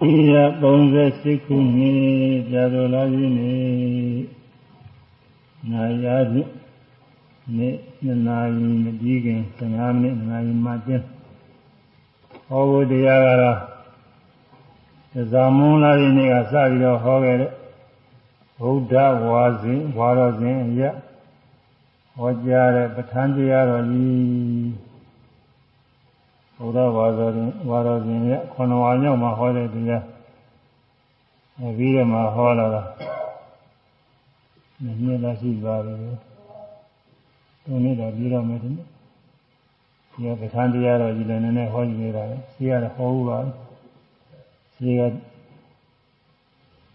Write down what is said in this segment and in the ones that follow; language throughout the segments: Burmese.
38ခုနှစ်ကြာတော်လာခြင်းနေနာယာဖြင့်နေ့2နာရီမပြီးခင်15မိနစ်2နာရီမှကျင်းဟောဖို့တရားကတော့ဇာမွန်လာခြင်းနေ့ကစပြီးတော့ဟောခဲ့တဲ့ဗုဒ္ဓဝါစဉ်ဝါတော်စဉ်အရဟောကြားတဲ့ပဋ္ဌာန်းတရားတော်ကြီး ဘုရားဝါတော်ရင်ဝါတော်ရှင်ရဲ့ခုနဝါမြောက်မှာဟောတဲ့တရားအပြီးတော့မှဟောလာတာနည်းနည်းလားရှိပါပြီ။ဒီနေ့တော့ပြီးတော့မယ်ဒီနေ့။ဒီကပဋ္ဌာန်းတရားတော်ကြီးလည်းနည်းနည်းဟောကြည့်နေတာလေ။ရှိရတော့ဟောဘူးပါ။ရှိက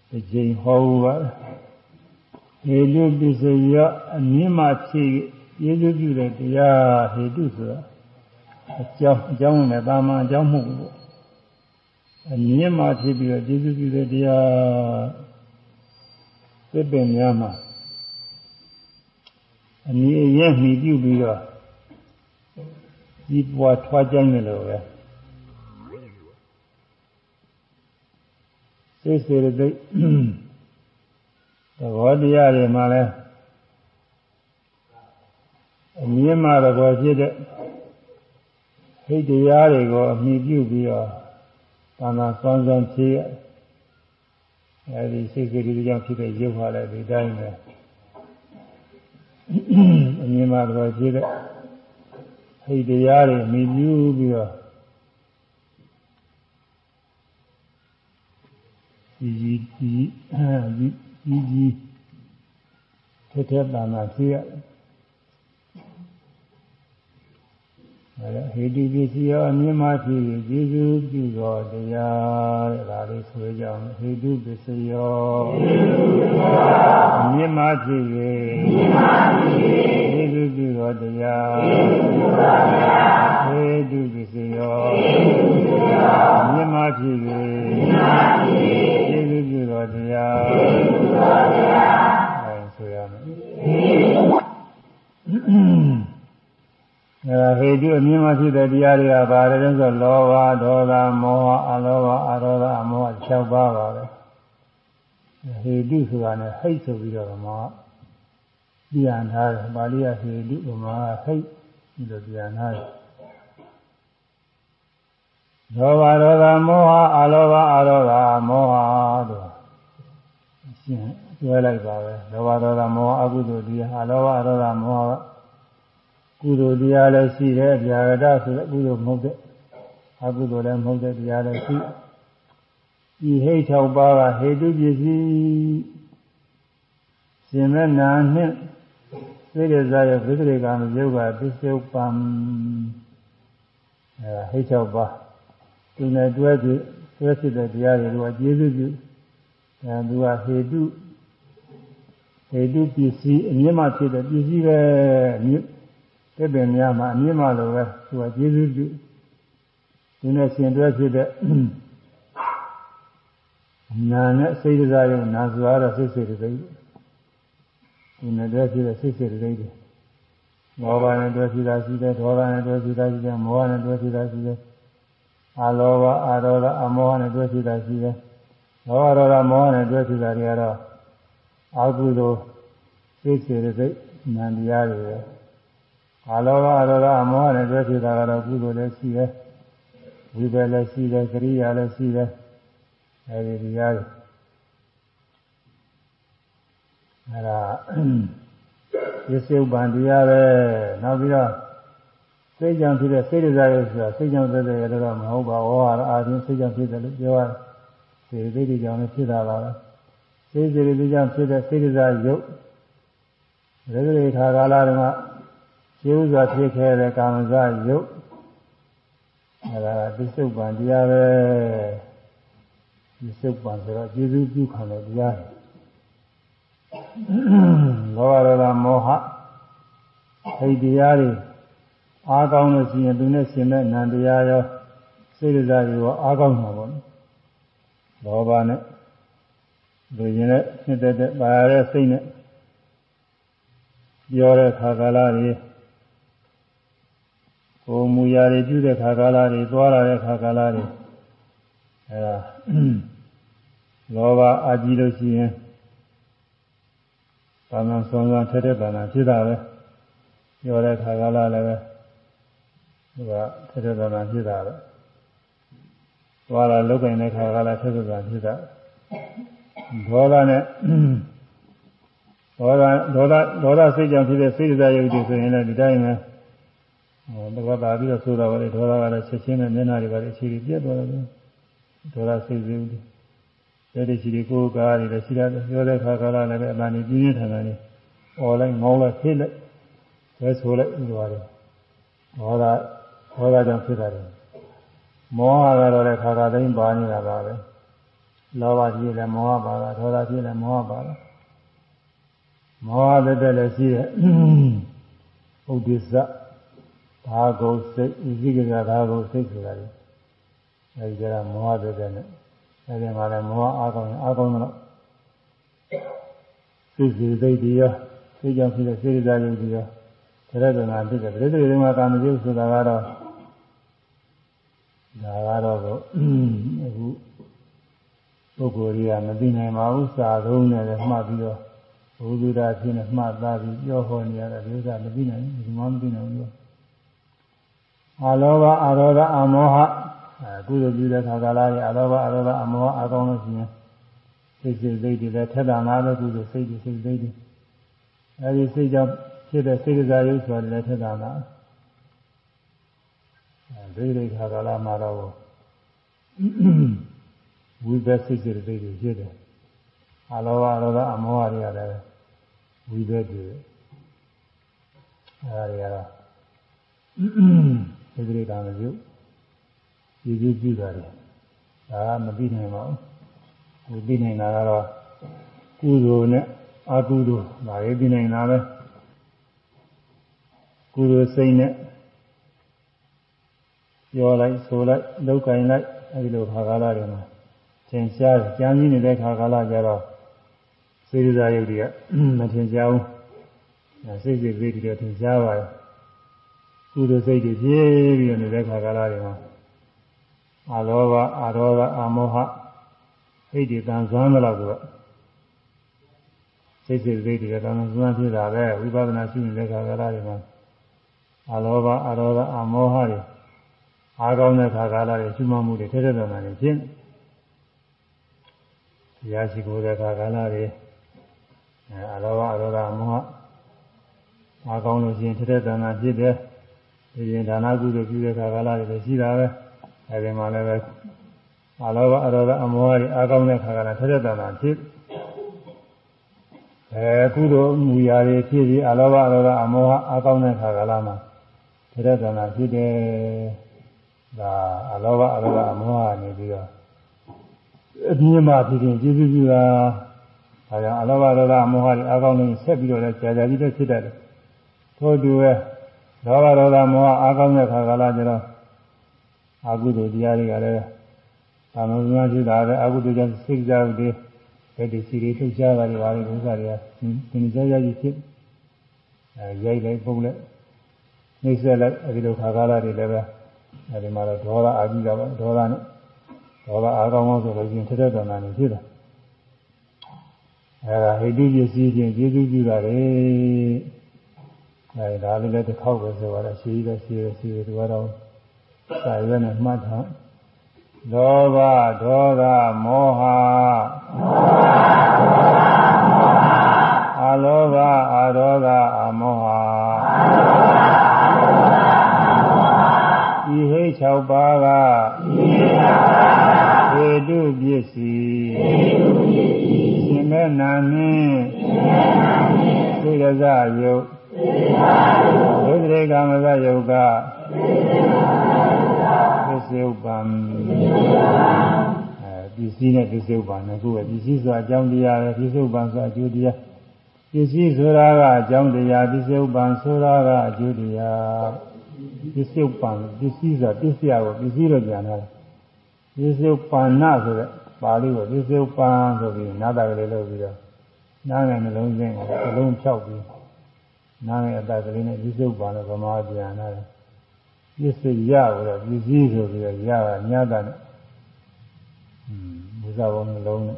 ဒီချိန်ဟောဘူးပါ။ဟေတုပစ္စယအမြင့်မှဖြစ်ယေရှုပြုတဲ့တရားဟေတုဆိုတာ အကြောင်းအကြောင်းနဲ့တာမန်အကြောင်းမဟုတ်ဘူးအမြင့်မှဖြစ်ပြီးတော့ကျေးဇူးပြုတဲ့တရားသစ်ပင်များမှာအမြင့်ရဲ့မှီပြုပြီးတော့ဒီပွားထွားကြတယ်လို့ပဲစိတ်စေတသိက်သဘောတရားတွေမှာလဲအမြင့်မှတော့ဖြစ်တဲ့ ဟိတ်တရားတွေကိုအမိပြုပြီးတော့သာနာစွမ်းစွမ်းဖြည့်ရအဲဒီစိတ်ကလေးကြောင့်ဖြစ်တဲ့ရုပ်ဟာလည်းဒီတိုင်းပဲအမြင်မှာတော့ဖြစ်တဲ့ဟိတ်တရားတွေအမိပြုပြီးတော့ဒီကြီးဒီဒီကြီးထက်ထက်သာနာဖြည့်ရတယ် ဟေတုပစ္စည်းရောအမြင့်မှဖြစ်ကျေးဇူးပြုတော်တရားတဲ့ဒါလေးဆိုကြအောင်ဟေတုပစ္စည်းရောအမြင့်မှဖြစ်၍ကျေးဇူးပြုတော်တရားဟေတုပစ္စည်းရောအမြင့်မှဖြစ်၍ကျေးဇူးပြုတော်တရားအဲဆိုရမယ် အဲဟေတုအမြင်မှဖြစ်တဲ့တရားတွေကဘာလဲဆိုလောဘဒေါသမောဟအလောဘအရောဓအမောဟ6ပါးပါပဲဟေတုဆိုတာနဲ့ဟိတ်ဆိုပြီးတော့မှပြန်ထားတယ်ပါဠိရဟေတုကမှာဟိတ်ဒီလိုပြန်ထားတယ်လောဘဒေါသမောဟအလောဘအရောဓမောဟတို့ရှင်းပြောလိုက်ပါပဲလောဘဒေါသမောဟအကုသိုလ်တရားအလောဘအရောဓမောဟ ကုသိုလ်တရားလည်းရှိတယ်ဗျာဂတဆိုတဲ့ကုသိုလ်မဟုတ်တဲ့အကုသိုလ်လည်းမဟုတ်တဲ့တရားလည်းရှိဒီဟိတ်၆ပါးကဟေတုပစ္စည်းရှင်မဲ့နာနှင့်သိရဇာရဲ့ဝိသေကံယုတ်ကပစ္စုပန်အဲဟိတ်၆ပါးသူနဲ့တွဲပြီးတွဲဖြစ်တဲ့တရားတွေကကျေးဇူးပြုအဲသူကဟေတုဟေတုပစ္စည်းအမြင့်မှဖြစ်တဲ့ပစ္စည်းပဲမြင့် တဲ့ပင်များမှာအမြင့်မှလိုပဲသူကကျေးဇူးပြုဒီနဲ့ရှင်တွဲဖြစ်တဲ့နာနဲ့စိတ်စားရုံနာစွာတော့စိတ်စိတ်တွေဒီနဲ့တွဲဖြစ်တဲ့စိတ်စိတ်တွေတွေမောဘနဲ့တွဲဖြစ်တာရှိတယ်ဒေါသနဲ့တွဲဖြစ်တာရှိတယ်မောဟနဲ့တွဲဖြစ်တာရှိတယ်အလောဘအရောဓအမောဟနဲ့တွဲဖြစ်တာရှိတယ်လောဘရောဓမောဟနဲ့တွဲဖြစ်တာတွေကတော့အာဟုသောစိတ်စိတ်တွေနန္တရားတွေပဲ အလောဘအရောဓအမောဟနဲ့တွဲဖြစ်တာကတော့ကုသိုလ်လည်းရှိတယ်ဝိပယ်လည်းရှိတယ်ကရိယာလည်းရှိတယ်အဲဒီတရားတွေအဲဒါရစ္စုပ္ပန်တရားပဲနောက်ပြီးတော့စိတ်ကြောင့်ဖြစ်တဲ့စိတ်ဒဇာရုပ်ဆိုတာစိတ်ကြောင့်သက်သက်ရတော့မဟုတ်ပါဘူးဟောအာရုံစိတ်ကြောင့်ဖြစ်တယ်လို့ပြောရတယ်စိတ်သိတိကြောင့်လည်းဖြစ်တာပါပဲစိတ်စိတ်တိကြောင့်ဖြစ်တဲ့စိတ်ဒဇာရုပ်ရဂရေခါကာလတုန်းက ရှင်းဥစွာဖြစ်ခဲ့တဲ့ကာမဇယုတ်အဲဒါပစ္စုပန်တရားပဲပစ္စုပန်ဆိုတော့ကျေစုပြုခံတဲ့တရားလောဘဒေါသမောဟဟိတ်တရားတွေအားကောင်းလို့ရှိရင်သူနဲ့ရှင်တဲ့နံတရားရောစိတ်ဒဇာရောအားကောင်းမှာပေါ့လောဘနဲ့လူရင်နဲ့နှစ်သက်တဲ့ပါရတဲ့စိတ်နဲ့ပြောတဲ့ခါကာလတွေ ကိုမူရာတွေပြုတဲ့ခါကာလတွေသွားလာတဲ့ခါကာလတွေအဲဒါလောဘအာကြီးလို့ရှိရင်ဘာမှဆုံးဆုံးထက်ထက်တန်တန်ဖြစ်တာပဲပြောတဲ့ခါကလာလည်းပဲသူကထက်ထက်တန်တန်ဖြစ်တာပဲသွားလာလုတ်ကင်တဲ့ခါကလာထက်ထက်တန်ဖြစ်တာဒေါသနဲ့ဒေါသဒေါသဒေါသစိတ်ကြောင့်ဖြစ်တဲ့စိတ်ဓာတ်ရုပ်တွေဆိုရင်လည်းဒီတိုင်းပဲ ဟောတပတ်တာပြီးတော့ဆိုတာပါလေဒေါသကလည်းချက်ချင်းနဲ့မျက်နှာတွေပါလေအခြေတွေပြတ်သွားတယ်ဒေါသစိတ်စိတ်တွေတဲ့တရှိတွေကိုယ်ကားတွေလည်းရှိတယ်ပြောတဲ့ခါကလာလည်းပဲအမှန်ကြီးပြင်းထန်တာနေအော်လိုက်ငေါလိုက်ဖိလိုက်ဆဲဆိုလိုက်ပြီးသွားတယ်ဒေါသဒေါသကြောင့်ဖြစ်တာတယ်မောဟကတော့လည်းခါခါသိမ်းပါနေတာပါပဲလောဘကြီးလည်းမောဟပါတာဒေါသကြီးလည်းမောဟပါတာမောဟတဲ့တဲ့လည်းရှိတယ်ဥဒိစ္စ ဘာဂုစိတ်ဥသိကကဘာဂုစိတ်ဆိုတာလေအဲဒီကမောဟတဲ့တဲ့နဲ့အဲဒီမှာလည်းမောဟအားကောင်းရင်အားကောင်းတော့စိတ်စီစိတ်ဒီရောစိတ်ကြောင့်ဖြစ်တဲ့စိတ်ဓာတ်ရုပ်ဒီရောတရဒနာဖြစ်တယ်ပြိတ္တိတွေမှာကာမဂုဆိုတာကတော့ဒါကတော့ကိုအခုပုဂ္ဂိုလ်ကြီးကမသိနိုင်ပါဘူးစာသုံးနဲ့လည်းမှတ်ပြီးတော့ဘုသူတာဖြစ်နေမှတ်သားပြီးပြောဟောနေရတဲ့ဒီဥစ္စာမသိနိုင်ဘူးဒီမှမသိနိုင်ဘူး အာလောဘအာရောဓအမောဟအဲကုသိုလ်ပြုတဲ့ခါကာလတွေအာလောဘအာရောဓအမောဟအကောင်းလို့ရှိရင်စိတ်စိတ်စိတ်တွေလည်းထက်တာလားလို့ကုသိုလ်စိတ်တွေစိတ်စိတ်တွေအဲဒီစိတ်ကြောင့်ဖြစ်တဲ့စိတ်ကစားရုပ်ဆိုတာလည်းထက်တာလားအဲဒီဒီခါကာလမှာတော့ဝိဘက်စိတ်စိတ်တွေဖြစ်တယ်အာလောဘအာရောဓအမောဟတွေကလည်းဝိဘက်တွေအဲဒါတွေကတော့ ဒီကိစ္စမပြုရည်ရည်ကြည့်တာလေဒါကမပြီးနိုင်ပါဘူးဒီပြီးနိုင်တာကတော့ကုသိုလ်နဲ့အကုသိုလ်ဒါရေးပြီးနိုင်တာပဲကုသိုလ်စိတ်နဲ့ပြောလိုက်ဆိုလိုက်လောက်ကင်လိုက်အဲဒီလိုခါကာလတွေမှာသင်ရှားကြံစည်နေတဲ့ခါကာလကြတော့စေရဇာယုတ်တွေကမထင်ရှားဘူးစိတ်စိတ်လေးတွေထင်ရှားပါတယ် ကုသိုလ်စိတ်တွေပြည့်ပြီးနေတဲ့ခါကာလတွေမှာအာလောဘအာရောဂအာမောဟစိတ်တွေတန်ဆွမ်းတော့ဆိုတော့စိတ်စိတ်စိတ်တွေတန်ဆွမ်းဖြစ်တာပဲဝိပဿနာရှိနေတဲ့ခါကာလတွေမှာအာလောဘအာရောဂအာမောဟတွေအားကောင်းတဲ့ခါကာလတွေရှိမှမှုတွေထဲထဲတော်တော်နေဖြစ်တရားရှိခိုးတဲ့ခါကာလတွေအဲအာလောဘအာရောဂအာမောဟအားကောင်းလို့ရှိရင်ထဲထဲတော်တော်ဖြစ်တယ် ဒီရင်ဒါနကုသိုလ်ပြုတဲ့ခါကာလတွေရှိတာပဲအဲဒီမှာလည်းပဲအလောဘအရောဓအမောဟတွေအားကောင်းတဲ့ခါကလည်းထက်တဲ့တန်တာဖြစ်အဲကုသိုလ်မူရာတွေဖြစ်ပြီးအလောဘအရောဓအမောဟအားကောင်းတဲ့ခါကလာမှာထက်တဲ့တန်တာဖြစ်တယ်ဒါအလောဘအရောဓအမောဟနေပြီးတော့အပြင်းမှဖြစ်ရင်ကျေးဇူးပြုတာဒါကြောင့်အလောဘအရောဓအမောဟတွေအားကောင်းလို့ဆက်ပြီးတော့လည်းကြာကြာကြီးတော့ဖြစ်တတ်တယ်ထို့တူပဲ လောဘဒေါသမောဟအားကောင်းတဲ့ခါကလာကျတော့အာဟုတုတရားတွေကလည်းသာမန်စွာဖြစ်တာပဲအာဟုတုကြောင့်စိတ်ကြောက်တွေဘယ်ဒီစီတွေထုတ်ရှားတာတွေပါလေဥစ္စာတွေကသင်္ကြန်ရကြီးဖြစ်အဲရိုက်လိုက်ပုံလိုက်နှိမ့်ဆက်လိုက်အဲဒီလိုခါကားလာတွေလည်းပဲအဲဒီမှာတော့ဒေါသအာကြီးတာပဲဒေါသနဲ့ဒေါသအားကောင်းအောင်ဆိုလို့ချင်းထက်တဲ့တဏှာနေဖြစ်တာအဲဒါဟိတုပစ္စည်းချင်းကျေးဇူးပြုတာလေ အဲဒါလည်းတစ်ခေါက်ပဲဆိုတော့ရှိသေးတယ်ရှိသေးတယ်ရှိသေးတယ်သူကတော့စာရွက်နဲ့မှတ်ထားလောဘဒေါသမောဟအလောဘအဒေါသအမောဟဤဟိတ်6ပါးကဟေတုပစ္စည်းရှင်မဲ့နာနှင်းသိရဇယုတ် သုဒ္ဓေကမဇယုတ်ကစ္စေဥပ္ပံအဲပစ္စည်းနဲ့ပစ္စေဥပ္ပံနဲ့ကိုယ်ပဲပစ္စည်းဆိုတာအကြောင်းတရားပဲပစ္စေဥပ္ပံဆိုတာအကျိုးတရားပစ္စည်းဆိုတာကအကြောင်းတရားပစ္စေဥပ္ပံဆိုတာကအကျိုးတရားပစ္စေဥပ္ပံပစ္စည်းဆိုတာပစ္စယကိုပစ္စည်းလို့ပြန်တာပစ္စေဥပ္ပန္နဆိုတဲ့ပါဠိကိုပစ္စေဥပ္ပံဆိုပြီးနာတာကလေးလုပ်ပြီးတော့နားငယ်နှလုံးသွင်းကိုအလုံးဖြောက်ပြီး နားငယ်အတကလေးနဲ့ပစ္စေဥပ္ပံလို့ဗမာပြန်လာတယ် pisse ya were bizi izoro ya ya nya อืมဘုရားဘုံနှလုံးနဲ့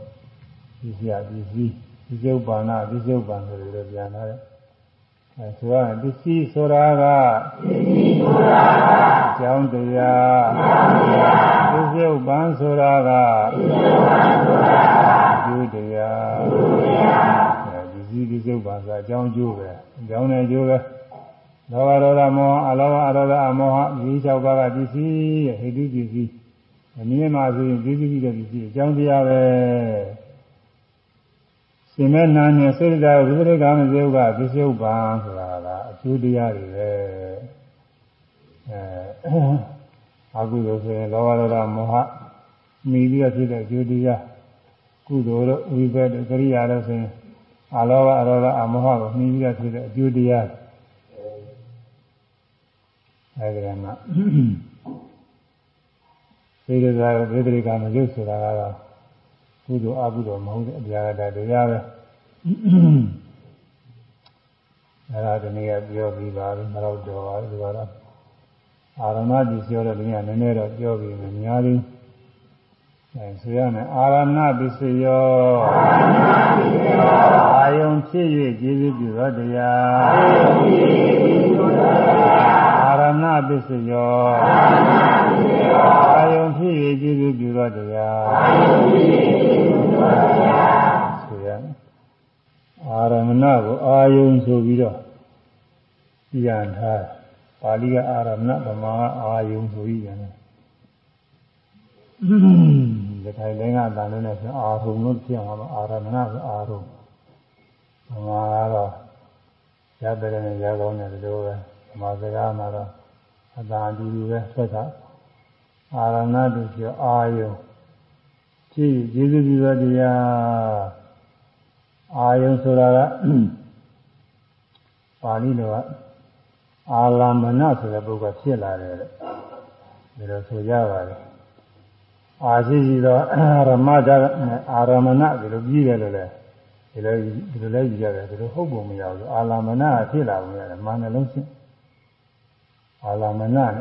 ပစ္စည်းပစ္စည်းပစ္စုပန်နာပစ္စုပန်ဆိုလို့ပြန်လာတယ်အဲဆိုရရင်ပစ္စည်းဆိုတာကပစ္စည်းဆိုတာကအကြောင်းတရားပစ္စုပန်ဆိုတာကပစ္စုပန်ဆိုတာကကျိုးတရားကျိုးတရားပစ္စည်းပစ္စုပန်ဆိုတာအကြောင်းကျိုးပဲအ ကြောင်းနဲ့ကျိုးပဲလောဘဒေါသမောဟအလောဘအဒေါသအမောဟဒီ၆ပါးကပစ္စည်းရဲ့ဟိတုပစ္စည်းအမြင်မှာဆိုရင်ပစ္စည်းတဲ့ပစ္စည်းအကြောင်းတရားပဲရှင်မဲ့နာနဲ့စိတ်ဓာတ်ဝိပရိကမစေုကပစ္စုပန်ဆိုတာကအကျိုးတရားတွေပဲအဲအကုသိုလ်ဆိုရင်လောဘဒေါသမောဟမိပြီးတော့ဖြစ်တဲ့အကျိုးတရားကုသိုလ်တို့ဝိပဿနာကရိယာတို့ဆိုရင် အလောဘအဒေါသအမောဟကိုမိပြီးတော့ဖြစ်တဲ့အကျိုးတရားအဲဒီကမှစေတသာဝိပရိကမစေုဆိုတာကတော့ကုသိုလ်အကုသိုလ်မဟုတ်တဲ့အပြာကတရားပဲအဲ့ဒါဒီနေ့ကပြောပြီးပါပြီမတော့တော်ပါဘူးဒီကတော့အာရမတိပြောတော့ဒီနေ့ကနည်းနည်းတော့ပြောပြီးမယ်များသေး အဲဆိုရမယ်အာရမပစ္စယောအာယုံဖြစ်၍ကျေးဇူးပြုသောတရားအာရမပစ္စယောအာယုံဖြစ်၍ကျေးဇူးပြုသောတရားဆိုရမယ်အာရမဏကိုအာယုံဆိုပြီးတော့ပြန်ထားပါဠိကအာရမဏဗမာကအာယုံဆိုပြီးပြန်တယ် ဒီထိုင်တိုင်းကအတန်လုံးနဲ့ဆိုအာရုံလို့ဖြစ်အောင်ပါအာရမဏဆိုအာရုံဗမာကတော့ရတယ်နဲ့ရကောင်းတယ်ဒီလိုပဲဗမာစကားမှာတော့အတန်အတူတူပဲဆွတ်တာအာရဏတုပြောအာယုံကြည့်ကျေးဇူးပြုသောတရားအာယုံဆိုတာကပါဠိလိုကအာလမဏဆိုတဲ့ပုဂ္ဂိုလ်ဖြစ်လာတယ်တဲ့ဒါလိုဆိုကြပါတယ် အာရှိရှိသောရမဇအာရမဏဒီလိုပြီးတယ်လို့လေဒီလိုဒီလိုလဲကြည့်ရတယ်ဒီလိုဟုတ်ပုံမရဘူးအာလမဏဖြစ်လာပုံရတယ်မာနလုံးရှင်းအာလမဏနဲ့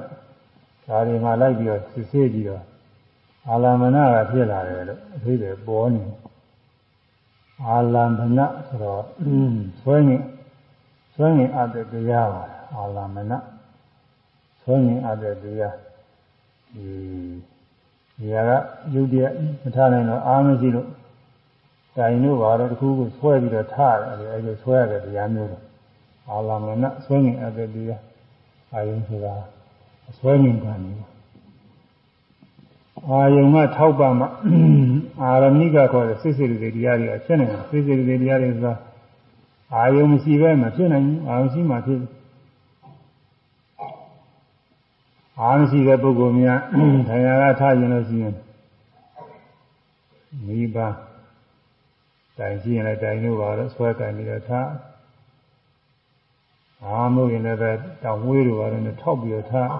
ဒါတွေမှလိုက်ပြီးတော့စစ်ဆေးကြည့်တော့အာလမဏကဖြစ်လာတယ်လို့အသေးတွေပေါ်နေတယ်အာလမဏဆိုတော့ဆွဲငင်ဆွဲငင်အပ်တဲ့တရားပါအာလမဏဆွဲငင်အပ်တဲ့တရားဒီ ဒီကရုပ်တရက်မထားနိုင်တော့အာမရှိလို့တိုင်တို့ဘာတော့တခုခုဆွဲပြီးတော့ထားတယ်အဲဒီဆွဲရတဲ့တရားမျိုးတော့အာလမဏဆွဲငင်အပ်တဲ့တရားအာယုံဆိုတာအဆွဲငင်ကံနေအာယုံကထောက်ပါမှအာရမိကခေါ်တဲ့စိတ်စိတ်တွေတရားတွေအဖြစ်နေတာစိတ်စိတ်တွေတရားတွေဆိုတာအာယုံမရှိပဲမဖြစ်နိုင်ဘူးအာယုံရှိမှဖြစ် အာမရှိတဲ့ပုဂ္ဂိုလ်များခန္ဓာကထားရင်လို့ရှိရင်မိဘတိုင်ရှိရင်လည်းတိုင်လို့ပါတော့ဆွဲတိုင်ပြီးတော့ထားအာမို့ရင်လည်းပဲတောင်ဝေးတို့ပါတော့ထောက်ပြီးတော့ထား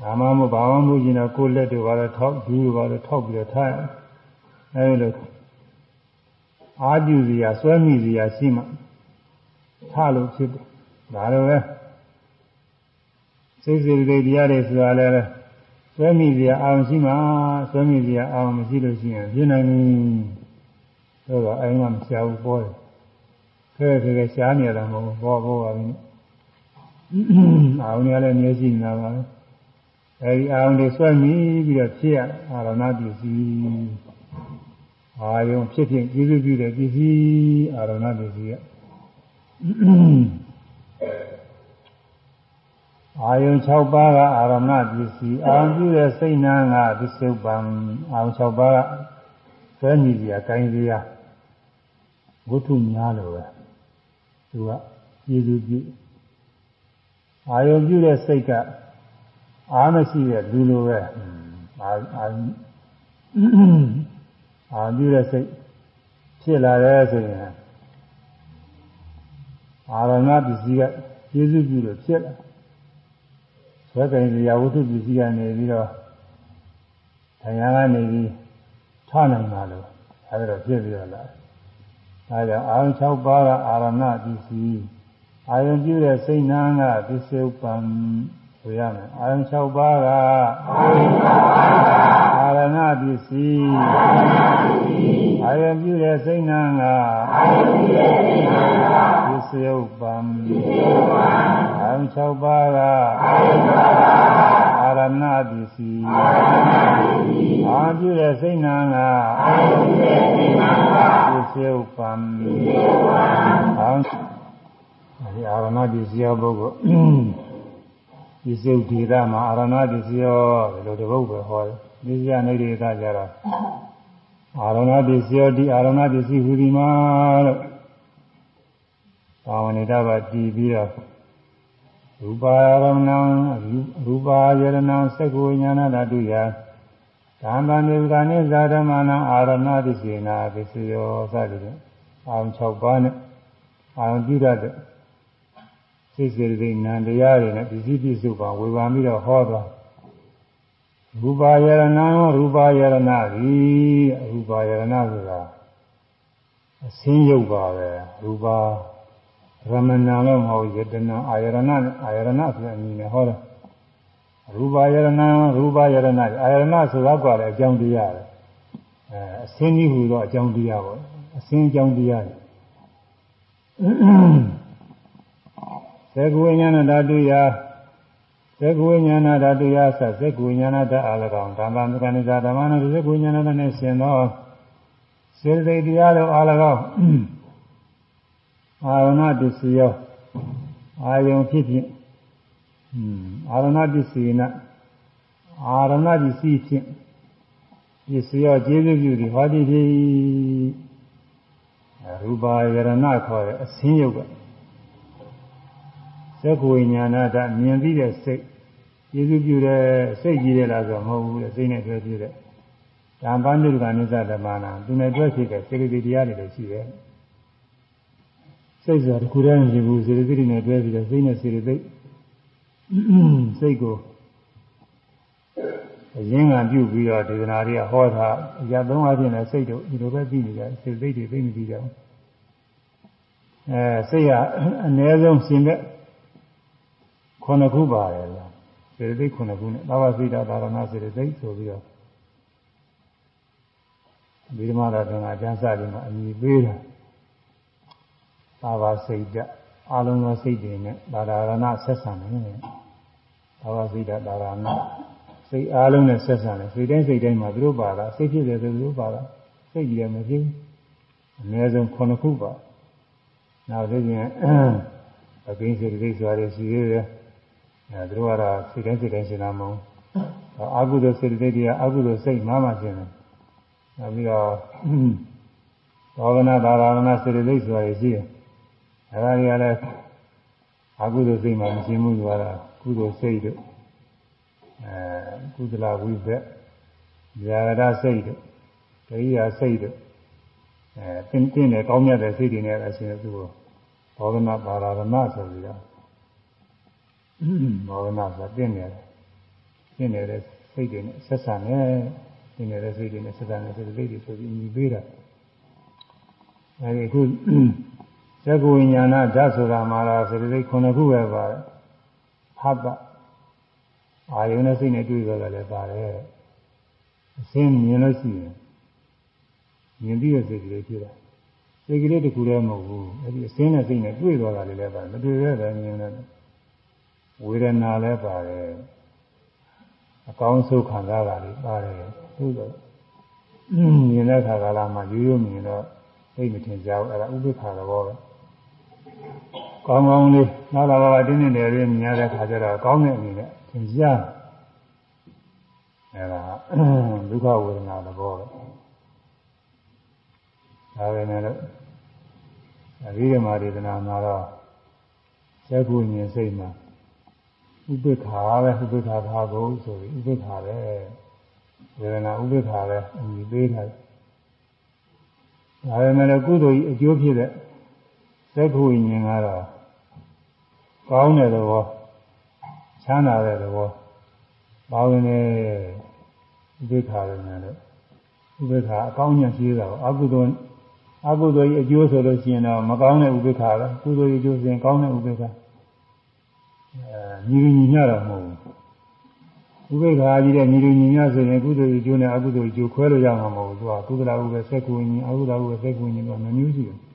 ဒါမှမဟုတ်ဘာမှမဟုတ်ရင်တော့ကိုယ်လက်တွေပါတော့ထောက်ဒူးတွေပါတော့ထောက်ပြီးတော့ထားအဲဒီလိုအာပြုစရာဆွဲမိစရာရှိမှထားလို့ဖြစ်တယ်ဒါလိုပဲ စိတ်စိတ်တွေတရားတွေဆိုတာလည်းဆွဲမိစရာအာရုံရှိမှဆွဲမိစရာအာရုံမရှိလို့ရှိရင်ပြင်းနိုင်ဘူးဆိုတော့အိမ်မှာမရှားဘူးပေါ်တယ်ခဲခဲခဲရှားနေရတာမဟုတ်ဘူးပေါ်ပေါ်ပါပြီအာရုံတွေကလည်းမျက်စိနေတာပါပဲအဲဒီအာရုံတွေဆွဲမိပြီးတော့ဖြစ်ရအာရဏပစ္စည်းအာယုံဖြစ်ဖြစ်ကျေးဇူးပြုတဲ့ပစ္စည်းအာရဏပစ္စည်းရ အာယုံ6ပါးကအာရမဏပစ္စည်းအာယုံပြုတဲ့စိတ်နာကပစ္စုပန်အာယုံ6ပါးကဆွဲမိစရာ၊ကိုင်းစရာဝတ္ထုများလို့ပဲသူကကျေးဇူးပြုအာယုံပြုတဲ့စိတ်ကအားမရှိတဲ့လူလိုပဲအာအာအာပြုတဲ့စိတ်ဖြစ်လာတယ်ဆိုရင်အာရဏပစ္စည်းကကျေးဇူးပြုလို့ဖြစ်လာ ဆွဲကင်တရားဝတ္ထုပစ္စည်းကနေပြီးတော့တရားကနေပြီးထနိုင်ပါလို့အဲဒါတော့ဖြစ်ပြီးတော့လာဒါကြောင့်အာရုံ6ပါးကအာရဏပစ္စည်းအာယုံပြုတဲ့စိတ်နာကပစ္စုပန်ဆိုရမယ်အာရုံ6ပါးကအာရဏပစ္စည်းအာရုံပြုတဲ့စိတ်နာကပစ္စယုပ္ပံအာ ရုံ6ပါးကအာရဏပစ္စည်းအာပြုတဲ့စိတ်နာကပစ္စယုပ္ပံအာဒီအာရဏပစ္စည်းပုဂ္ဂိုလ်ဒီစုတ်ဒေသမှာအာရဏပစ္စည်းရောဒီလိုတပုတ်ပဲဟောတယ်ဒီစရနေဒေသကြတော့အာရဏပစ္စည်းဒီအာရဏပစ္စည်းဟူဒီမှာလို့ဘာဝနေတာပါတည်ပြီးတော့ ရူပါရမဏံရူပါယရဏံစက္ကဝိညာဏဓာတုယသံဃာနေကနိဇာဓမ္မနာအာရဏပစ္စည်းနာပစ္စည်းရောစသည်ဖြင့်အာရုံ6ပါးနဲ့အာရုံပြုတတ်တဲ့စိတ်စေတိနံတရားတွေနဲ့ပစ္စည်းပြစ္စုပန်ဝေဘာပြီးတော့ဟောသွားရူပါယရဏရူပါယရဏဒီရူပါယရဏဆိုတာအစင်းရုပ်ပါပဲရူပါ ရမဏလည်းမဟုတ်ယတနာအာယရဏနဲ့အာယရဏဆိုတဲ့အမည်နဲ့ဟောတယ်ရူပါယရဏရူပါယရဏအာယရဏဆိုတာကလည်းအကြောင်းတရားပဲအဲအစင်းကြီးဟူသောအကြောင်းတရားပေါ့အစင်းအကြောင်းတရားတွေသက္ကဝိညာဏဓာတုယသက္ကဝိညာဏဓာတုယသသက္ကဝိညာဏဓာအလကောင်ဓမ္မမကနိဇာဓမ္မနာသက္ကဝိညာဏဓာနဲ့ရှင်သောစေတသိက်တရားတို့အလကောင် အာရဏပစ္စည်းယောအာယုံဖြစ်ဖြစ်အာရဏပစ္စည်းနာအာရဏပစ္စည်းဖြင့်ပစ္စည်းယောကျေးဇူးပြုသည်ဟောသည်ဖြစ်ရူပါယရဏခေါ်တဲ့အစင်းယုတ်ကသက္ကဝိညာဏတမြင်သိတဲ့စိတ်ကျေစုပြုတဲ့စိတ်ကြီးတယ်လားဆိုမဟုတ်ဘူးလေစိတ်နဲ့တွဲဖြစ်တဲ့ဓမ္မနုဒ္ဒကနိစ္စဓမ္မနာသူနဲ့တွဲဖြစ်တဲ့စေတသိက်တရားတွေလည်းရှိတယ် စိတ်ဆိုတာတစ်ခုတည်းမရှိဘူးစေတသိက်တွေနဲ့တွဲပြီးတော့စိတ်နဲ့စေတသိက်စိတ်ကိုအရင်ကပြုပြီးတော့ဒေသနာတွေကဟောတာအရာသုံးအချင်းနဲ့စိတ်တို့ဒီလိုပဲပြီးနေကြစေတသိက်တွေသိမပြီးကြဘူးအဲစိတ်ကအ ਨੇ ဆုံးရှင်တဲ့ခုနှစ်ခုပါတယ်လားစေတသိက်ခုနှစ်ခုနဲ့သာဝစိတာသာရဏစေတသိက်ဆိုပြီးတော့ဒီဓမ္မတော်ကအကျမ်းစာတွေမှာအညီပေးတာ သာဝစိတ်အလုံးစုံစိတ်တွေနဲ့သာရဏဆက်ဆံတယ်သာဝစိတာသာရဏစိတ်အားလုံးနဲ့ဆက်ဆံတယ်စိတ်တိုင်းစိတ်တိုင်းမှာသူတို့ပါတာစိတ်ဖြစ်တယ်ဆိုသူတို့ပါတာစိတ်ကြီးတယ်မဖြစ်ဘူးအနည်းဆုံးခုနှစ်ခုပါနောက်သိရင်အကင်းစေတသိက်စွာတွေရှိသေးတယ်အဲသူတို့ကတော့စိတ်တိုင်းစိတ်တိုင်းရှင်းတာမဟုတ်အာဟုသောစေတသိက်တွေကအာဟုသောစိတ်မှမှရှင်းတယ်နောက်ပြီးတော့ဘာဝနာသာရဏစေတသိက်ဆိုတာရှိတယ် အဲဒါတွေကလည်းအာဟုသောစိတ်မှမရှင်းဘူးဆိုတာကုသိုလ်စိတ်တို့အဲကုသလဝိဘက်ဇာရစိတ်တို့ဒိယာစိတ်တို့အဲသင်တင်တယ်ကောင်းမြတ်တဲ့စိတ်တွေနဲ့အရှင်သူ့ဘောဂနာပါရဏဆိုပြီးတော့မောဟနာဆိုပြင်းနေတယ်ပြင်းနေတဲ့စိတ်တွေနဲ့ဆက်ဆံနေပြင်းနေတဲ့စိတ်တွေနဲ့ဆက်ဆံနေစိတ်တွေဆိုပြီးညီပေးတာအဲဒီအခု သက္ကဝိညာဏဓာတ်ဆိုတာမှာတော့စိတ်တွေခုနှစ်ခုပဲပါတယ်ဟတ္တအာယုန်နဲ့စိတ်နဲ့တွေ့ကြတယ်လည်းပါတယ်အစင်းမြင်လို့ရှိရင်မြင်ပြီးတဲ့စိတ်ကလေးဖြစ်တာစိတ်ကလေးတစ်ခုတည်းမဟုတ်ဘူးအဲဒီအစင်းနဲ့စိတ်နဲ့တွေ့သွားတာလည်းလည်းပါတယ်မတွေ့ရတဲ့မြင်တယ်ဝေဒနာလည်းပါတယ်အကောင်းဆုံးခံစားတာလေးပါတယ်သို့တော့မြင်တဲ့ခါကာလမှာရိုးရိုးမြင်တော့သိမထင်ကြဘူးအဲ့ဒါဥပိ္ပခါသဘောပဲ ကောင်းကောင်းလေးနောက်လာပါတင်းနေတယ်လေးမြင်ရတဲ့ခါကျတော့ကောင်းတဲ့အနေနဲ့သင်ကြအဲ့ဒါဒုက္ခဝေဒနာသဘောပဲဒါပဲနဲ့လို့အဘိဓမ္မာဒေသနာမှာတော့သက္ကုဉ္စိတ်မှာဥပိ္ပခာပဲဥပိ္ပခာသာကိုဆိုပြီးဥပိ္ပခာပဲဝေဒနာဥပိ္ပခာပဲအမိပေးထားတယ်။ဒါပေမဲ့ကုသိုလ်ကြီးအကျိုးဖြစ်တဲ့ သက္ခဝိညာဉ်ကတော့ကောင်းတဲ့သဘောချမ်းသာတဲ့သဘောပါဝင်တဲ့ဥပိ္ပခာပဲနဲ့လို့ဥပိ္ပခာအကောင်းညံ့ရှိတာအကုသိုလ်အကုသိုလ်ကြီးအကျိုးဆိုလို့ရှိရင်တော့မကောင်းတဲ့ဥပိ္ပခာပဲကုသိုလ်ကြီးအကျိုးဆိုရင်ကောင်းတဲ့ဥပိ္ပခာအဲညီလူညီမျှတော့မဟုတ်ဘူးဥပိ္ပခာကြီးတဲ့ညီလူညီမျှဆိုရင်ကုသိုလ်ကျိုးနဲ့အကုသိုလ်ကျိုးခွဲလို့ရမှာမဟုတ်ဘူးသူကကုသလဟုပဲစက်ကူညီအကုသလဟုပဲစက်ကူညီတော့မမျိုးရှိဘူး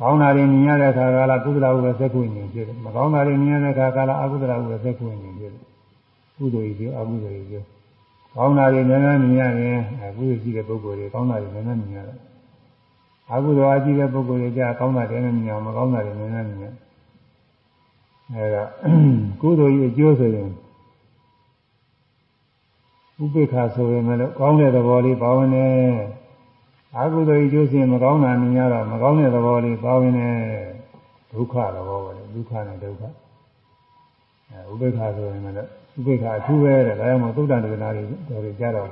ကောင်းတာတွေမြင်ရတဲ့အခါကလည်းကုသလဟုပဲစက်ကူညီဖြစ်တယ်မကောင်းတာတွေမြင်ရတဲ့အခါကလည်းအကုသလဟုပဲစက်ကူညီဖြစ်တယ်ကုသိုလ်ကြီးကျိုးအကုသိုလ်ကြီးကျိုးကောင်းတာတွေများများမြင်ရရင်အကုသိုလ်ရှိတဲ့ပုဂ္ဂိုလ်တွေကောင်းတာတွေများများမြင်ရတယ်အကုသိုလ်အကြီးတဲ့ပုဂ္ဂိုလ်တွေကြကောင်းတာတွေနဲ့မြင်အောင်မကောင်းတာတွေများများမြင်ရအဲဒါကုသိုလ်ကြီးအကျိုးဆိုရင်ဥပိ္ပခာဆိုရင်လည်းကောင်းတဲ့သဘောလေးပါဝင်တယ် အကုသိုလ်ကြီးကျိုးဆိုရင်မကောင်းတာမြင်ရတော့မကောင်းတဲ့သဘောလေးပါဝင်တယ်ဒုက္ခသဘောပဲဒုက္ခနဲ့ဒုက္ခအဲဥပိ္ပခာဆိုရင်လည်းဥပိ္ပခာအထူးပဲတဲ့ဒါကြောင့်မို့သုဒ္ဓဒေသနာတွေတော်တွေကြတော့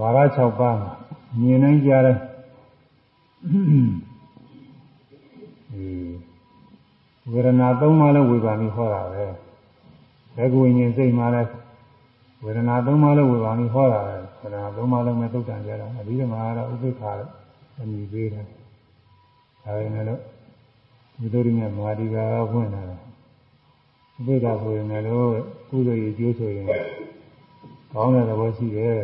ဝါရ6ပါးမြင်နိုင်ကြတယ်ဝေဒနာသုံးပါးလည်းဝေဘာမိဟောတာပဲဘယ်ကိုဉ္စိတ်မှလည်း ဝေဒနာသုံးပါးလည်းဝေဘာမိဟောတာပဲဝေဒနာသုံးပါးလည်းမသုတ်တန်ကြတာအပြီးတော့မှတော့ဥပိ္ပခာလို့အမည်ပေးတယ်ဒါပေမဲ့လို့ဒီလိုရင်းမာဒီကာဖွင့်လာတယ်ဥပိ္ပခာဆိုရင်လည်းကုသိုလ်ရည်ကျိုးဆိုရင်ကောင်းတဲ့သဘောရှိတယ်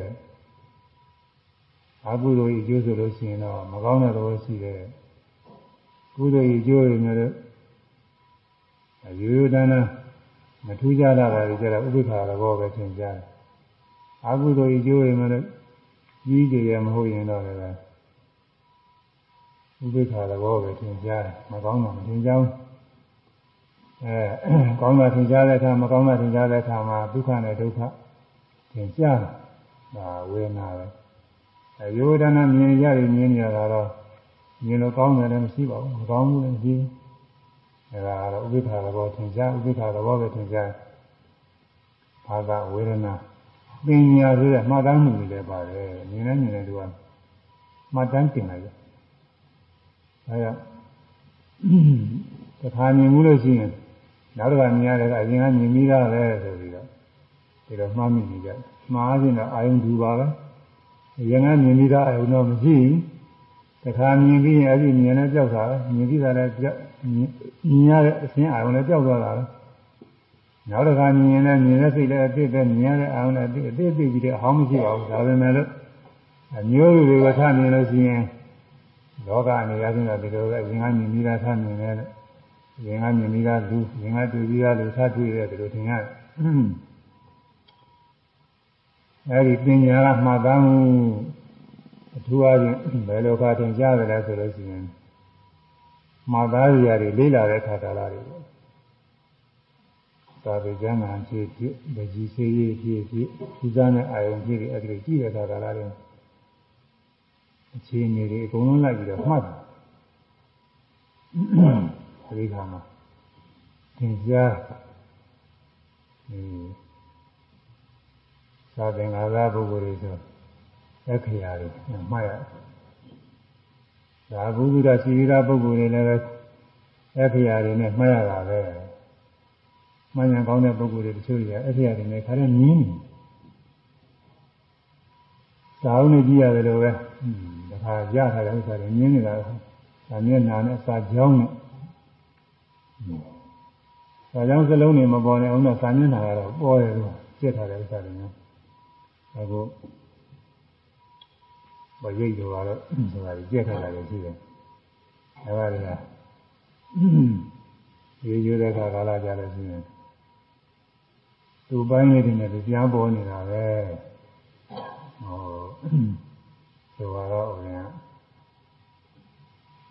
အကုသိုလ်ကြီးကျိုးဆိုလို့ရှိရင်တော့မကောင်းတဲ့သဘောရှိတယ်ကုသိုလ်ကြီးကျိုးရင်လည်းအယူရဒနာမထူးကြတာတွေကြတော့ဥပိ္ပခာသဘောပဲသင်ကြားတယ် အကုသိုလ်ကြီးကျိုးရင်လည်းကြီးကြရမဟုတ်ရင်တော့လည်းဥပိ္ပခာသဘောပဲသင်ကြားတယ်မကောင်းတာမသင်ကြားဘူးအဲကောင်းတာသင်ကြားတဲ့အခါမကောင်းတာသင်ကြားတဲ့အခါမှာဒုက္ခနဲ့ဒုက္ခသင်ကြားတာဒါဝေဒနာပဲအဲယောဒနာမြင်ရတယ်မြင်ရတာတော့မြင်လို့ကောင်းတယ်လည်းမရှိပါဘူးမကောင်းဘူးလည်းမရှိဘူးအဲဒါကတော့ဥပိ္ပခာသဘောသင်ကြားဥပိ္ပခာသဘောပဲသင်ကြားဘာသာဝေဒနာ ပညာဆိုတဲ့မှတ်တမ်းမှုတွေလည်းပါတယ်မြင်နေမြင်နေသူကမှတ်တမ်းတင်လိုက်တယ်အဲဒါတခါမြင်မှုလို့ရှိရင်နောက်တစ်ခါမြင်ရတဲ့ကအရင်ကမြင်ပြီးသားပဲဆိုပြီးတော့ဒီတော့မှားမိနေကြတယ်မှားခြင်းတော့အာယုံဒူပါပဲအရင်ကမြင်ပြီးသားအာယုံတော့မရှိဘူးတခါမြင်ပြီးရင်အဲ့ဒီမြင်နဲ့ကြောက်တာပဲမြင်ပြီးသားလည်းကြောက်မြင်ရတဲ့အခြင်းအာယုံလည်းကြောက်သွားတာပဲ နောက်တစ်ခါမြင်ရင်လည်းမြင်တဲ့စိတ်လည်းအစ်စ်ပဲမြင်ရတဲ့အာယုံလည်းအစ်စ်အစ်စ်ကြီးတဲ့အဟောင်းမရှိပါဘူးဒါပေမဲ့လို့အမျိုးလူတွေကထားမြင်လို့ရှိရင်လောကအနေအချင်းတော့ဒီလိုပဲအရင်ကမြင်ပြီးသားထားမြင်တယ်ရင်ကမြင်ပြီးသားလူရင်ကတွေ့ပြီးသားလူသတ်တွေ့ရတယ်ဒီလိုထင်ရတယ်အဲဒီပညာကမှတ်သားမှုအထူးအားဖြင့်ဘယ်လိုကထင်ကြတယ်လဲဆိုလို့ရှိရင်မှတ်သားရတွေလေးလာတဲ့ခါကာလတွေပေါ့ သာဝေကျမ်းဂန်ဖြစ်ဖြစ်ဗကြီးစေးရေးဖြစ်ဖြစ်သူစားတဲ့အာယုံဖြစ်ဖြစ်အဲဒီကြည့်တဲ့ခါကာလတွေအခြေအနေတွေအကုန်လုံးလိုက်ပြီးတော့မှတ်တယ်အဲဒီခါမှာသင်ကြားအင်းသာသင်္ဃာသာပုဂ္ဂိုလ်တွေဆိုအခရာတွေမှတ်ရဒါဘုဒ္ဓရှိသီပုဂ္ဂိုလ်တွေလည်းအခရာတွေနဲ့မှတ်ရတာပဲ မှန်ရင်ကောင်းတဲ့ပုဂ္ဂိုလ်တွေတချို့တွေကအခရာတွေနဲ့ခါတဲ့မြင်းနေသာဝနေကြည့်ရတယ်လို့ပဲတခါရထားတဲ့ဥစ္စာတွေမြင်းနေတာဒါမျက်နာနဲ့စာကြောင်းနဲ့စာကြောင်းစလုံးတွေမပေါ်နဲ့အောင်တော့စာမျက်နာကတော့ပေါ်တယ်လို့ပြစ်ထားတဲ့ဥစ္စာတွေနော်အခုဘရိတ်တို့ကတော့ဆိုတာကြက်ထားတာလည်းရှိတယ်အဲဒါတွေကရေရွတဲ့ခါကာလကြလို့ရှိရင် သူ့ပိုင်းလေးတွေနဲ့ကြားပေါ်နေတာပဲဟောဆိုတော့ဘုရား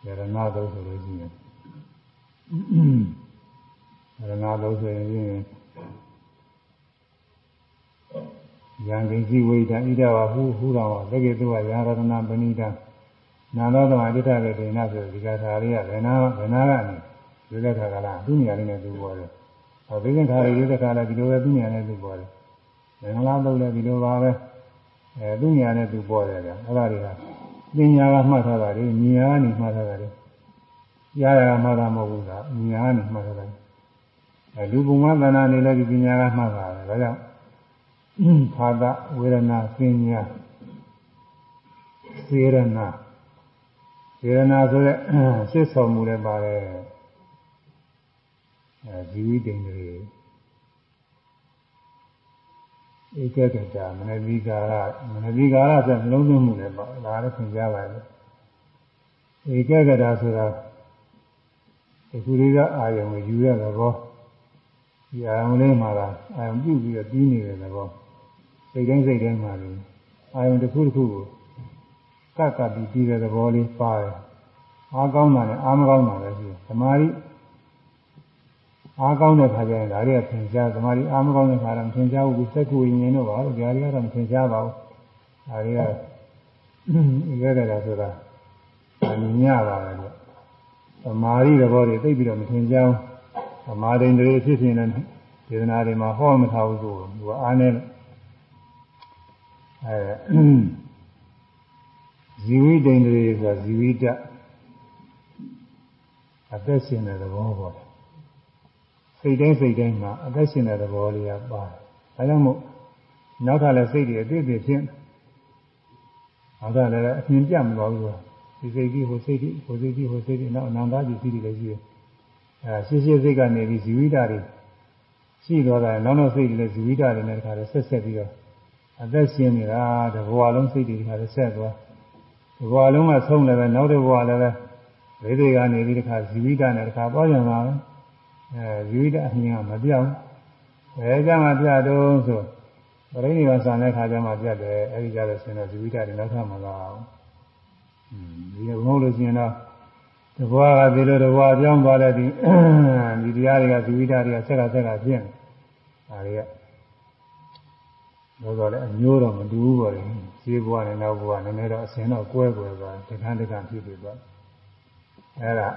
ယရဏသုံးဆိုလို့ရှိရင်ယရဏသုံးဆိုရင်ယံကိစီဝိတံဣဒဝဟုဟုတော်ဝသကေတုဝယရတနာပဏိတနာသောတမအဋ္ဌကေတေနဆိုဒီကထာလေးကဘယ်နာဘယ်နာကနေဒီလက်ခါကလားသူညာလေးနဲ့သူပေါ်တယ်။ ဟောဒီကထာလေးဒီကထာလည်းဒီလိုပဲသူညာနဲ့သူပေါ်တယ်။မင်္ဂလာတော့လည်းဒီလိုပါပဲ။အဲသူညာနဲ့သူပေါ်တယ်ဗျ။အဲ့ဒါတွေကပညာကမှတ်ထားတာတွေဉာဏ်ကနေမှတ်ထားတာတွေရရကမှတ်တာမဟုတ်ဘူးလားဉာဏ်ကနေမှတ်ထားတာ။အဲလူပုံမှန်သဏ္ဍာန်နေလည်းဒီပညာကမှတ်တာပဲ။ဒါကြောင့်ဖာဒဝေဒနာပညာစေရနာဝေဒနာဆိုတဲ့ရှစ်ဆောင်မှုလည်းပါတယ် အဲဇီဝိတ္တိန်တွေဧကကတာမနတိကာရမနတိကာရဆိုနှလုံးသွင်းမှုလည်းပါဒါလည်းသင်ကြားပါလေဧကကတာဆိုတာဒီခုလေးကအာယုံကိုယူရတဲ့ဘောဒီအာယုံလေးမှာလားအာယုံပြုတ်ပြီးတော့ပြီးနေတဲ့ဘောစိတ်တိုင်းစိတ်တိုင်းမှာလေအာယုံတစ်ခုတစ်ခုကိုကပ်ကပ်ပြီးပြီးတဲ့သဘောလေးပါတယ်အားကောင်းတာနဲ့အားမကောင်းတာလည်းရှိတယ်သမာဓိ အားကောင်းတဲ့ခါကျရင်ဒါတွေကသင်ရှားသမာဓိအားမကောင်းတဲ့ခါတော့သင်ရှားဘူးစက်ကူရင်ရင်တော့ပါလို့ကြားရတော့သင်ရှားပါဘူးဒါတွေကရဲကြတာဆိုတာအမြင်ရပါတယ်လို့သမာဓိသဘောတွေသိပြီးတော့မသင်ရှားဘူးသမာဓိတွေဖြစ်ဖြစ်နေဒေသနာတွေမှာဟောမထားဘူးဆိုသူကအားနေအဲဇီဝိတ္တိန်တွေဆိုတာဇီဝိတ္တအသက်ရှင်တဲ့သဘောပေါ့ စိတ်တိုင်းစိတ်တိုင်းမှာအသက်ရှင်တဲ့သဘောလေးကပါတယ်။ဒါကြောင့်မို့နောက်ထပ်လည်းစိတ်တွေအသေးသေးဖြစ်နောက်ထပ်လည်းအမြင်ပြမသွားဘူးဒီစိတ်ကြီးဟိုစိတ်ကြီးဟိုစိတ်ကြီးဟိုစိတ်ကြီးနောက်အနန္တကြီးစီးတွေလည်းရှိတယ်။အဲရှင်းရှင်းစိတ်ကနေပြီးဇီဝိတာတွေရှိသွားတာနောက်နောက်စိတ်တွေလည်းဇီဝိတာတွေနဲ့တခါလည်းဆက်ဆက်ပြီးတော့အသက်ရှင်နေတာတဘဝလုံးစိတ်တွေတခါလည်းဆက်သွားဒီဘဝလုံးကဆုံးလည်းပဲနောက်တစ်ဘဝလည်းပဲဝိသေကနေပြီးတခါဇီဝိတာနဲ့တခါပေါကြတာပဲ အဲဇီဝိတာအမြင်ကမပြောင်းဘယ်ကြမှာပြတော့ဆိုပရိနိဗ္ဗာန်ဆံတဲ့ခါကျမှပြတယ်အဲဒီကြလို့ရှင်တော့ဇီဝိတာတွေနောက်ထပ်မလာဘူးอืมဒီလိုမဟုတ်လို့ရှိရင်တော့တဘွားကဒီလိုတဘွားပြောင်းသွားတဲ့ဒီဒီတရားတွေကဇီဝိတာတွေကဆက်ကဆက်ကပြင်းဒါတွေကတော့တော့လည်းအမျိုးတော့မတူဘူးပေါ့လေဈေးဘွားနဲ့နောက်ဘွားနည်းနည်းတော့အစင်တော့ကွဲကွဲသွားတခန်းတခန်းဖြစ်ပြီးသွားအဲ့ဒါ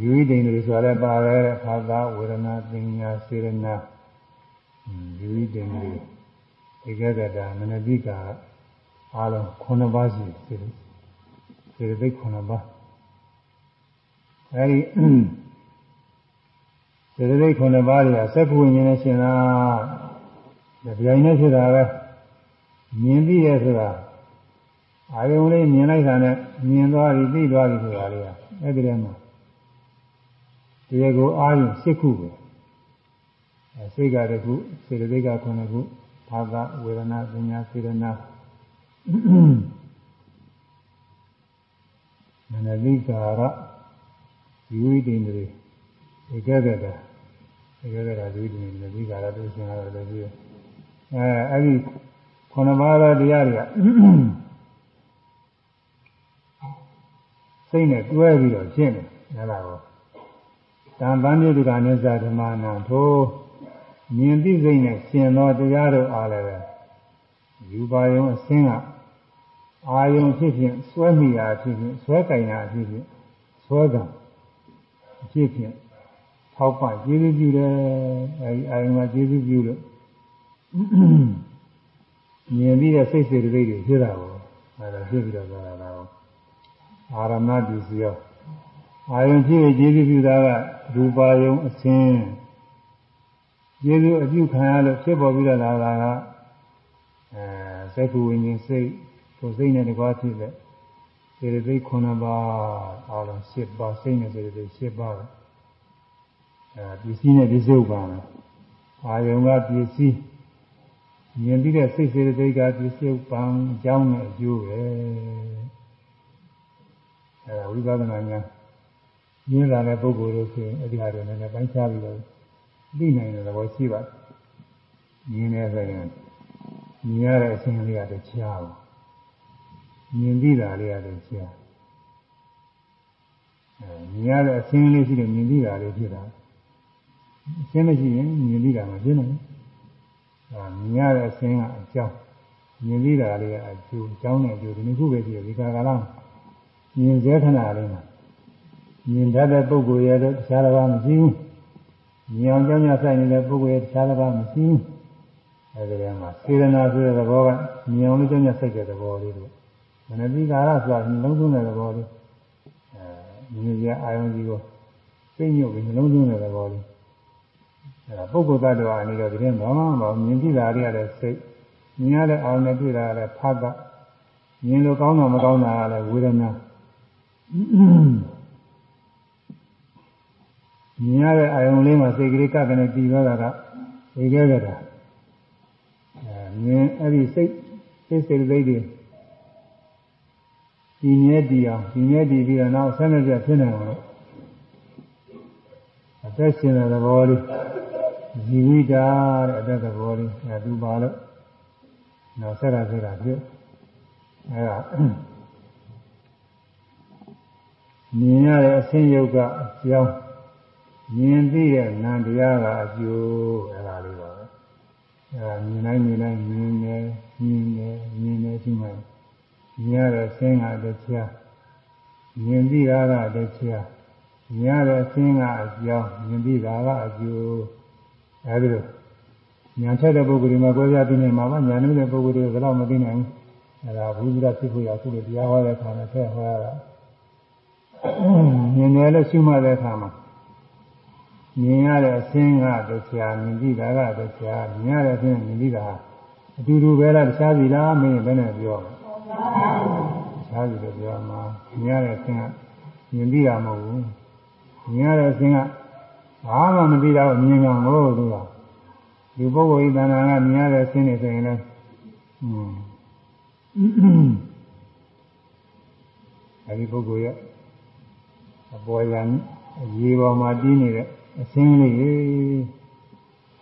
ယူဝိတိန်တွေဆိုရတဲ့ပါပဲခါသာဝေဒနာပညာစေရနာယူဝိတိန်တွေဧကဂတမနတိကာအားလုံး9ပါးရှိစေတယ်စေတသိက်9ပါးအဲဒီစေတသိက်9ပါးတွေကစက္ကုဝိညာဉ်နဲ့ရှင်လားဒီပြိုင်နေဖြစ်တာပဲမြင်ပြီးရဆိုတာအာယုံလေးမြင်လိုက်တာနဲ့မြင်သွားပြီသိသွားပြီဆိုတာလေးကအဲ့ဒီထဲမှာ တရားကိုအားရင်စိတ်ခုပဲအဲစိတ်ကတခုစေတသိက်ကခုနှစ်ခုဘာသာဝေဒနာပညာစေရနာမနတိကာရယူဝိတိန်တွေဧကဂတဧကဂတယူဝိတိန်တွေဒီကာရတို့ရှင်လာတယ်ပြီးအဲအဲ့ဒီခုနပါးသောတရားတွေကစိတ်နဲ့တွဲပြီးတော့ရှင်းတယ်အဲ့ဒါကို တံပန်းမြေတုကနိစ္စဓမ္မနာထိုမြင်သိစိတ်နဲ့ရှင်သောတရားတို့အားလည်းပဲယူပါယုံအစင်းကအာယုံဖြစ်ဖြင့်စွဲမိတာဖြစ်ဖြင့်စွဲကင်တာဖြစ်ဖြင့်စွဲကံဖြစ်ဖြင့်ထောက်ပကျေးဇူးပြုတယ်အဲဒီအာယုံကကျေးဇူးပြုလို့မြင်ပြီးတဲ့စိတ်စေတသိက်တွေဖြစ်တာကိုအဲဒါဖြစ်ပြီးတော့သွားတာတော့အာရမပစ္စည်းရော အာယုံဖြစ်ရဲ့ကျေးဇူးပြုတာကရူပါယုံအစင်းကျေးဇူးအပြုခံရလို့ဖြစ်ပေါ်ပြီးတော့လာတာကအဲစက္ခုဝိညာဉ်စိတ်ကိုစိတ်နဲ့တကွာဖြစ်တဲ့စေတသိက်9ပါးအားလုံး10ပါးစိတ်နဲ့စေတသိက်10ပါးအဲပစ္စည်းနဲ့ဒီစုပ်ပါမယ်အာယုံကပစ္စည်းမြင်ပြီးတဲ့စိတ်စေတသိက်ကပစ္စည်းပံအကြောင်းနဲ့အကျိုးပဲအဲဝိပဿနာ ညာရင်းလာတဲ့ပုဂ္ဂိုလ်တို့ဆိုရင်အဲ့ဒီဟာတွေလည်းပိုင်းခြားပြီးတော့သိနိုင်တဲ့သဘောရှိပါတယ်။မြင်နေဆိုရင်မြင်ရတဲ့အခြင်းလေးကတခြားဘူး။မြင်သိတာလေးကတခြား။အဲမြင်ရတဲ့အခြင်းလေးရှိတယ်မြင်သိတာလေးဖြစ်တာ။အခြင်းမရှိရင်မြင်သိတာမဖြစ်နိုင်ဘူး။အဲမြင်ရတဲ့အခြင်းကအကြောင်းမြင်သိတာလေးကအကျိုးအကြောင်းနဲ့အကျိုးဒီနှစ်ခုပဲရှိတယ်ဒီကာကလာမြင်စေခဏလေးမှာ မြင်တတ်တဲ့ပုဂ္ဂိုလ်ရဲ့တော့တခြားတစ်ပါးမရှိဘူး။မြင်အောင်ကြောင်းကြဆိုင်နေတဲ့ပုဂ္ဂိုလ်ရဲ့တခြားတစ်ပါးမရှိဘူး။အဲဒီထဲမှာစေရနာဆိုတဲ့သဘောကမြင်အောင်ကြောင်းကြဆိုင်တဲ့သဘောလေးတို့မနတိကာရဆိုတာနှလုံးသွင်းတဲ့သဘောလေးအဲမြင်ရအာယုံကြီးကိုသိညုတ်ပြီးနှလုံးသွင်းတဲ့သဘောလေးအဲဒါပုဂ္ဂိုလ်တ attva အနေနဲ့ဒီထဲမှာမပါမြင်ကြည့်တာတွေကလည်းစိတ်မြင်ရတဲ့အာရုံနဲ့တွေ့တာကလည်းဖတ်တာမြင်လို့ကောင်းတာမကောင်းတာကလည်းဝေဒနာ မြင်ရတဲ့အာယုံလေးမှာစိတ်ကလေးကကနေပြီးသွားတာကဝေခဲ့ကြတာအဲမြင်အဲ့ဒီစိတ်စိတ်စိတ်စိတ်တွေဒီမြဲတည်အောင်ဒီမြဲတည်ပြီးတော့နောက်ဆက်နေပြဖြစ်နေအောင်လို့အသက်ရှင်တဲ့သဘောလေးဇီဝိတာတဲ့အသက်သဘောလေးအဲသူပါလို့နောက်ဆက်တာဆက်တာပြုအဲဒါမြင်ရတဲ့အဆင်းယုတ်ကအကြောင်း မြင်သိတဲ့နံတရားကအကျိုးအဲဒါလေးပါပဲအဲဒါမြင်နိုင်မြင်နိုင်မြင်နေမြင်နေမြင်နေရှိမှမြင်ရတဲ့အဆင်းကတရားမြင်သိတာကတရားမြင်ရတဲ့အဆင်းကအကြောင်းမြင်သိတာကအကျိုးအဲဒီလိုညာထက်တဲ့ပုဂ္ဂိုလ်တွေမှာကြွယ်ပြသိနေမှာပါညာနေတဲ့ပုဂ္ဂိုလ်တွေကတော့မသိနိုင်ဘူးအဲဒါဘုရားဖြစ်ဖို့ရအခုလိုတရားဟောတဲ့အခါမှာဆက်ဟောရတာမြင်တယ်လို့ရှုမှတ်တဲ့အခါမှာ မြင်ရတဲ့အဆင်းကတရားမြင်ကြည့်တာကတရားမြင်ရတဲ့အဆင်းမြင်ကြည့်တာအတူတူပဲလားတခြားစီလားမင်းဘယ်နဲ့ပြောမလဲတခြားစီလို့ပြောမှာမြင်ရတဲ့အဆင်းကမြင်ကြည့်တာမဟုတ်ဘူးမြင်ရတဲ့အဆင်းကဘာမှမသိတော့မြင်ကြမို့သူကဒီပုဂ္ဂိုလ်ဤတဏ္ဍာကမြင်ရတဲ့အဆင်းနေဆိုရင်လည်းอืมအဲဒီပုဂ္ဂိုလ်ရဲ့အပေါ်ရန်ရေပေါ်မှာတီးနေတဲ့ အစင်းလေး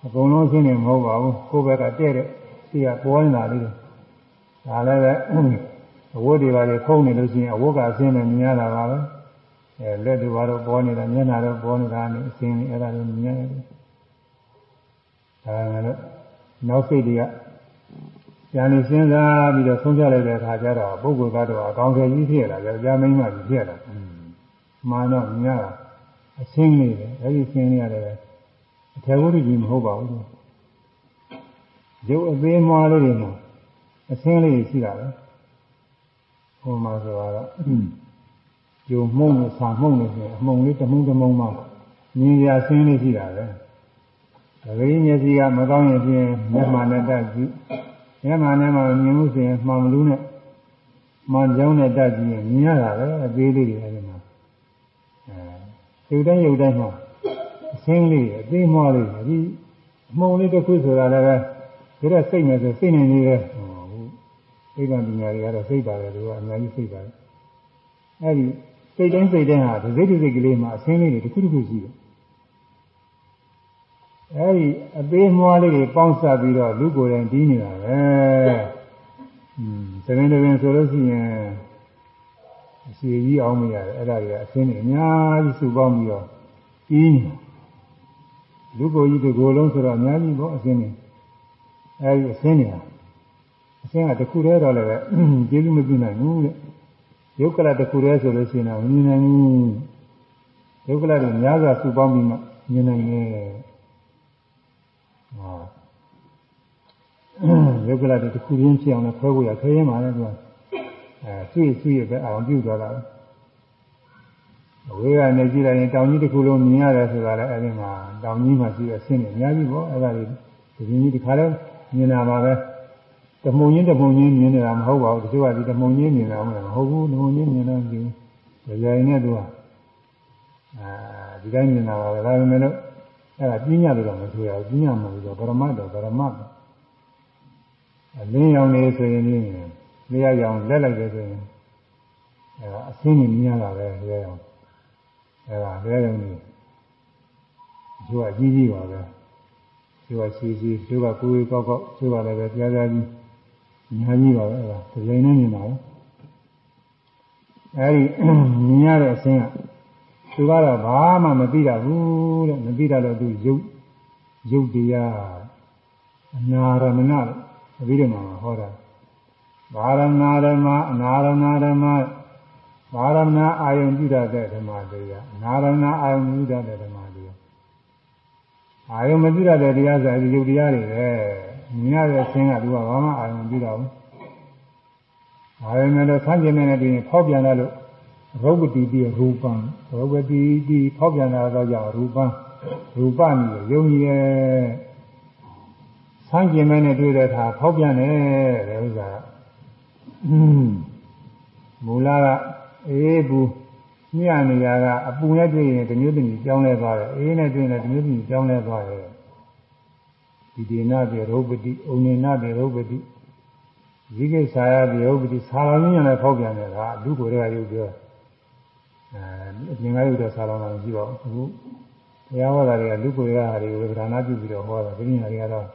အကုန်လုံးအစင်းနေမဟုတ်ပါဘူးကိုယ့်ဘက်ကတဲ့တဲ့ရှိကပေါ်နေတာလေးတွေဒါလည်းပဲအဝတ်တွေပါလေဖုံးနေလို့ရှိရင်အဝတ်ကအစင်းနဲ့မြင်ရတာပါပဲအဲလက်တွေပါတော့ပေါ်နေတာမျက်နှာတော့ပေါ်နေတာနဲ့အစင်းလေးအဲ့ဒါလည်းမြင်ရတယ်ဒါကလည်းနောက်စိတ်တွေကဉာဏ်နဲ့စဉ်းစားပြီးတော့ဆုံးဖြတ်လိုက်တဲ့အခါကျတော့ပုဂ္ဂိုလ်ကတော့အကောင်းဆုံးကြီးဖြစ်လာတယ်ကြာမင်းမှကြီးဖြစ်လာတယ်မှန်တော့မြင်ရတာ အရှင်းလေးပဲအဲဒီရှင်းလေးရတယ်အထေဝုဒ္ဓကြီးမဟုတ်ပါဘူးရုပ်အသေးမွားလေးတွေမှာအရှင်းလေးရှိတာပဲဟိုမှာဆိုတော့ကျုံမှုန့်နဲ့ဆာမှုန့်နဲ့ဆိုအမှုန့်လေးတမှုန့်တမှုန့်မှမြင်ရရှင်းလေးရှိတာပဲဒါကြီးမျက်စိကမကောင်းရင်ဖြင့်မျက်မှန်နဲ့တက်ကြည့်မျက်မှန်နဲ့မှမြင်မှုဆိုရင်မှန်မလို့နဲ့မှန်ကြောင်းနဲ့တက်ကြည့်ရင်မြင်ရတာပဲအသေးလေးတွေအဲဒီမှာ ရုပ်တိုင်းရုပ်တိုင်းမှာအဆင်းလေးအသေးမွားလေးဒီအမှုံလေးတစ်ခုဆိုတာလည်းပဲဒါကစိတ်နဲ့ဆိုစိတ်နဲ့နေပဲဟုတ်သိက္ခာပညာတွေကတော့စိတ်ပါတယ်သူကအများကြီးစိတ်ပါတယ်အဲဒီစိတ်တိုင်းစိတ်တိုင်းဟာဒီစိတ်ဒီစိတ်ကလေးမှာအဆင်းလေးတွေတစ်ခုတစ်ခုရှိတယ်အဲဒီအသေးမွားလေးတွေပေါင်းစပ်ပြီးတော့လူကိုယ်တိုင်တီးနေတာပဲอืมသမင်းတပင်ဆိုလို့ရှိရင် အစီကြီးအောင်မရတယ်အဲ့ဒါတွေကအဆင်းတွေအများကြီးစုပေါင်းပြီးတော့ကြီးနေလူကိုယ်ကြီးတစ်ကိုယ်လုံးဆိုတော့အများကြီးပေါ့အဆင်းတွေအဲ့ဒီအဆင်းတွေဟာအဆင်းကတစ်ခုတည်းတော့လည်းပဲကျေးဇူးမပြုနိုင်ဘူးတဲ့ယုတ်ကလတစ်ခုတည်းဆိုလို့ရှိရင်တော့မမြင်နိုင်ဘူးယုတ်ကလတွေများစွာစုပေါင်းပြီးမှမြင်နိုင်တယ်ဟာယုတ်ကလတွေတစ်ခုရင်းဖြစ်အောင်လည်းခွဲဖို့ရခဲရင်ပါလေသူက အဲဆွေ့ဆွေ့ပဲအောင်ပြုသွားတာအဝေးကနေကြည့်လိုက်ရင်တောင်ကြီးတစ်ခုလုံးမြင်ရတယ်ဆိုတာလည်းအဲဒီမှာတောင်ကြီးမှာရှိတဲ့ဆင်းနေအများကြီးပေါ့အဲဒါတွေဒီကြီးဒီခါလဲမြင်တာပါပဲတမုံချင်းတမုံချင်းမြင်နေတာမဟုတ်ပါဘူးတချို့ကဒီတမုံချင်းမြင်တာမဟုတ်ဘူးတမုံချင်းမြင်တော့ကြည့်ကြရင်နဲ့သူကအာဒီတိုင်းမြင်တာပါပဲဒါပေမဲ့လို့အဲ့ဒါပြညာလို့တော့မဆိုရဘူးပြညာမဟုတ်ဘူးပရမတ်တော့ပရမတ်အလင်းရောင်နေဆိုရင်လည်းလျှ က်ရောင်လက်လိုက်တယ်ဆိုရင်အဲဒါအဆင်းကြီးမြင်ရတာပဲလျှက်ရောင်အဲဒါလျှက်ရောင်နေသူကအကြီးကြီးပါပဲသူကရှိရှိသူကကိုယ်ကိုယ်ကောက်ကောက်သူကလည်းပဲကြားကြားကြီးညာကြီးပါပဲအဲဒါဒီလိုနဲ့မြင်ပါပဲအဲဒီမြင်ရတဲ့အဆင်းကသူကတော့ဘာမှမသိတာဘူးတဲ့မသိတာတော့သူရုပ်ရုပ်တရားအနာရမဏလို့အဘိဓမ္မာမှာဟောတာ ဘာရဏဓမ္မအနာရဏဓမ္မဘာရဏအာယုံပြုတတ်တဲ့ဓမ္မတရားအနာရဏအာယုံပြုတတ်တဲ့ဓမ္မတရားအာယုံမပြုတတ်တဲ့တရားဆိုဒီယုတ်တရားတွေပဲမြင်ရတဲ့အခြင်းကသူကဘာမှအာယုံပြုတာဘူးအာယုံနဲ့တော့ဆန်းကျင်နေတဲ့တွင်ဖောက်ပြန်လာလို့ရုပ်ပတိတိရူပံရုပ်ပတိတိဖောက်ပြန်လာတော့ကြောင့်ရူပံရူပမြည်ယုံကြည်ရဲ့ဆန်းကျင်မဲ့နဲ့တွေ့တဲ့အခါဖောက်ပြန်တယ်တဲ့ဥစ္စာ မူလကအေးဘူးညနေရကအပူနဲ့တွေ့ရင်တမျိုးတမျိုးကြောင်းလဲသွားတယ်အေးနဲ့တွေ့ရင်တမျိုးတမျိုးကြောင်းလဲသွားတယ်ဒီဒေနပြေရုပ်ပတိဩနေနပြေရုပ်ပတိဇိကိဆာယပြေရုပ်ပတိဆာလောင်းညံလည်းဖောက်ပြန်တယ်ကအလူကိုယ်တွေကရုပ်ပြောအဲအပြင်ကရုပ်တော့ဆာလောင်းတာမရှိပါဘူးအခုဘုရားဟောတာတွေကလူကိုယ်တွေကဟာတွေကိုဗဒနာပြုပြီးတော့ဟောတာဒီနေ့ဟာတွေကတော့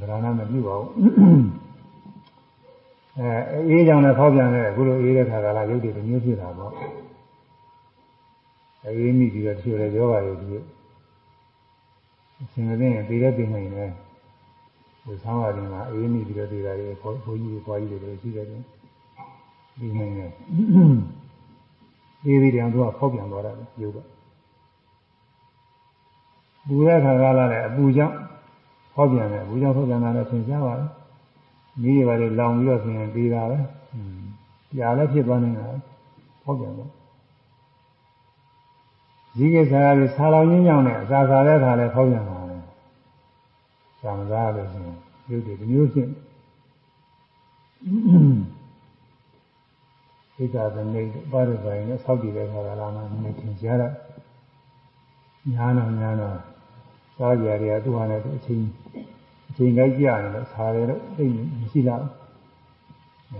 ဗဒနာမပြုပါဘူး အဲအေးကြောင့်လည်းဖောက်ပြန်တယ်အခုလိုအေးတဲ့ခါကလာရုပ်တွေတစ်မျိုးဖြစ်တာပေါ့အေးမိပြီးတော့တချို့လည်းယောဂတွေဒီအရှင်မင်းပြေတဲ့ပြင်နိုင်တယ်ဟိုဆောင်းရတယ်မှာအေးမိပြီးတော့ဒီကလေးဘိုးဘိုးကြီးဘွားကြီးတွေရှိတယ်ဒီနိုင်တယ်ဒီဒီတောင်သူကဖောက်ပြန်သွားတယ်ရုပ်ကပူတဲ့ခါကလာတဲ့အပူကြောင့်ဖောက်ပြန်တယ်အပူကြောင့်ဖောက်ပြန်တာလည်းသင်ကြားပါလား မိတွေပါလေလောင်ပြီးတော့ဆိုရင်ပြီးတာပဲ။ကြာလည်းဖြစ်သွားနေတာဖောက်ပြန်တော့ဒီကိစ္စကဆာလောင်ရင်းကြောင့်နဲ့အစာစားတဲ့ခါလည်းဖောက်ပြန်တာပဲ။သံဃာလို့ဆိုရင်ရုပ်တွေဒီမျိုးဖြစ်ဒီကကနေပါရပိုင်နဲ့ဆောက်တည်တဲ့ခါကလာမှနည်းထင်ရှားတော့ညာတော့ညာတော့စားကြရတဲ့သူဟာလည်းအချင်းအ ချိန်ကြိုက်ကြရတယ်လို့ဆာတယ်တော့သိမရှိလား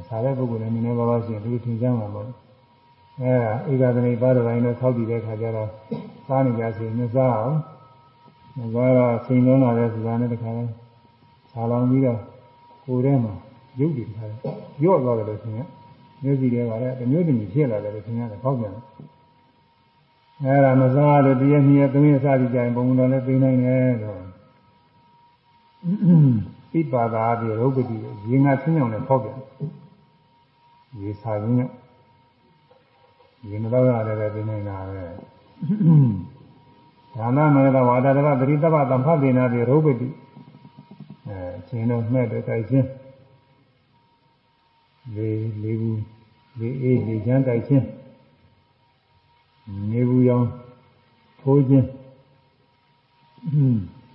ဆာတဲ့ပုဂ္ဂိုလ်လည်းနည်းနည်းပါးပါးရှိရင်သူထင်ကြမှာပေါ့အဲဒါဧကသနိပါဒပိုင်းတော့ဆောက်တည်တဲ့ခါကျတော့စားနေကြစီမစားအောင်မစားတော့ချိန်လုံးလာတဲ့စကားနဲ့တခါလဲဆာလောင်ပြီးတော့ကိုယ်ထဲမှာရုပ်တည်ထားတယ်ရော့သွားတယ်လို့ထင်ရမျိုးစီတွေကလည်းတမျိုးတမျိုးဖြစ်လာတယ်လို့ထင်ရတယ်ပေါ့ပြန်အဲဒါမစားလို့တရက်နှစ်ရက်သုံးရက်စသည်ကြရင်ဘုံတော်လည်းသိနိုင်တယ်လို့ ပိပါဒာပြေရုပ်ပတိရေငါဆင်းကြောင်နဲ့ဖောက်ပြန်ရေစာရင်းနဲ့ရေမတော့ရတယ်ပဲသိနေတာပဲဒါနမေတဝါဒတကပရိသဗ္ဗသံဖတ်ဒေနာပြေရုပ်ပတိအဲချင်းတော့မှဲ့တဲ့တိုက်ချင်းလေလေဘူးလေအေးလေချမ်းတိုက်ချင်းနေဘူးရောင်ထိုးခြင်း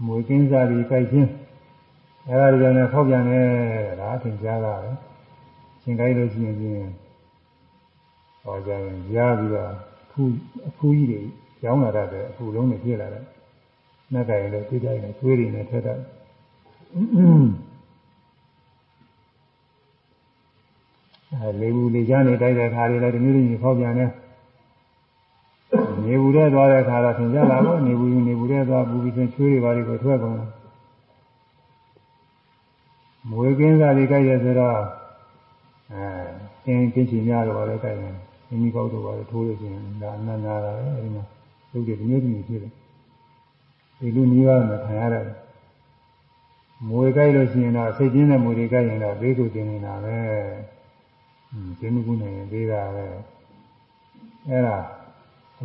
မွေကင်းစားပြီးကြိုက်ခြင်း အဲဒါကြောင့်လည်းဖောက်ပြန်တယ်ဒါအထင်ရှားတာပဲရှင်ကြိုက်လို့ရှိရင်ချင်းဟောကြရင်ကြားပြီးတော့ဖူးအဖူးကြီးတွေရောင်းလာတတ်တယ်အဖူးလုံးတွေပြည့်လာတယ်နှက်ကရင်လည်းသိတိုင်းနဲ့သွေးတွေနဲ့ထက်တတ်အဲလေးဘူးလေးချမ်းနေတိုက်တဲ့ခါတွေလည်းဒီမျိုးတွေဖောက်ပြန်တယ်နေဘူးတဲ့သွားတဲ့ခါတော့သင်ကြလာတော့နေဘူးနေဘူးတဲ့သွားပူပြီးချင်းချွေးတွေပါတွေကိုထွက်ကုန်တယ် မွေကင်းစားတွေကြိုက်ရဆိုတော့အဲသင်ကင်းချီများတော့လည်းကြိုက်တယ်မိမိကောက်တော့ပါထိုးလို့ချင်းဒါအနန္နာတာပဲအဲဒီမှာရုပ်တွေဒီမျိုးမျိုးဖြစ်တယ်ဒီလူနီးပါးနဲ့ခံရတယ်မွေကြိုက်လို့ရှိရင်တော့စိတ်ပြင်းတဲ့မွေတွေကြိုက်ရင်တော့ဘေးကိုတင်နေတာပဲဟင်းဒီမှုကုနေရင်သေးတာပဲအဲ့ဒါ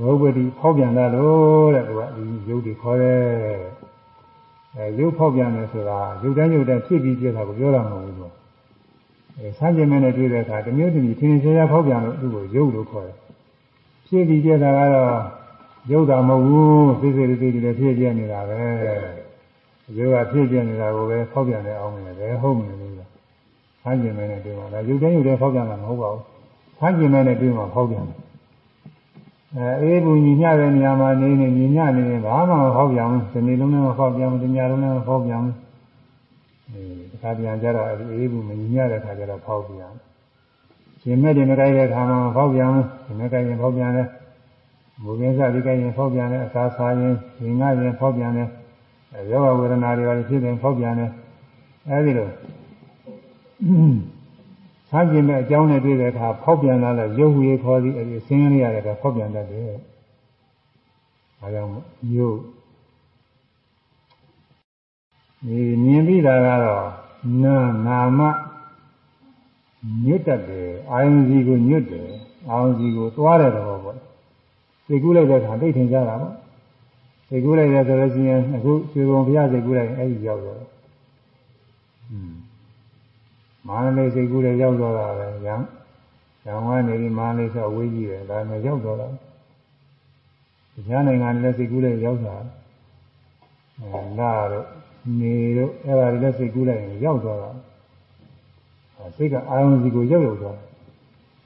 ရုပ်ပတိဖောက်ပြန်တာလို့တဲ့သူကဒီရုပ်တွေခေါ်တယ် အဲရုပ်ဖောက်ပြန်တယ်ဆိုတာရုပ်တိုင်းရုပ်တိုင်းဖြစ်ပြီးပြတာကိုပြောတာမဟုတ်ဘူးသူအဲဆန်းကျင်မဲ့နဲ့တွေ့တဲ့အခါတမျိုးတမျိုးထင်ထင်ရှားရှားဖောက်ပြန်လို့သူ့ကိုရုပ်လို့ခေါ်တယ်ဖြစ်ပြီးပြတာကတော့ရုပ်တာမဟုတ်ဘူးသိစိတ်သိသိတွေဖြစ်ပြနေတာပဲရုပ်ကဖြစ်ပြနေတာကိုပဲဖောက်ပြန်တယ်အောင်မယ်ပဲဟုတ်မယ်လို့ဆန်းကျင်မဲ့နဲ့တွေ့မှာလားရုပ်တိုင်းရုပ်တိုင်းဖောက်ပြန်တာမဟုတ်ပါဘူးဆန်းကျင်မဲ့နဲ့တွေ့မှာဖောက်ပြန်တယ် အဲအေးဘူးညီညတဲ့နေရာမှာနေနေညီညနေရင်ဘာမှမဖောက်ပြန်ဘူးဒီနေ့လုံးနဲ့မဖောက်ပြန်ဘူးဒီညလုံးနဲ့မဖောက်ပြန်ဘူးအဲတခါပြန်ကြတော့အေးဘူးမညီညတဲ့ခါကျတော့ဖောက်ပြန်ရှင်မဲ့တွေမတိုက်တဲ့ခါမှာဖောက်ပြန်ဘူးရှင်မဲ့ကြရင်ဖောက်ပြန်တယ်မူရင်းစားဒီကြရင်ဖောက်ပြန်တယ်အစာစားရင်ရင်ငါရင်ဖောက်ပြန်တယ်ယောဂဝေဒနာတွေပါဖြစ်ရင်ဖောက်ပြန်တယ်အဲဒီလို ဆန်းကျင်တဲ့အကြောင်းနဲ့တွေ့တဲ့အခါဖောက်ပြန်လာတဲ့ရုပ်ဝေခေါ်သည်အဲဒီဆင်းရဲရတဲ့အခါဖောက်ပြန်တတ်တယ်။ဒါကြောင့်ရုပ်ဒီမြင်ပြီးတာကတော့နာနာမညွတ်တတ်တယ်အာယုံစီကိုညွတ်တယ်အာယုံစီကိုသွားတဲ့သဘောပေါ့စိတ်ကူးလိုက်တဲ့အခါသိထင်ကြတာပေါ့စိတ်ကူးလိုက်တဲ့ဆိုလို့ရှိရင်အခုသေဘုံဘုရားစိတ်ကူးလိုက်အဲ့ဒီရောက်တော့อืม မန္တလေးစိတ်ကူးလည်းရောက်သွားတာပဲရံရံဝါနေပြီးမန္တလေးဆိုအဝေးကြီးတယ်ဒါနဲ့ရောက်သွားတာတရားနိုင်ငံလည်းစိတ်ကူးလည်းရောက်တာအဲလာတော့နေတော့အဲ့ဒါတွေလည်းစိတ်ကူးလိုက်ရင်ရောက်သွားတာစိတ်ကအာရုံစီကိုရောက်ရောက်သွား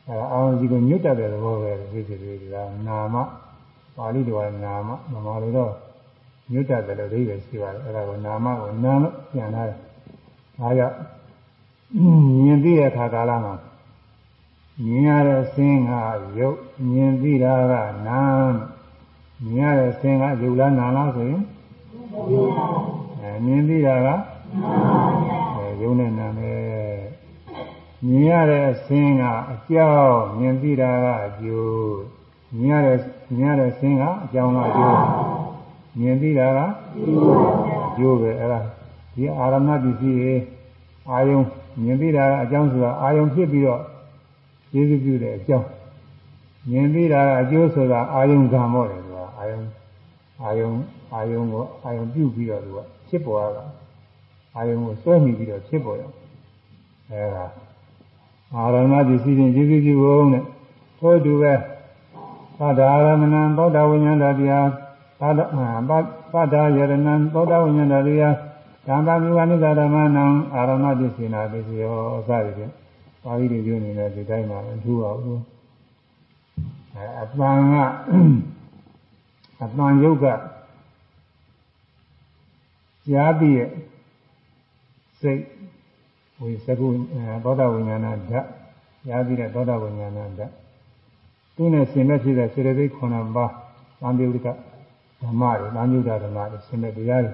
အဲအာရုံစီကိုညွတ်တတ်တဲ့သဘောပဲဖြစ်ဖြစ်လေးကနာမပါဠိတော်ကနာမမမလိုတော့ညွတ်တတ်တယ်လို့အဓိပ္ပာယ်ရှိပါတယ်အဲဒါကိုနာမကိုနာလို့ပြန်လာတယ်ဒါကြောင့် မြင်သိတဲ့အခါကာလမှာမြင်ရတဲ့ဆင်းကရုပ်မြင်သိတာကနာမြင်ရတဲ့ဆင်းကရုပ်လားနာလားဆိုရင်အဲမြင်သိတာကအဲရုပ်နဲ့နာမယ်မြင်ရတဲ့အဆင်းကအကြောင်းမြင်သိတာကအကျိုးမြင်ရတဲ့မြင်ရတဲ့ဆင်းကအကြောင်းကအကျိုးမြင်သိတာကအကျိုးပဲအဲ့ဒါဒီအာရမပစ္စည်းတွေအာယုံ မြင်သိတာကအကြောင်းဆိုတာအာယုံဖြစ်ပြီးတော့ကျေးဇူးပြုတဲ့အကြောင်းမြင်သိတာကအကျိုးဆိုတာအာယုံကံပေါ့လေသူကအာယုံအာယုံအာယုံကိုအာယုံပြုပြီးတော့သူကဖြစ်ပေါ်ရတာအာယုံကိုစွဲမိပြီးတော့ဖြစ်ပေါ်ရအဲဒါအာရမပစ္စည်းချင်းကျေးဇူးပြုဖို့နဲ့ထို့တူပဲသဒ္ဒါရမဏံသောတာဝိညာဏတရားသဒ္ဒသဒ္ဒါယရဏံသောတာဝိညာဏတရား သံသာမြူဝနိသဓမ္မနံအာရမပစ္စည်းနာပစ္စယောအစရဖြင့်ပါဠိတွေပြောနေတဲ့ဒီတိုင်းမှာအထူးပါဘူးအဲအပန်ကအပန်ယုတ်ကကြားပြီးရဲ့စိတ်ဝိသကုသောတာဝိညာဏဓာတ်ရပြီးတဲ့သောတာဝိညာဏဓာတ်သူနဲ့ရှင်မဲ့ဖြစ်တဲ့စေတသိက်9ပါးသံယုတ်ကဓမ္မတွေသံယုတ်ဓမ္မတွေရှင်မဲ့တရားတွေ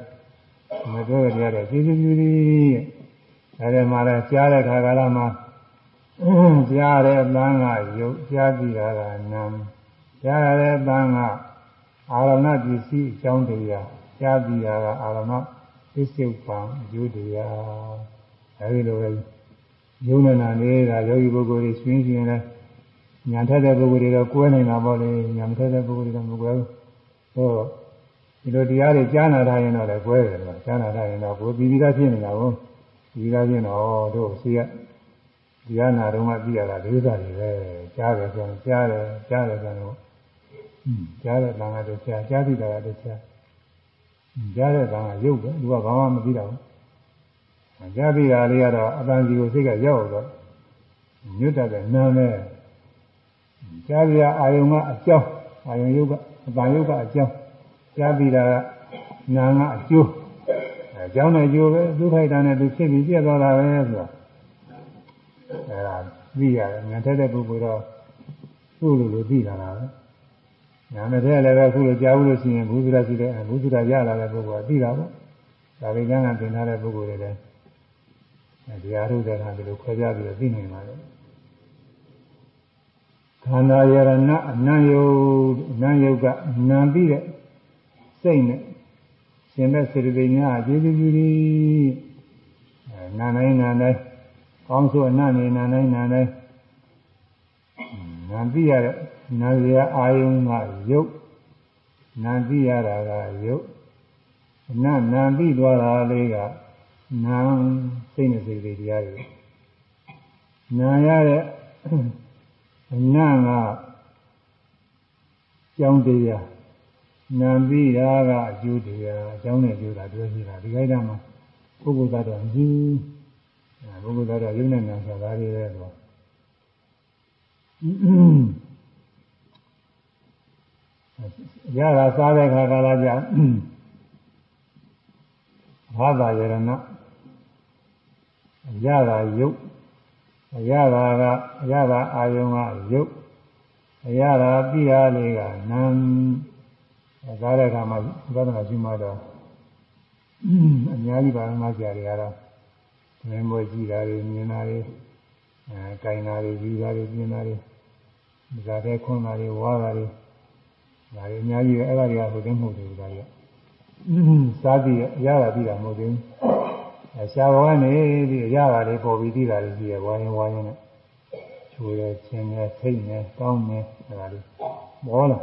မပြောရတရားတွေကျေးဇူးပြုသည်အဲဒီမှာလဲကြားတဲ့ခါကာလမှာကြားတဲ့အပန်းကယုတ်ကြားပြီးတာကနာမ်ကြားတဲ့အပန်းကအာရဏပစ္စည်းအကြောင်းတရားကြားပြီးတာကအာရဏပစ္စုပန်အကျိုးတရားအဲဒီလိုပဲယုံနာနေတာယောဂီပုဂ္ဂိုလ်တွေရှင်းရှင်းလဲညာထက်တဲ့ပုဂ္ဂိုလ်တွေတော့ကွဲနေတာပေါ့လေညာမထက်တဲ့ပုဂ္ဂိုလ်တွေတော့မကွဲဘူးဟော ဒီလိုတရားတွေကြားနာထားရင်တော့လည်းကွဲတယ်ကွာကြားနာထားရင်တော့ကိုပြီးပြီးသားဖြစ်နေတာကိုပြီးသားဖြစ်တော့တို့ရှိရတရားနာတော့မှသိရတာဒုစရတွေပဲကြားတယ်ဆိုရင်ကြားတယ်ကြားတယ်ဆိုတော့ကြားတဲ့တန်ခါတော့ကြားကြားသိတာကတော့ကြားကြားတဲ့တန်ခါရုပ်ပဲသူကဘာမှမသိတော့ဘူးကြားပြီးတာလေးကတော့အတန်စီကိုစိတ်ကရောက်တော့ညွတ်တဲ့နာမဲကြားပြီးအာယုံကအကြောင်းအာယုံယုတ်ကအတန်ယုတ်ကအကြောင်း ကြားပြီးတာကနာကအကျိုးအကြောင်းနဲ့အကျိုးပဲသူ့ခိုက်တာနဲ့သူဖြစ်ပြီးပြည့်သွားတာပဲဆိုတာအဲဒါသိရတယ်ညာတဲ့တဲ့ပုဂ္ဂိုလ်တော့သူ့လိုလိုသိလာတာပဲညာနဲ့တဲ့လည်းပဲအခုလိုကြားဘူးလို့ရှိရင်ဘုရားရှိတဲ့ဘုရားရလာတဲ့ပုဂ္ဂိုလ်ကသိတာပေါ့ဒါပေမဲ့ကသင်ထားတဲ့ပုဂ္ဂိုလ်တွေလည်းတရားထုတ်တဲ့အခါဒီလိုခွဲပြပြီးတော့သိနိုင်ပါလေခန္ဓာယရဏအနံယုတ်အနံယုတ်ကနာပြီးတဲ့ စိတ်နဲ့ရှင်တဲ့စေတသိက်များအကျေးဇူးပြုသည်အဲနာနိုင်နာနိုင်ကောင်းဆိုအနံ့နေနာနိုင်နာနိုင်နာပြီးရတဲ့နာစရာအာယုံကယုတ်နာပြီးရတာကယုတ်အနံ့နာပြီးသွားတာလေးကနာစိတ်နဲ့စိတ်လေးတရားတွေနာရတဲ့အနံ့ကကြောင်းတရား နာပြီးတာကအကျိုးတရားအကြောင်းနဲ့ပြောတာပြောရှိတာဒီခိုက်တာမှာပုဂ္ဂိုလ်သားတော်ကြီးပုဂ္ဂိုလ်သားတော်ရုပ်နဲ့နာဆိုတာလေးပဲတော့ရတာစားတဲ့ခါကလာကြဘာသာယရဏရတာယုတ်ရတာကရတာအာယုံကယုတ်ရတာပြရလေးကနာ မ်ဒါတဲ့အခါမှာသာသနာရှိမှတော့အများကြီးပါမကြရတွေကတော့မင်းဘွယ်ကြည့်တာတွေမြင်တာတွေအဲကြိုင်တာတွေယူတာတွေမြင်တာတွေဇာတဲ့ခွန်းတာတွေဝါတာတွေဒါတွေအများကြီးပဲအဲ့ဒါတွေကဟိုတင်းမဟုတ်ဘူးဒါတွေကစားကြည့်ရတာပြီးတာမဟုတ်ဘူးအဲရှားဘောကနေပြီးရတာတွေပေါ်ပြီးသိတာတွေကြီးရဝိုင်းဝိုင်းနဲ့ချိုးရချင်းနဲ့ထိတ်နဲ့တောင်းနဲ့အဲ့ဒါလေးမောလာ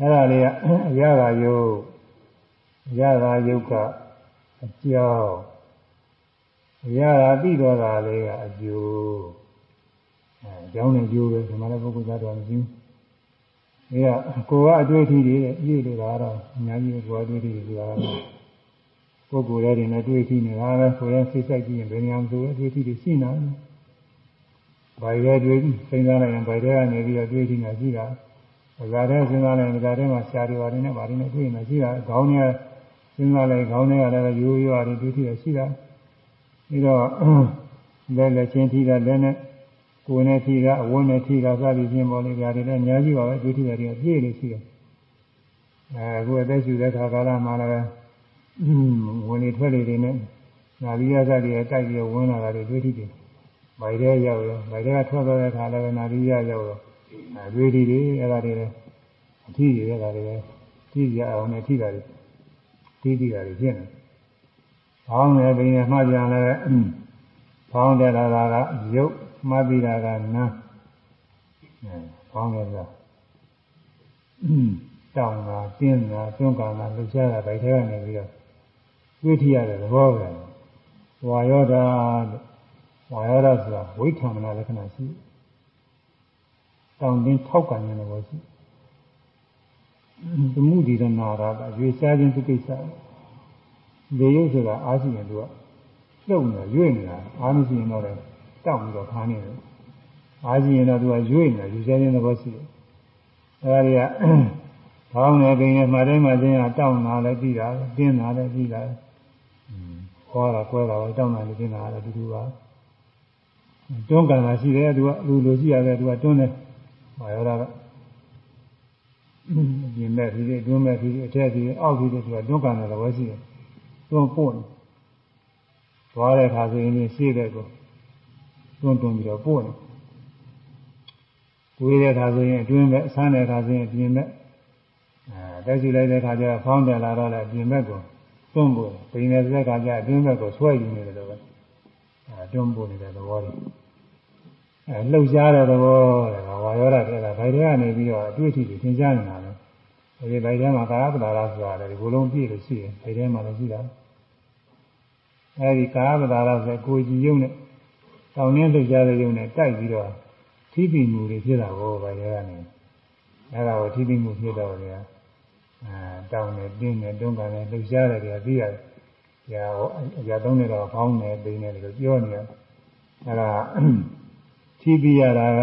အဲ့ဒါလေးကအရသာယုတ်ရသာယုတ်ကအကြောင်းအရသာပြီးတော့တာလေးကအကျိုးအဲအကြောင်းနဲ့ကျိုးပဲဒီမှာလည်းပုဂ္ဂိုလ်သားတော်မရှိဘူးအဲကကိုကအတွေ့အထိတွေပြည့်လို့တာတော့အများကြီးကိုကအတွေ့အထိတွေဆိုတာပုဂ္ဂိုလ်ရဲ့တွေနဲ့တွေ့အထိနေတာပဲကိုယ်ရဲ့စိတ်ဆိုင်ကြည့်ရင်ဘယ်နေရာမှာဆိုအတွေ့အထိတွေရှိနေတယ်ဗိုက်ရဲတွေးစဉ်းစားလိုက်ရင်ဗိုက်ထဲကနေပြီးတော့တွေးကြည့်နေရှိတာ ဒါကြတဲ့စဉ်းစားလိုက်ရင်ဒါကြတဲ့မှာရှားတွေပါတယ်နဲ့ပါတယ်နဲ့တွေးနေရှိတာခေါင်းထဲစဉ်းစားလိုက်ခေါင်းထဲကလည်းရိုးရိုးရတယ်တွေးကြည့်ရရှိတာပြီးတော့လက်လက်ချင်းထိတာလက်နဲ့ကိုယ်နဲ့ထိတာအဝန်းနဲ့ထိတာစသည်ဖြင့်ပေါ်လေကြတယ်လည်းအများကြီးပါပဲတွေးကြည့်ရတယ်ပြည့်နေရှိတယ်အဲအခုအသက်ရှူတဲ့ခါကာလမှာလည်းဝင်လေထွက်လေတွေနဲ့နာလီရဇတ်တွေတိုက်ပြီးဝင်လာတာတွေတွေးကြည့်တယ်ဗိုက်ထဲရောက်ရောဗိုက်ထဲကထွက်သွားတဲ့ခါလည်းနာလီရရောက်ရော အဲတွေးကြည့်တယ်အဲ့ဒါတွေလည်းအထီးတွေအဲ့ဒါတွေလည်းကြည့်ရအောင်နဲ့ထိတာတွေထိတိတာတွေဖြစ်နေ။ဘောင်းနဲ့ပင်နဲ့မှတ်ပြန်လည်းဘောင်းတဲ့လာတာကရုပ်မှတ်ပြီးတာကနာအဲဘောင်းလည်းကတောင်းတာပြင်းတာတွန်းကန်တာလှုပ်ရှားတာဗိုက်ထဲကနေပြီးတော့တွေ့ထရတဲ့သဘောပဲ။ဝါယောဓာလို့ဝါယောဓာဆိုတာဝိထာမနာလက္ခဏာရှိတယ်။ တောင်းတင်းထောက်ကန်နေတဲ့ဘောရှိ။သမှုဒီရနာရာကရွေရှားခြင်းသူကိစ္စလေရုပ်ဆိုတာအားရှိရင်သူကလှုပ်နေရွေ့နေတာအားမရှိရင်တော့တောက်ပြီးတော့ခါနေတယ်။အားရှိရင်တော့သူကရွေ့နေတာရွေရှားခြင်းသဘောရှိတယ်။အဲဒါတွေကဘောင်းနဲ့ပင်နဲ့မှတိုင်းမှချင်းကတောက်နာလည်းပြီးတာတင်းနာလည်းပြီးတာခေါ်တာကွဲတာတောက်နာလည်းတင်းနာလည်းတူတူပါတွန်းကန်တာရှိတယ်သူကလူလိုရှိရတယ်သူကတွန်းတယ် ဟောရတာကပြင်မဲ့ဒီတွန်းမဲ့ဒီအထက်ဒီအောက်ဒီသူကတွန်းကန်တယ်တော့ရှိတယ်တွန်းပို့နေသွားတဲ့ခါဆိုရင်ရှေ့တဲ့ကိုတွန်းတွန်းပြီးတော့ပို့နေဝေးတဲ့ခါဆိုရင်အတွင်းမဲ့ဆန်းတဲ့ခါဆိုရင်ပြင်မဲ့အဲတက်ရှိလိုက်တဲ့ခါကျဖောင်းတယ်လာတော့လည်းပြင်ဘက်ကိုတွန်းဖို့ပိန်နေတဲ့ခါကျအတွင်းဘက်ကိုဆွဲယူနေတယ်လို့ပဲအဲတွန်းဖို့နေတဲ့သဘောတွေ အဲလှုပ်ရှားတဲ့သဘောတဲ့ဝါရောဓတဲ့ကဗိုက်ထဲကနေပြီးတော့အတွေ့အထိတွေသင်ကြားနေတာလေအဲဒီဗိုက်ထဲမှာကာယပဒါရဆိုတာလေဒီဘလုံးပြည့်လို့ရှိရင်ဗိုက်ထဲမှာလည်းရှိတာအဲဒီကာယပဒါရဆိုကိုကြည်ယုံနဲ့တောင်းနှင်းလှုပ်ရှားတဲ့ယုံနဲ့တိုက်ပြီးတော့ထိပိမှုတွေဖြစ်တာကိုဗိုက်ထဲကနေအဲဒါကိုထိပိမှုဖြစ်တော့တယ်အဲတောင်းတယ်တင်းတယ်တွန်းကန်တယ်လှုပ်ရှားတယ်ကြသိရတယ်။ညာဟောအရာသုံးနေတော့ဖောင်းတယ်ပိန်တယ်လို့ပြောနေရအဲဒါ ထိပြီးရတာက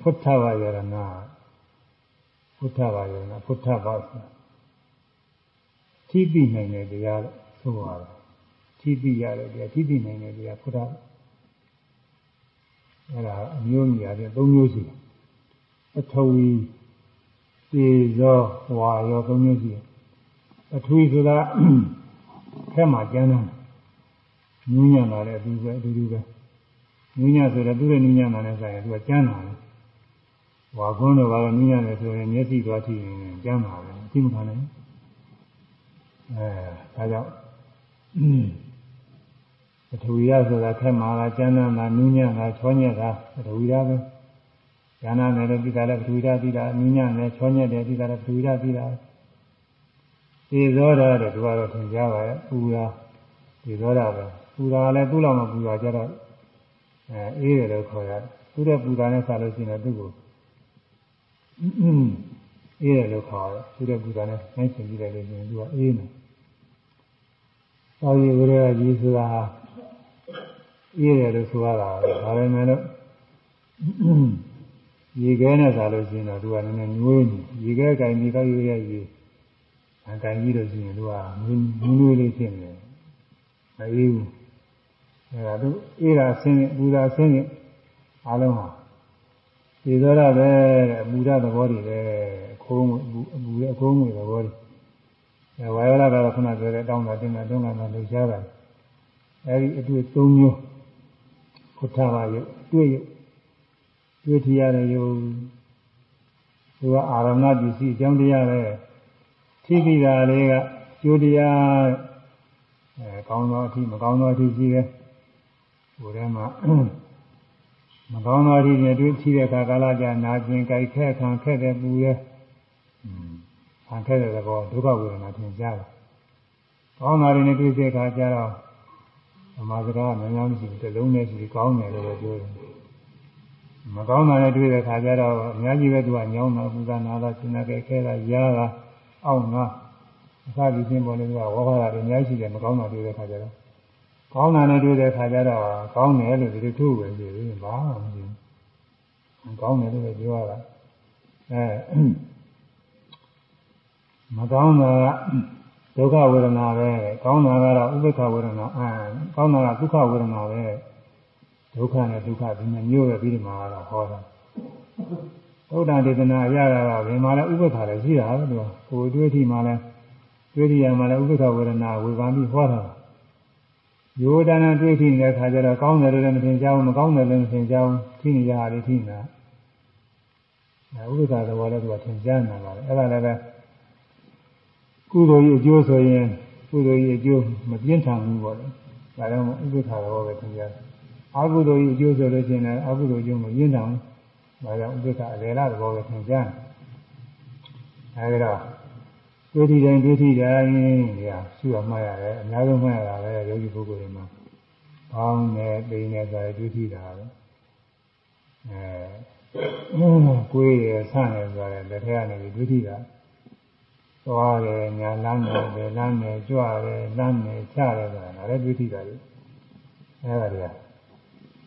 ဖုထဘာယရဏဖုထဘာယရဏဖုထဘာဆိုထိပြီးနိုင်တဲ့တရားလို့ဆိုပါတယ်ထိပြီးရတယ်တရားထိပြီးနိုင်တဲ့တရားဖုထအဲဒါအမျိုးမျိုးရတယ်၃မျိုးရှိတယ်အထဝီသေရောဝါရောသုံးမျိုးရှိတယ်အထူးဆိုတာခက်မှကျမ်းတယ် နူးညံ့လာတဲ့အတူပဲအတူတူပဲနူးညံ့ဆိုတော့သူ့ရဲ့နူးညံ့လာတဲ့ဆိုင်ကသူကကျမ်းလာတယ်ဝါကွန်းတော့ကတော့နူးညံ့တယ်ဆိုရင်မျက်စိသွားကြည့်ရင်ကျမ်းလာတယ်အသိမခံနိုင်အဲဒါကြောင့်အထူရဆိုတာခက်မှလာကျမ်းလာနူးညံ့လာချောညက်တာအထူရပဲဉာဏ်နဲ့လည်းပြီးတာလည်းပထဝီဓာတ်ပြီးတာနည်းညနဲ့ချောညက်တယ်ပြီးတာလည်းပထဝီဓာတ်ပြီးတာသေသောတာတဲ့သူကတော့သင်ကြားပါရဲ့ပူတာသေသောတာပဲ ပူတာလည်းသူ့လောက်မပူတာကြတော့အဲအေးတယ်လို့ခေါ်ရတယ်သူ့ရဲ့ပူတာနဲ့ဆက်လို့ရှိရင်သူ့ကိုအေးတယ်လို့ခေါ်ရတယ်သူ့ရဲ့ပူတာနဲ့နိုင်ချင်ကြည့်လိုက်လို့ရှိရင်သူကအေးနေသောရီဝရကြီးဆိုတာအေးတယ်လို့ဆိုရတာဒါပဲမဲ့လို့ရေခဲနဲ့စားလို့ရှိရင်တော့သူကနည်းနည်းညွေးနေရေခဲကင်ပြီးတော့ရွေးရရေအကင်ကြီးလို့ရှိရင်သူကနွေးနွေးလေးဖြစ်နေတယ်မအေးဘူး အဲဒါသူအေးတာဆင်းပူတာဆင်းရင်အားလုံးဟာဒီသောရပဲတဲ့အမူရသဘောတွေပဲအခိုးအမူရအခိုးငွေသဘောတွေအဲဝါယောလာကတော့ခုနပြောတဲ့တောင်းတာတင်တာတွန်းတာလှူရှားတာအဲဒီအတွေ့၃မျိုးဖုထဘာယုတ်တွေ့ယုတ်တွေ့ထရတဲ့ယုံသူကအာရမဏပစ္စည်းအကြောင်းတရားပဲထိပြီးတာလေးကကျိုးတရားအဲကောင်းသောအထိမကောင်းသောအထိရှိတယ် ဟိုထဲမှာမကောင်းသောအထိနဲ့တွေ့ထိတဲ့အခါကာလကြာနာကျင်ကြိုက်ခဲခံခဲ့တဲ့ပူရဲ့ခံခဲ့တဲ့ဘောဒုက္ခဝေဒနာထင်ရှားတယ်ကောင်းတာတွေနဲ့တွေ့တဲ့အခါကျတော့ဓမ္မစကားများများမရှိဘူးတစ်လုံးနဲ့ရှိကောင်းတယ်လို့ပြောတယ်မကောင်းတာနဲ့တွေ့တဲ့ခါကျတော့အများကြီးပဲသူကညောင်းတာပူဇာနာတာစိနာကဲခဲတာရားတာအောင့်ငါအစဒီချင်းပေါ်နေသူကဝါဘာတာတွေအများကြီးရှိတယ်မကောင်းတာတွေ့တဲ့ခါကျတော့ ကောင်းတာနဲ့တွေ့တဲ့ခါကျတော့ကောင်းတယ်လို့ဒီလိုထုတ်ပဲကြည့်ပြီးဘာမှမကြည့်ဘူးကောင်းတယ်လို့ပြောရတာအဲမကောင်းတာကဒုက္ခဝေဒနာပဲကောင်းတာကတော့ဥပ္ပခဝေဒနာအာကောင်းတာကဒုက္ခဝေဒနာပဲဒုက္ခနဲ့ဒုက္ခဒီနှစ်မျိုးပဲပြီးဒီမှာတော့ဟောတာသုဒ္ဓဒေသနာအရတာကဘယ်မှာလဲဥပ္ပခါလည်းရှိတာပဲသူကကိုယ်တွေ့ထိမှလည်းတွေ့ထိရမှလည်းဥပ္ပခဝေဒနာဝေဘာပြီးဟောတာ ယောဒနာတွေ့ထိနေတဲ့ခါကျတော့ကောင်းတယ်လို့လည်းမထင်ကြဘူးမကောင်းတယ်လည်းမထင်ကြဘူးထိနေကြရတယ်ထိနေတာအဲဥပ္ပခါသဘောလည်းသူကထင်ကြနေတာပါလေအဲ့ဒါလည်းပဲကုသိုလ်ရဲ့အကျိုးဆိုရင်ကုသိုလ်ရဲ့အကျိုးမပြင်းထန်ဘူးပေါ့လေဒါကြောင့်ဥပ္ပခါသဘောပဲထင်ကြတယ်အကုသိုလ်ရဲ့အကျိုးဆိုလို့ရှိရင်လည်းအကုသိုလ်အကျိုးမပြင်းထန်ဘူးဒါကြောင့်ဥပ္ပခါအလေလားသဘောပဲထင်ကြတယ်အဲဒီတော့ တွေ့ထိတိုင်းတွေ့ထိတိုင်းညာရှုရမှရတယ်အများဆုံးမှရတာပဲယောဂီပုဂ္ဂိုလ်တွေမှာဘောင်းနဲ့ပိန်နဲ့ဆိုရတွေ့ထိတာပဲအဲကိုယ်ရဆန့်နေဆိုရလက်ထက်ကနေပြီးတွေ့ထိတာသွားတယ်ညာလမ်းတယ်ဘယ်လမ်းတယ်ကြွတယ်လမ်းတယ်ချတယ်ဆိုတာလည်းတွေ့ထိတာလေအဲဒါတွေက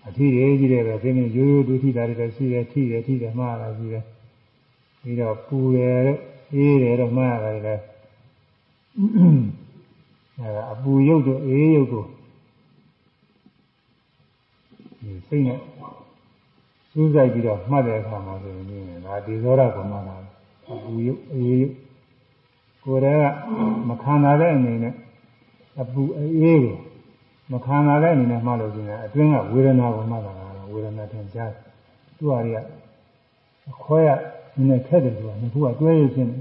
အထီးတွေကြီးတယ်ပဲသိနေရိုးရိုးတွေ့ထိတာတွေရှိတယ်ထိတယ်ထိတယ်မှားတာရှိတယ်ပြီးတော့ပူတယ် အေးတယ်တော့မှားရတယ်လေအဲအပူရုပ်တို့အေးရုပ်တို့ဒီစိတ်နဲ့စူးစိုက်ပြီးတော့မှတ်တဲ့အခါမှာဆိုရင်ဒါဒီဇောရကမှလာအပူရုပ်အေးရုပ်ကိုယ်တည်းကမခံနိုင်တဲ့အနေနဲ့အပူအေးကိုမခံနိုင်တဲ့အနေနဲ့မှလို့ရှိရင်အတွင်းကဝေဒနာကိုမှတ်တာဝေဒနာထင်ရှားသူ့ဟာတွေကအခွဲရ နည်းနည်းခက်တယ်ဆိုတာခုကတွဲရခြင်း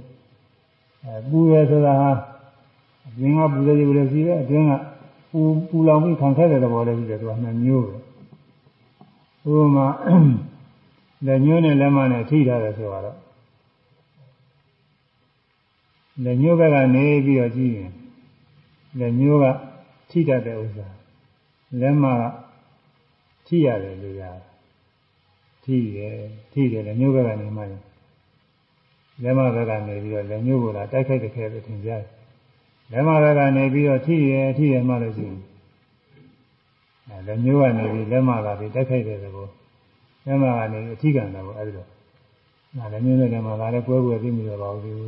အဲပူရဆိုတာဟာအပြင်ကပူတယ်ပူတယ်ရှိတယ်အတွင်းကပူပူလောင်ပြီးခံခဲ့တဲ့သဘောလေးရှိတယ်သူကနှစ်မျိုးပဲဥပမာလက်ညှိုးနဲ့လက်မနဲ့ထိထားတယ်ဆိုတော့လက်ညှိုးဘက်ကနေပြီးတော့ကြည့်ရင်လက်ညှိုးကထိတတ်တဲ့ဥစ္စာလက်မကထိရတယ်လို့ရတယ်ထိတယ်ထိတယ်လက်ညှိုးဘက်ကနေမှရင် လက်မဘက်ကနေပြီးတော့လက်ညှိုးကိုလာတိုက်ခိုက်တဲ့ခဲပဲထင်ကြတယ်လက်မဘက်ကနေပြီးတော့ထိရထိရမှလို့ရှိရင်အဲလက်ညှိုးကနေပြီးလက်မလာပြီးတိုက်ခိုက်တဲ့သဘောလက်မကနေအထိကန်တယ်ပေါ့အဲဒီတော့နာလည်းမျိုးနဲ့မှလာလည်းကွဲကွဲသိမိတော့ပါဘူး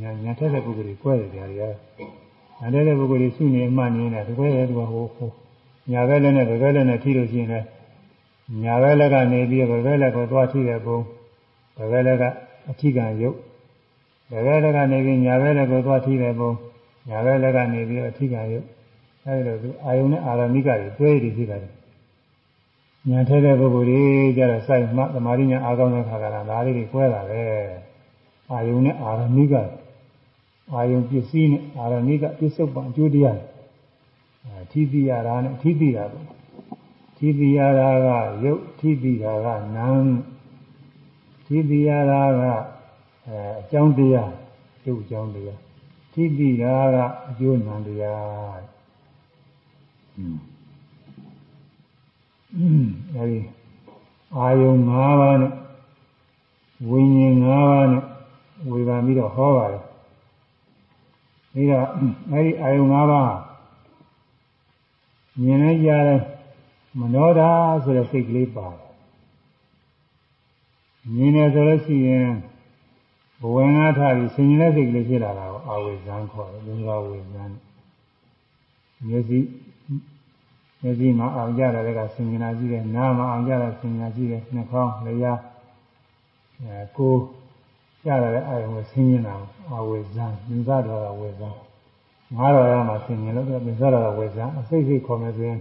ညာညာထက်တဲ့ပုဂ္ဂိုလ်ကြီးကွဲတယ်ကြရတယ်ညာထက်တဲ့ပုဂ္ဂိုလ်ကြီးစုနေအမှန်နေတယ်တကွဲတယ်သူကဟိုဟိုညာဘက်လည်းနဲ့ဘယ်ဘက်လည်းနဲ့ထိလို့ရှိရင်လည်းညာဘက်လက်ကနေပြီးဘယ်ဘက်လက်ကိုသွားထိတဲ့ပုံဘယ်ဘက်လက်ကအထိကံရုပ် ဘယ်ဘက်လက်ကနေပြီးညာဘက်လက်ကိုသွားထိတဲ့ပုံညာဘက်လက်ကနေပြီးအထိကံရုပ်အဲဒီလိုသူအာယုန်နဲ့အာရမိကတွေတွဲရည်ဖြစ်ပါတယ်ညာထဲတဲ့ပုဂ္ဂိုလ်တွေကြတော့စိုက်မှသမာဓိညာအားကောင်းတဲ့ခါကလာဒါလေးတွေကွဲတာပဲအာယုန်နဲ့အာရမိကအာယုန်ပစ္စည်းနဲ့အာရမိကပစ္စုပန်အကျိုးတရားအထီးပိရတာနဲ့အထီးပိတာပေါ့ထီးပိရတာကရုပ်ထီးပိတာကနာမ်ထီးပိရတာက အဲအကြောင်းတရားရုပ်အကြောင်းတရားထီးပိတာကအကျိုးနံတရားအဲဒီအာယုံ၅ပါးနဲ့ဝိညာဉ်၅ပါးနဲ့ဝေဘာပြီးတော့ဟောပါတယ်ပြီးတော့အဲဒီအာယုံ၅ပါးမြင်လဲကြားလဲမနောဓာဆိုတဲ့စိတ်ကလေးပါတယ်မြင်တယ်ဆိုလို့ရှိရင် ဘဝင်ငါထားပြီးဆင်ញင်တဲ့စိတ်ကလေးဖြစ်လာတာကိုအာဝေဇံခေါ်တယ်ဘုရားဝေဇံမျက်စိမျက်စိမှာအောင်ကြတယ်ကဆင်ញင်လာကြည့်တယ်နားမှာအောင်ကြတာဆင်ញင်လာကြည့်တယ်နှာခေါင်းလျှာအဲကိုယ်ကြရတဲ့အာယုံကိုဆင်ញင်တာအာဝေဇံမြင်စားတော်ဝေဇံငါးတော်ရမှာဆင်ញင်လို့မြင်စားတော်ဝေဇံအစိတ်စိတ်ခေါ်မယ်ဆိုရင်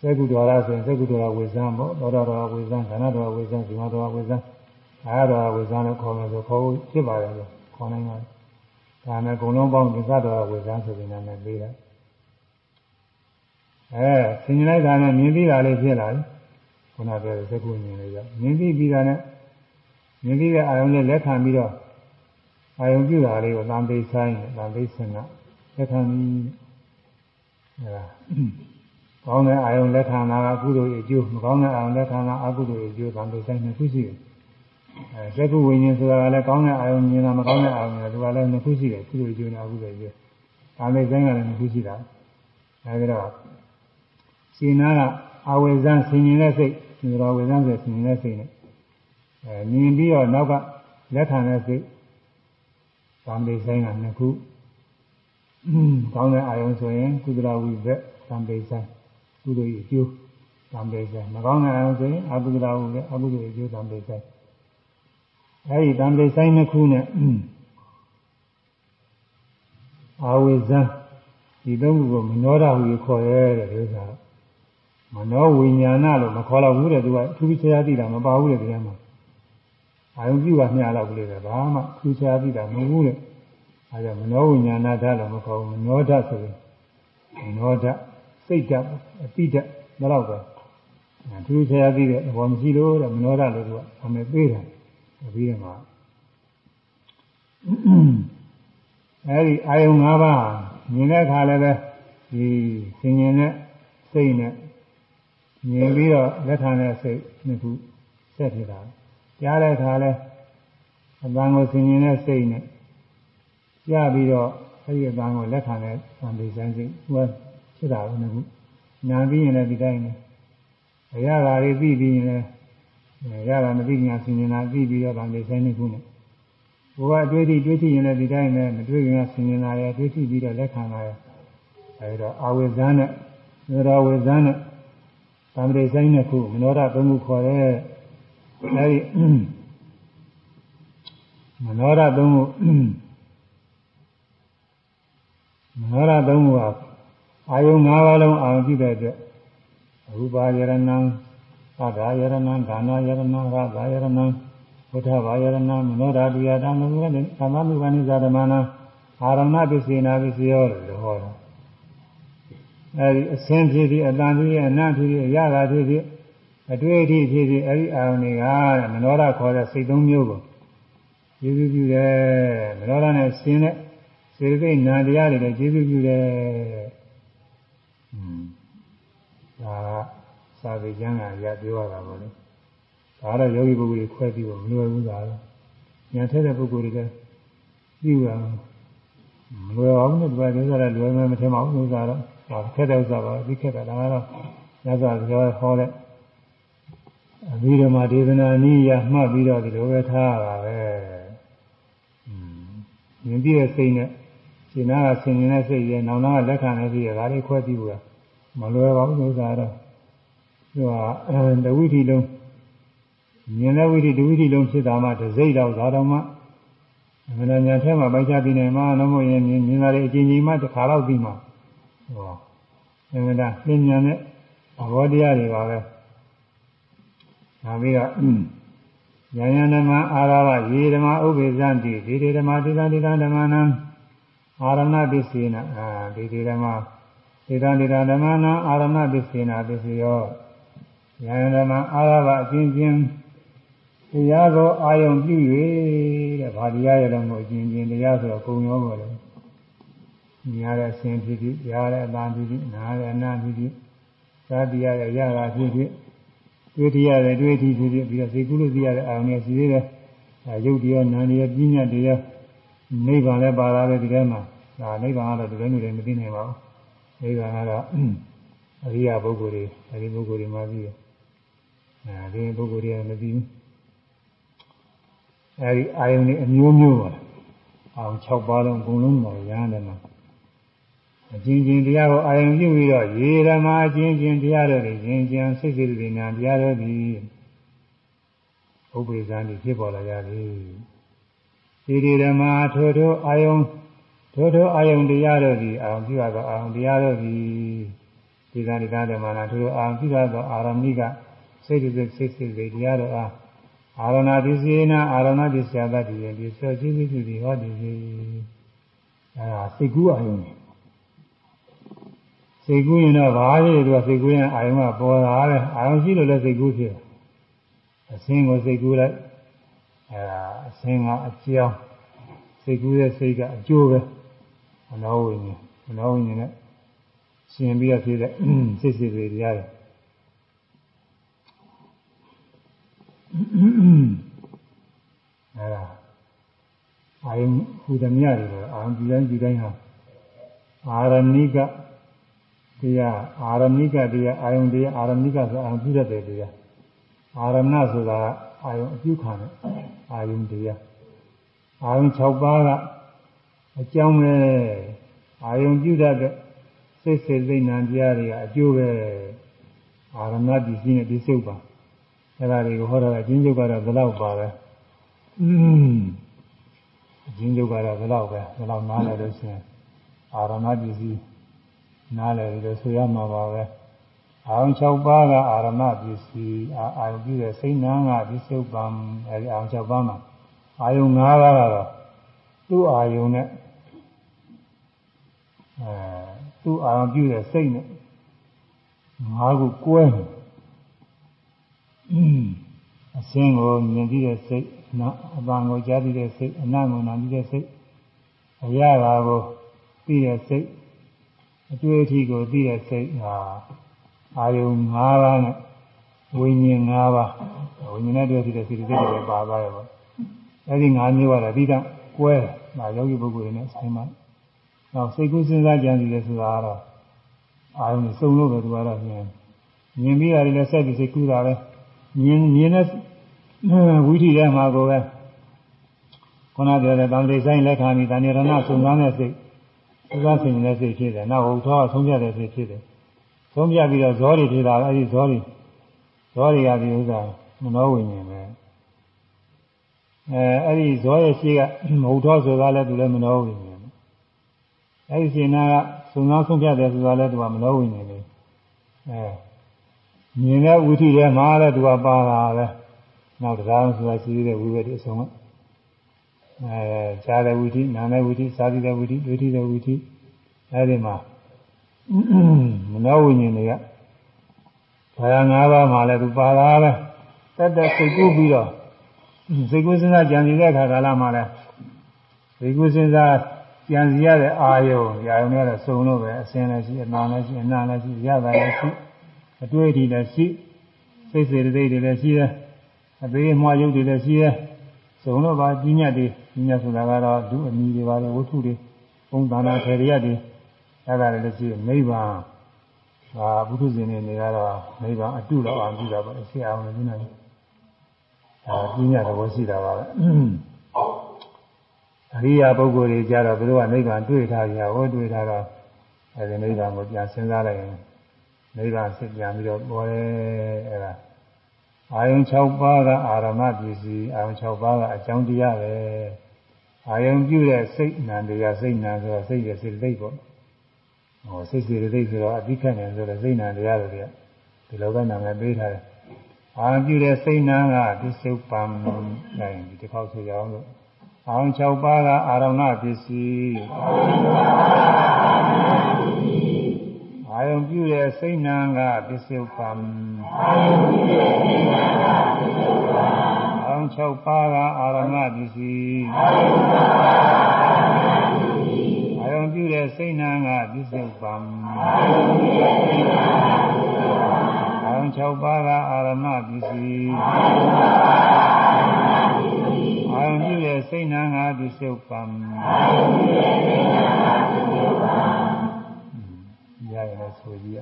သေကုတော်ရဆိုရင်သေကုတော်ဝေဇံပေါ့သောတော်တော်ဝေဇံခန္ဓာတော်ဝေဇံဇီဝတော်ဝေဇံ အာတော်ဝေဇံလို့ခေါ်မယ်ဆိုခေါ်ဖြစ်ပါတယ်လို့ခေါ်နိုင်ပါတယ်ဒါနဲ့အကုန်လုံးပေါင်းမြင်စားတော်ဝေဇံဆိုပြီးနာမည်ပေးတယ်အဲဆင်ញင်လိုက်တာနဲ့မြင်ပြီးတာလေးဖြစ်လာပြီခုနပြောတဲ့သကုမြင်လေးကမြင်ပြီးပြီးတာနဲ့မြင်ပြီးတဲ့အာယုံလေးလက်ခံပြီးတော့အာယုံပြုတာလေးကိုသံသိဆိုင်သံသိစင်ကလက်ခံပြီးအဲဒါကောင်းတဲ့အာယုံလက်ခံတာကကုသိုလ်ရဲ့အကျိုးမကောင်းတဲ့အာယုံလက်ခံတာအကုသိုလ်ရဲ့အကျိုးသံသိဆိုင်နှစ်ခုရှိတယ်အဲ သကုဝိညာဉ်ဆိုတာကလည်းကောင်းတဲ့အာယုံမြင်တာမကောင်းတဲ့အာယုံမြင်တာသူကလည်းနှစ်ခုရှိတယ်ကုသိုလ်အကျိုးနဲ့အကုသိုလ်အကျိုးသံသိဆိုင်ကလည်းနှစ်ခုရှိတာအဲဒီတော့ရှင်နာကအာဝေဇန်ဆင်ញင်တဲ့စိတ်ရှင်တော်ဝေဇန်ဆိုဆင်ញင်တဲ့စိတ်နဲ့အဲမြင်ပြီးတော့နောက်ကလက်ခံတဲ့စိတ်ဗာမေဆိုင်ကနှစ်ခုကောင်းတဲ့အာယုံဆိုရင်ကုသလဝိဘက်ဗာမေဆိုင်ကုသိုလ်ရဲ့အကျိုးဗာမေဆိုင်မကောင်းတဲ့အာယုံဆိုရင်အကုသလဝိဘက်အကုသိုလ်ရဲ့အကျိုးဗာမေဆိုင် အဲဒီဗာမေဆိုင်နှစ်ခုနဲ့အာဝေဇံဒီသုံးခုကိုမနောဒဟုခေါ်ရဲတဲ့ဒီဥစ္စာမနောဝိညာဏလို့မခေါ်တော့ဘူးတဲ့သူကထူးခြားသိတာမပါဘူးတဲ့တရားမှာအာယုပြုပါမျှတော့ဘူးလေဘာမှထူးခြားသိတာမဟုတ်ဘူးတဲ့အဲဒါမနောဝိညာဏဓာတ်လို့မခေါ်ဘူးမနောဓာတ်ဆိုရင်မနောဓာတ်စိတ်ဓာတ်အပိဓာတ်တော့ပဲထူးခြားသိတဲ့ဘောမရှိလို့တဲ့မနောဓာတ်လို့သူကအမေပေးတာ ပြီးတယ်မှာအဲဒီအာယုံ၅ပါးမြင်တဲ့အခါလည်းပဲဒီဆင်ញင်တဲ့စိတ်နဲ့မြင်ပြီးတော့လက်ခံတဲ့စိတ်နှစ်ခုဆက်ဖြစ်တာကြားတဲ့အခါလည်းအတန်ကိုဆင်ញင်တဲ့စိတ်နဲ့ကြားပြီးတော့အဲဒီအတန်ကိုလက်ခံတဲ့သံပေဆိုင်စိတ်ဟိုဖြစ်တာလည်းနှစ်ခုနာပြီးရင်လည်းဒီတိုင်းနဲ့အရာဓာတွေပြီးပြီးရင်လည်း ရတာမသိညာဆင်ញင်တာပြီးပြီးတော့သံပေဆိုင်နှစ်ခုနဲ့ဘဝတွေးထိတွေးထိရင်လည်းဒီတိုင်းနဲ့မတွေးခင်ကဆင်ញင်လာရတွေးထိပြီးတော့လက်ခံလာရအဲဒီတော့အာဝိဇ္ဇာနဲ့သေရဝိဇ္ဇာနဲ့သံဃိဆိုင်နှစ်ခုမနောရသုံးခုခေါ်တဲ့အဲဒီမနောရသုံးခုမနောရသုံးခုဟာအာယုံ၅ပါးလုံးအာရုံပြုတဲ့အတွက်ရူပါယရဏံ သဒ္ဒါယရဏံဒါနယရဏံရသယရဏံဘုဒ္ဓဘာယရဏမနောဓာတုယတံမုဂနေသမမုဂနိဇာဓမ္မနာအာရဏပစ္စေနာပစ္စယောလို့ဟောတာအဲဒီအစင်းဖြစ်ဖြစ်အတန်ဖြစ်ဖြစ်အနံ့ဖြစ်ဖြစ်အရသာဖြစ်ဖြစ်အတွေ့အထိဖြစ်ဖြစ်အဲဒီအာရုံတွေကမနောဓာခေါ်တဲ့စိတ်သုံးမျိုးကိုကျေးဇူးပြုတယ်မနောဓာနဲ့ရှင်းတဲ့စေတသိက်နာတရားတွေလည်းကျေးဇူးပြုတယ်ဟွန်းဒါက စာပေကျမ်းကရပြောရတာပေါ့လေဒါတော့ယောဂီပုဂ္ဂိုလ်တွေခွဲပြီးတော့မလွယ်ဘူးသားတော့ညာထက်တဲ့ပုဂ္ဂိုလ်တွေကပြီးတာမလွယ်အောင်နဲ့ဒီကနေ့ဆိုတော့လွယ်မယ်မထင်ပါဘူးဥစ္စာတော့ဒါခက်တဲ့ဥစ္စာပါဒီခက်တာဒါကတော့ညဇာပြောဟောတဲ့အဘိဓမ္မာဒေသနာနည်းရမှတ်ပြီးတော့ဒီလိုပဲထားရတာပဲอืมမြင်ပြီးတဲ့စိတ်နဲ့ရှင်နာကဆင်ញင်တဲ့စိတ်ရဲ့နောင်နာကလက်ခံတဲ့စိတ်ရဲ့ဒါလေးခွဲပြီးဘူးမလွယ်ပါဘူးဥစ္စာတော့ သူကတဝိထီလုံးမြင်တဲ့ဝိသီဒုဝိသီလုံးဖြစ်တာမှတစိမ့်တော့သာတော်မှအမှန်တရားညာထဲမှာပိုက်ချပြီးနေမှာတော့မဟုတ်ရင်မြင်မြင်တာတွေအချင်းချင်းမှတစ်ခါတော့ပြီးမှာဟောအမှန်တရားပြင်းညာတဲ့ဘောတရားတွေပါပဲဒါပြီးတော့ညာညာဓမ္မအာရဝရေဓမ္မဥပ္ပေဇံတိဒီဒီဓမ္မတိသံတိသံဓမ္မနံအာရဏပစ္စေနအာဒီဒီဓမ္မဒီသံတိသံဓမ္မနံအာရဏပစ္စေနပစ္စယော ညာဓမ္မအာရဝအချင်းချင်းတရားကိုအာယုံပြု၍တဲ့ဗာတရားရလုံးကိုအကျဉ်းချင်းတရားဆိုတော့ကုံရောပေါ်တယ်။ညာတဲ့အစဉ်ဖြစ်ဖြစ်ကြားတဲ့အတန်ဖြစ်ဖြစ်နားတဲ့အနာဖြစ်ဖြစ်သာတရားရရတာဖြစ်ဖြစ်တွေ့တရားရတွေ့ထီဖြစ်ဖြစ်ပြီးတော့စိတ်ကူးလို့သိရတဲ့အာယုံနဲ့ရှိသေးတယ်။အဲရုပ်တရားနာမ်တရားပြညာတရားနိဗ္ဗာန်လည်းပါလာတယ်ဒီထဲမှာဒါနိဗ္ဗာန်ကတော့ဒီလိုမျိုးလည်းမသိနိုင်ပါဘူး။နိဗ္ဗာန်ကတော့အရိယာပုဂ္ဂိုလ်တွေအဲဒီပုဂ္ဂိုလ်တွေမှပြီးတယ်။ အဲဒီပုဂ္ဂိုလ်တွေကမသိဘူး။အဲဒီအာယုန်တွေအမျိုးမျိုးပါအောင်6ပါးလုံးအကုန်လုံးပါရဟန်းတယ်မှာအချင်းချင်းတရားကိုအာယုန်ပြုပြီးတော့ရေဓမ္မအချင်းချင်းတရားတော်တွေရင်ကျန်စိတ်စိတ်တွေနာတရားတော်ဒီဥပ္ပေဇာတိဖြစ်ပေါ်လာကြပြီဒီဒီဓမ္မထိုထိုအာယုန်ထိုထိုအာယုန်တရားတော်ဒီအာယုန်ပြုရသောအာယုန်တရားတော်ဒီဒီကနေ့ဓမ္မနာထိုထိုအာယုန်ပြုရသောအာရမိက စိတ်စိတ်စိတ်စိတ်တရားတော်အားအာရဏပစ္စေနာအာရဏပစ္စယတတိယဒီဆောချင်းပြုပြီးဟောဒီစီအဲဒါစိတ်ကူးအာယုံနေစိတ်ကူးရင်တော့ဘာလဲသူကစိတ်ကူးရင်အာယုံကပေါ်လာတယ်အာယုံရှိလို့လည်းစိတ်ကူးဖြစ်အစင်းကိုစိတ်ကူးလိုက်အဲဒါအစင်းကအကြောင်းစိတ်ကူးတဲ့စိတ်ကအကျိုးပဲမနောဝိညာဉ်မနောဝိညာဉ်နဲ့ရှင်ပြီးတော့ဖြစ်တဲ့စိတ်စိတ်တွေတရားတွေ အဲဒါအာယုဟူသည်မြတွေအာယုဒီတိုင်းဒီတိုင်းဟာအာရဏိကတရားအာရမိကတရားအာယုန်တရားအာရမိကဆိုအာယုန်ပြုတတ်တဲ့တရားအာရမဏဆိုတာအာယုန်အပြုခံတဲ့အာယုန်တရားအာယုန်6ပါးကအကြောင်းပဲအာယုန်ပြုတတ်တဲ့စိတ်စေစိတ်နံတရားတွေကအကျိုးပဲအာရမဏပစ္စည်းနဲ့ပြစ္ဆုတ်ပါ အဲ့ဒါတွေကိုဟောတာကအချင်းချုပ်ကတော့ဘယ်လောက်ပါပဲอืมအချင်းချုပ်ကတော့ဘယ်လောက်ပဲဘယ်လောက်နားလဲလို့ရှိရင်အာရမဏပစ္စည်းနားလည်ပြီးတော့ဆိုရမှာပါပဲအာရုံ6ပါးကအာရမပစ္စည်းအာယုပြုတဲ့စိတ်နာကပစ္စုပန်အဲဒီအာရုံ6ပါးမှာအာယု5ပါးကတော့သူ့အာယုနဲ့အဲသူ့အာရုံပြုတဲ့စိတ်နဲ့ငါးခုကွဲတယ် အစင်းကိုမြင်ပြီးတဲ့စိတ်နာအပံကိုကြားပြီးတဲ့စိတ်အနံ့ကိုနာပြီးတဲ့စိတ်အရာပါကိုပြီးတဲ့စိတ်အတွေ့အထိကိုသိတဲ့စိတ်ဟာအာယုံ၅ပါးနဲ့ဝိညာဉ်၅ပါးဝိညာဉ်နဲ့တွေ့သိတဲ့စိတ်တွေပဲပါသွားရပါအဲ့ဒီ၅မျိုးကတော့အပြီးတော့ကွဲတယ်။ဒါယောဂီပုဂ္ဂိုလ်တွေနဲ့ဆိုင်ပါ။နောက်စိတ်ကူးစဉ်းစားကြံစီတယ်ဆိုတာကတော့အာယုံစုံလို့ပဲသူကတော့မြင်မြင်ပြီးရတယ်လည်းဆက်ပြီးစိတ်ကူးတာပဲ မြင်မြင်တဲ့ဝိထီထဲမှာကိုပဲခုနပြောတဲ့တန်တိဆိုင်လက်ခံပြီးတဏှရဏစုံစမ်းတဲ့စိတ်သုခဆင်နေတဲ့စိတ်ဖြစ်တယ်။နောက်ဟိုထောဆုံးပြတဲ့စိတ်ဖြစ်တယ်။ဆုံးပြပြီးတော့ဇောတွေဖြစ်တာအဲဒီဇောတွေဇောတွေကဒီဥစ္စာမနောဝိညာဉ်ပဲ။အဲအဲ့ဒီဇောရဲ့ရှိကမဟုတ်တော့ဆိုတာလည်းသူလည်းမနောဝိညာဉ်ပဲ။အဲဒီရှင်နာကစုံစမ်းဆုံးပြတယ်ဆိုတာလည်းသူကမနောဝိညာဉ်ပဲ။အဲ မြင်တဲ့ဝိသီထဲမှာလည်းသူကပါတာပဲ။နောက်တရားဆိုတာရှိတဲ့ဝိဝေဒီအဆုံးကအဲကြားတဲ့ဝိသီနားတဲ့ဝိသီစားတဲ့ဝိသီတွေ့တဲ့ဝိသီအဲဒီမှာမနောဝိညာဉ်တွေကဘာသာ၅ပါးမှာလည်းသူပါတာပဲတက်တက်စိတ်ကူးပြီးတော့စိတ်ကူးစဉ်းစားကြံစည်တဲ့အခါကာလမှာလည်းစိတ်ကူးစဉ်းစားကြံစည်ရတဲ့အာယုံရာယုံနဲ့လည်းစုံလို့ပဲအစင်းလည်းရှိအနာလည်းရှိအနာလည်းရှိရတာလည်းရှိ အတွေ့အထိလည်းရှိစိတ်စေတသိက်တွေလည်းရှိတယ်အသေးအမွှားရုပ်တွေလည်းရှိတယ်စုံလို့ပါကြီးမြတ်တွေကြီးမြတ်ဆိုတာကတော့ဒုအမီတွေပါလေဝတ္ထုတွေပုံသဏ္ဍာန်ထေရရတွေအဲ့ဒါလည်းရှိနိဗ္ဗာန်ဟာဘုသူဇင်နေနေကတော့နိဗ္ဗာန်အတုတော့အောင်ပြုတာပါအရှိအောင်လည်းပြနိုင်ဒါကြီးမြတ်တော်ရှိတာပါပဲအရိယာပုဂ္ဂိုလ်တွေကြတော့သူတို့ကနိဗ္ဗာန်တွေ့ထားကြဟောတွေ့ထားတော့အဲဒီနိဗ္ဗာန်ကိုပြန်စဉ်းစားလိုက်ရင် နိဗ္ဗာန်စစ်ပြန်ပြီးတော့ပေါ်တယ်အဲ့ဒါအာယုံ6ပါးကအာရမပစ္စည်းအာယုံ6ပါးကအကြောင်းတရားပဲအာယုံပြုတဲ့စိတ်နံတရားစိတ်နံဆိုတော့စိတ်ရဲ့စိတ်သိပေါ့ဟောစိတ်စိတ်သိဆိုတော့အတိခတ်နေဆိုတော့စိတ်နံတရားတွေကဒီလောကနာမည်ပေးထားတယ်အာပြုတဲ့စိတ်နံကပစ္စုပန်နိုင်ဒီတစ်ခေါက်ဆိုရအောင်လို့အောင်6ပါးကအာရမပစ္စည်း အာယုံပြုတဲ့စိတ်နံကပစ္စုပန်အာယုံပြုတဲ့စိတ်နံကပစ္စုပန်အောင်6ပါးကအာရမပစ္စည်းအာယုံပြုတဲ့စိတ်နံကပစ္စုပန်အာယုံ6ပါးကအာရမပစ္စည်းအာယုံပြုတဲ့စိတ်နံကပစ္စုပန်အာယုံပြုတဲ့စိတ်နံကပစ္စုပန် ရရင်လည်းဆိုကြည့်ရ